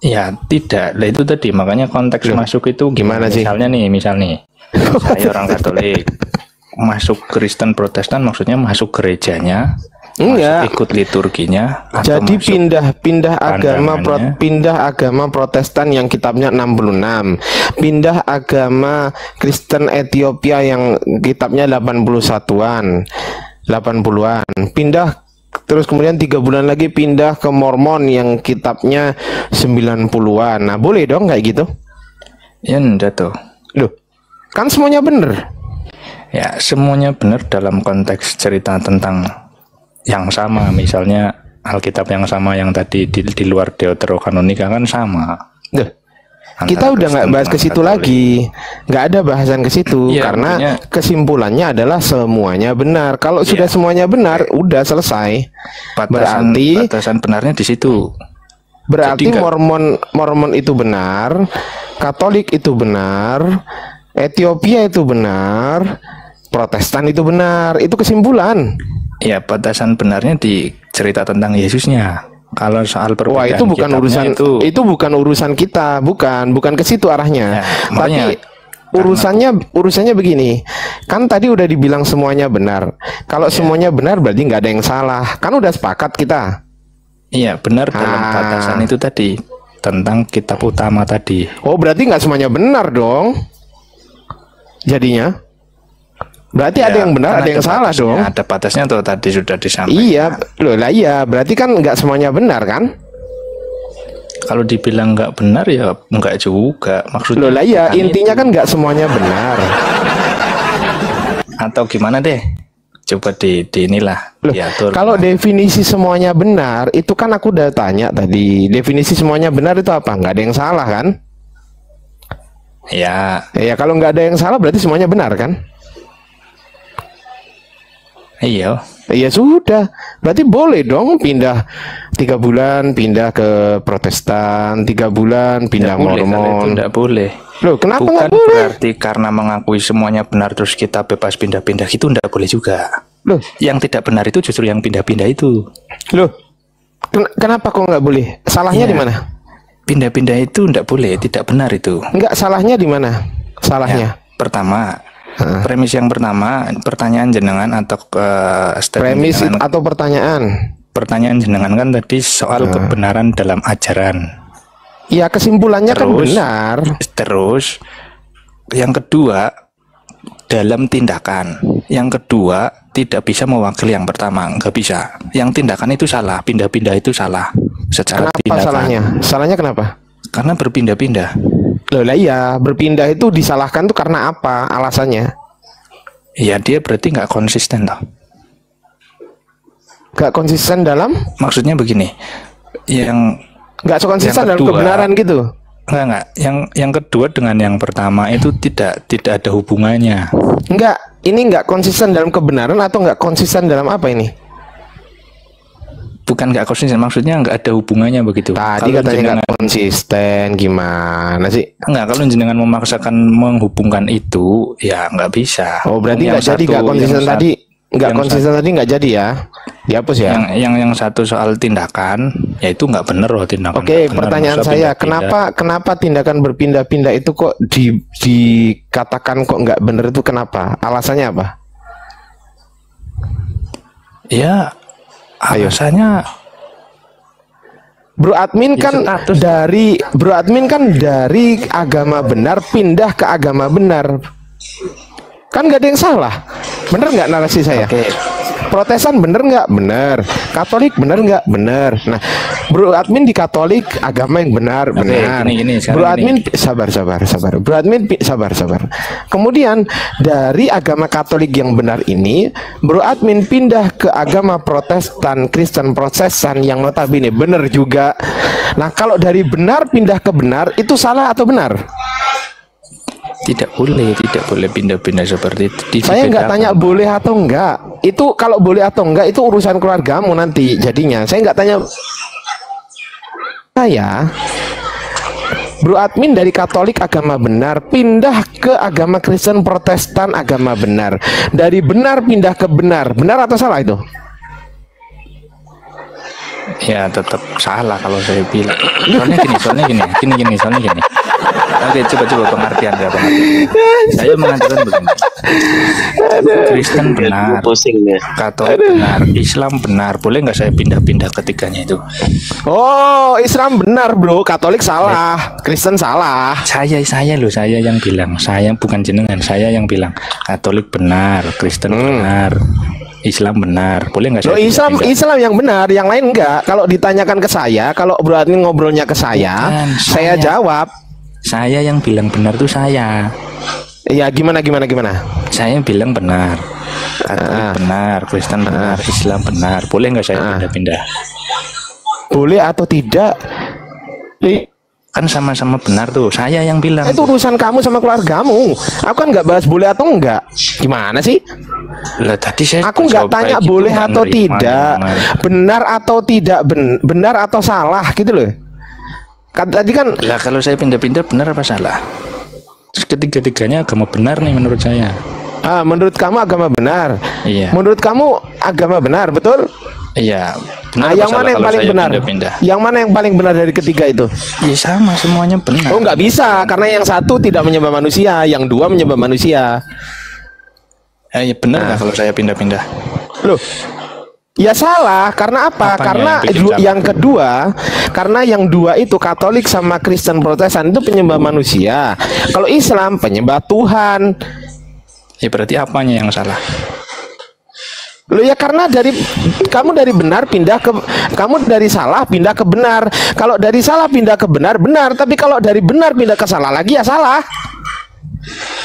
Ya tidak, lah itu tadi makanya konteks masuk itu Gimana sih? Misalnya nih, misal nih, saya orang Katolik masuk Kristen Protestan maksudnya masuk gerejanya, Enggak. masuk ikut liturginya, Jadi masuk pindah pindah agama pro- pindah agama Protestan yang kitabnya 66. Pindah agama Kristen Ethiopia yang kitabnya 81-an. 80-an. Pindah terus kemudian tiga bulan lagi pindah ke Mormon yang kitabnya 90-an. Nah, boleh dong kayak gitu? Ya enggak tuh. Loh, kan semuanya bener. Ya semuanya benar dalam konteks cerita tentang yang sama, misalnya Alkitab yang sama yang tadi di, di luar Deuterokanonika kan sama. Loh, kita udah nggak bahas ke situ lagi, nggak ada bahasan ke situ Iya, karena makanya- kesimpulannya adalah semuanya benar. Kalau sudah semuanya benar, udah selesai. Batasan, berarti batasan benarnya di situ. berarti Jadi Mormon Mormon itu benar, Katolik itu benar, Ethiopia itu benar, Protestan itu benar. Itu kesimpulan. Ya batasan benarnya di cerita tentang Yesusnya. Kalau soal perbedaan Wah itu bukan urusan itu itu, bukan urusan kita, bukan bukan ke situ arahnya. makanya- Tapi urusannya urusannya begini, kan tadi udah dibilang semuanya benar. Kalau Ya. semuanya benar berarti nggak ada yang salah. Kan udah sepakat kita. Iya benar dalam Ah. batasan itu tadi tentang kitab utama tadi. Oh berarti nggak semuanya benar dong? Jadinya? Berarti ada Ya, yang benar, kan ada yang salah dong. Ada batasnya tuh tadi sudah disampaikan. Iya, loh lah iya. Berarti kan nggak semuanya benar kan? Kalau dibilang nggak benar ya nggak juga. Maksudnya Loh lah iya. Intinya itu. kan nggak semuanya benar. atau gimana deh? Coba di, di inilah diatur. Kalau definisi semuanya benar, itu kan aku udah tanya tadi. Definisi semuanya benar itu apa? Nggak ada yang salah kan? Ya, Ya kalau nggak ada yang salah berarti semuanya benar kan? Iya. Ya sudah, berarti boleh dong pindah tiga bulan pindah ke Protestan, tiga bulan pindah boleh, itu Mormon. nggak boleh. Loh, kenapa Bukan nggak boleh? berarti karena mengakui semuanya benar terus kita bebas pindah-pindah itu nggak boleh juga. Loh, yang tidak benar itu justru yang pindah-pindah itu. Loh, ken- kenapa kok nggak boleh? Salahnya Iya. di mana? Pindah-pindah itu nggak boleh, tidak benar itu. Nggak salahnya di mana? Salahnya? Pertama, premis yang pertama, pertanyaan jenengan atau uh, Premis jenengan, atau pertanyaan? pertanyaan jenengan kan tadi soal kebenaran dalam ajaran. Ya kesimpulannya kan Terus- benar. Terus yang kedua dalam tindakan. Yang kedua tidak bisa mewakili yang pertama, nggak bisa. Yang tindakan itu salah, pindah-pindah itu salah. Secara Kenapa tindakan. salahnya? Salahnya kenapa? Karena berpindah-pindah. Loh lah iya, berpindah itu disalahkan tuh karena apa? Alasannya? Ya dia berarti nggak konsisten loh. Gak konsisten dalam? Maksudnya begini, yang Nggak konsisten yang dalam kebenaran gitu? Enggak enggak. Yang yang kedua dengan yang pertama itu tidak tidak ada hubungannya. Enggak, ini nggak konsisten dalam kebenaran atau nggak konsisten dalam apa ini? Bukan nggak konsisten, maksudnya nggak ada hubungannya begitu. Tadi Kalau katanya nggak konsisten, gimana sih? Enggak, kalau jenengan memaksakan menghubungkan itu, ya nggak bisa. Oh berarti nggak jadi satu- nggak konsisten yang tadi? Nggak konsisten tadi nggak jadi ya? Dihapus ya? Yang yang yang satu soal tindakan, ya itu nggak benar loh tindakan. Oke, nggak benar. pertanyaan Masa saya, kenapa kenapa tindakan berpindah-pindah itu kok di, dikatakan kok nggak benar itu kenapa? Alasannya apa? Ya, alasannya Bro admin Ya, kan dari Bro admin kan dari agama benar pindah ke agama benar. Kan nggak ada yang salah. Bener nggak narasi saya? Protestan bener nggak? Bener. Katolik bener nggak? Bener. Nah, Bro admin di Katolik agama yang benar, Oke, benar. gini, gini, Bro gini. admin sabar, sabar, sabar. Bro admin sabar, sabar. Kemudian dari agama Katolik yang benar ini, Bro admin pindah ke agama Protestan, Kristen Protestan yang notabene benar juga. Nah, kalau dari benar pindah ke benar itu salah atau benar? Tidak boleh, tidak boleh pindah-pindah seperti itu. Di- Saya nggak tanya boleh atau enggak. Itu kalau boleh atau enggak itu urusan keluargamu nanti jadinya. Saya nggak tanya saya Bro admin dari Katolik agama benar pindah ke agama Kristen Protestan agama benar. Dari benar pindah ke benar. Benar atau salah itu? ya tetap salah kalau saya bilang soalnya gini soalnya gini gini gini soalnya gini oke coba coba pengertian ya pengertian saya mengatakan begini Kristen benar Katolik benar Islam benar boleh nggak saya pindah-pindah ketiganya itu Oh, Islam benar, Bro. Katolik salah, Kristen salah. saya saya loh saya yang bilang saya bukan jenengan saya yang bilang Katolik benar Kristen benar Islam benar boleh nggak Loh, saya Islam? Islam yang benar, yang lain enggak. Kalau ditanyakan ke saya, kalau admin ngobrolnya ke saya, Bukan, saya saya. jawab. Saya yang bilang benar tuh saya Ya gimana gimana gimana? saya bilang benar Katolik benar Kristen benar Islam benar boleh nggak saya pindah-pindah Boleh atau tidak? Li- kan sama-sama benar tuh saya yang bilang Itu urusan kamu sama keluargamu. Aku kan nggak bahas boleh atau enggak. Gimana sih? lah tadi saya Aku nggak tanya gitu, boleh atau tidak, benar atau tidak, ben- benar atau salah gitu loh. Kan tadi kan lah kalau saya pindah-pindah benar apa salah ketiga-tiganya agama benar nih menurut saya ah, menurut kamu agama benar. iya Menurut kamu agama benar, betul? iya Nah, benar apa yang mana yang paling benar? pindah-pindah Yang mana yang paling benar dari ketiga itu? ya sama semuanya benar Oh nggak bisa karena yang satu tidak menyembah manusia, yang dua menyembah manusia. Eh, ya benar nggak kalau saya pindah-pindah Loh, ya salah karena apa? Karena yang yang kedua, karena yang dua itu Katolik sama Kristen Protestan itu penyembah manusia. Kalau Islam penyembah Tuhan. ya berarti apanya yang salah Loh ya karena dari kamu dari benar pindah ke kamu dari salah pindah ke benar. Kalau dari salah pindah ke benar benar, tapi kalau dari benar pindah ke salah lagi ya salah.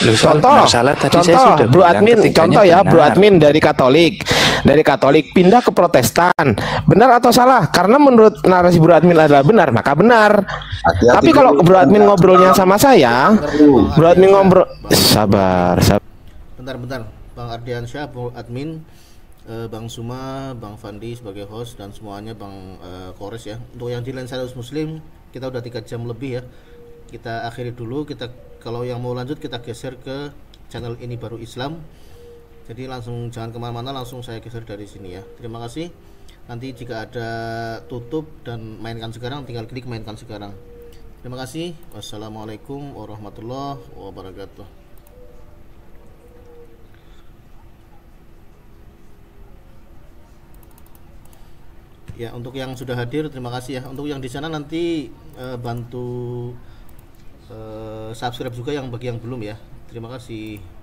Loh, Contoh, salah tadi saya contoh, sudah Bro admin, contoh ya, Bro benar. admin dari Katolik, dari Katolik pindah ke Protestan, benar atau salah? Karena menurut narasi Bro admin adalah benar, maka benar. Tapi kalau Bro admin ngobrolnya sama saya, Bro admin ngobrol, sabar, sabar. Bentar-bentar, Bang Ardiansyah, Admin, eh, Bang Suma, Bang Fandi sebagai host dan semuanya Bang eh, Kores ya. Untuk yang di Lensados Muslim kita udah tiga jam lebih ya. Kita akhiri dulu. Kita kalau yang mau lanjut kita geser ke channel ini baru Islam. Jadi langsung jangan ke mana-mana, langsung saya geser dari sini ya. Terima kasih. Nanti jika ada tutup dan mainkan sekarang, tinggal klik mainkan sekarang. Terima kasih. Wassalamualaikum warahmatullahi wabarakatuh. Ya, untuk yang sudah hadir terima kasih ya. Untuk yang di sana nanti eh, bantu eh, subscribe juga yang bagi yang belum ya. Terima kasih.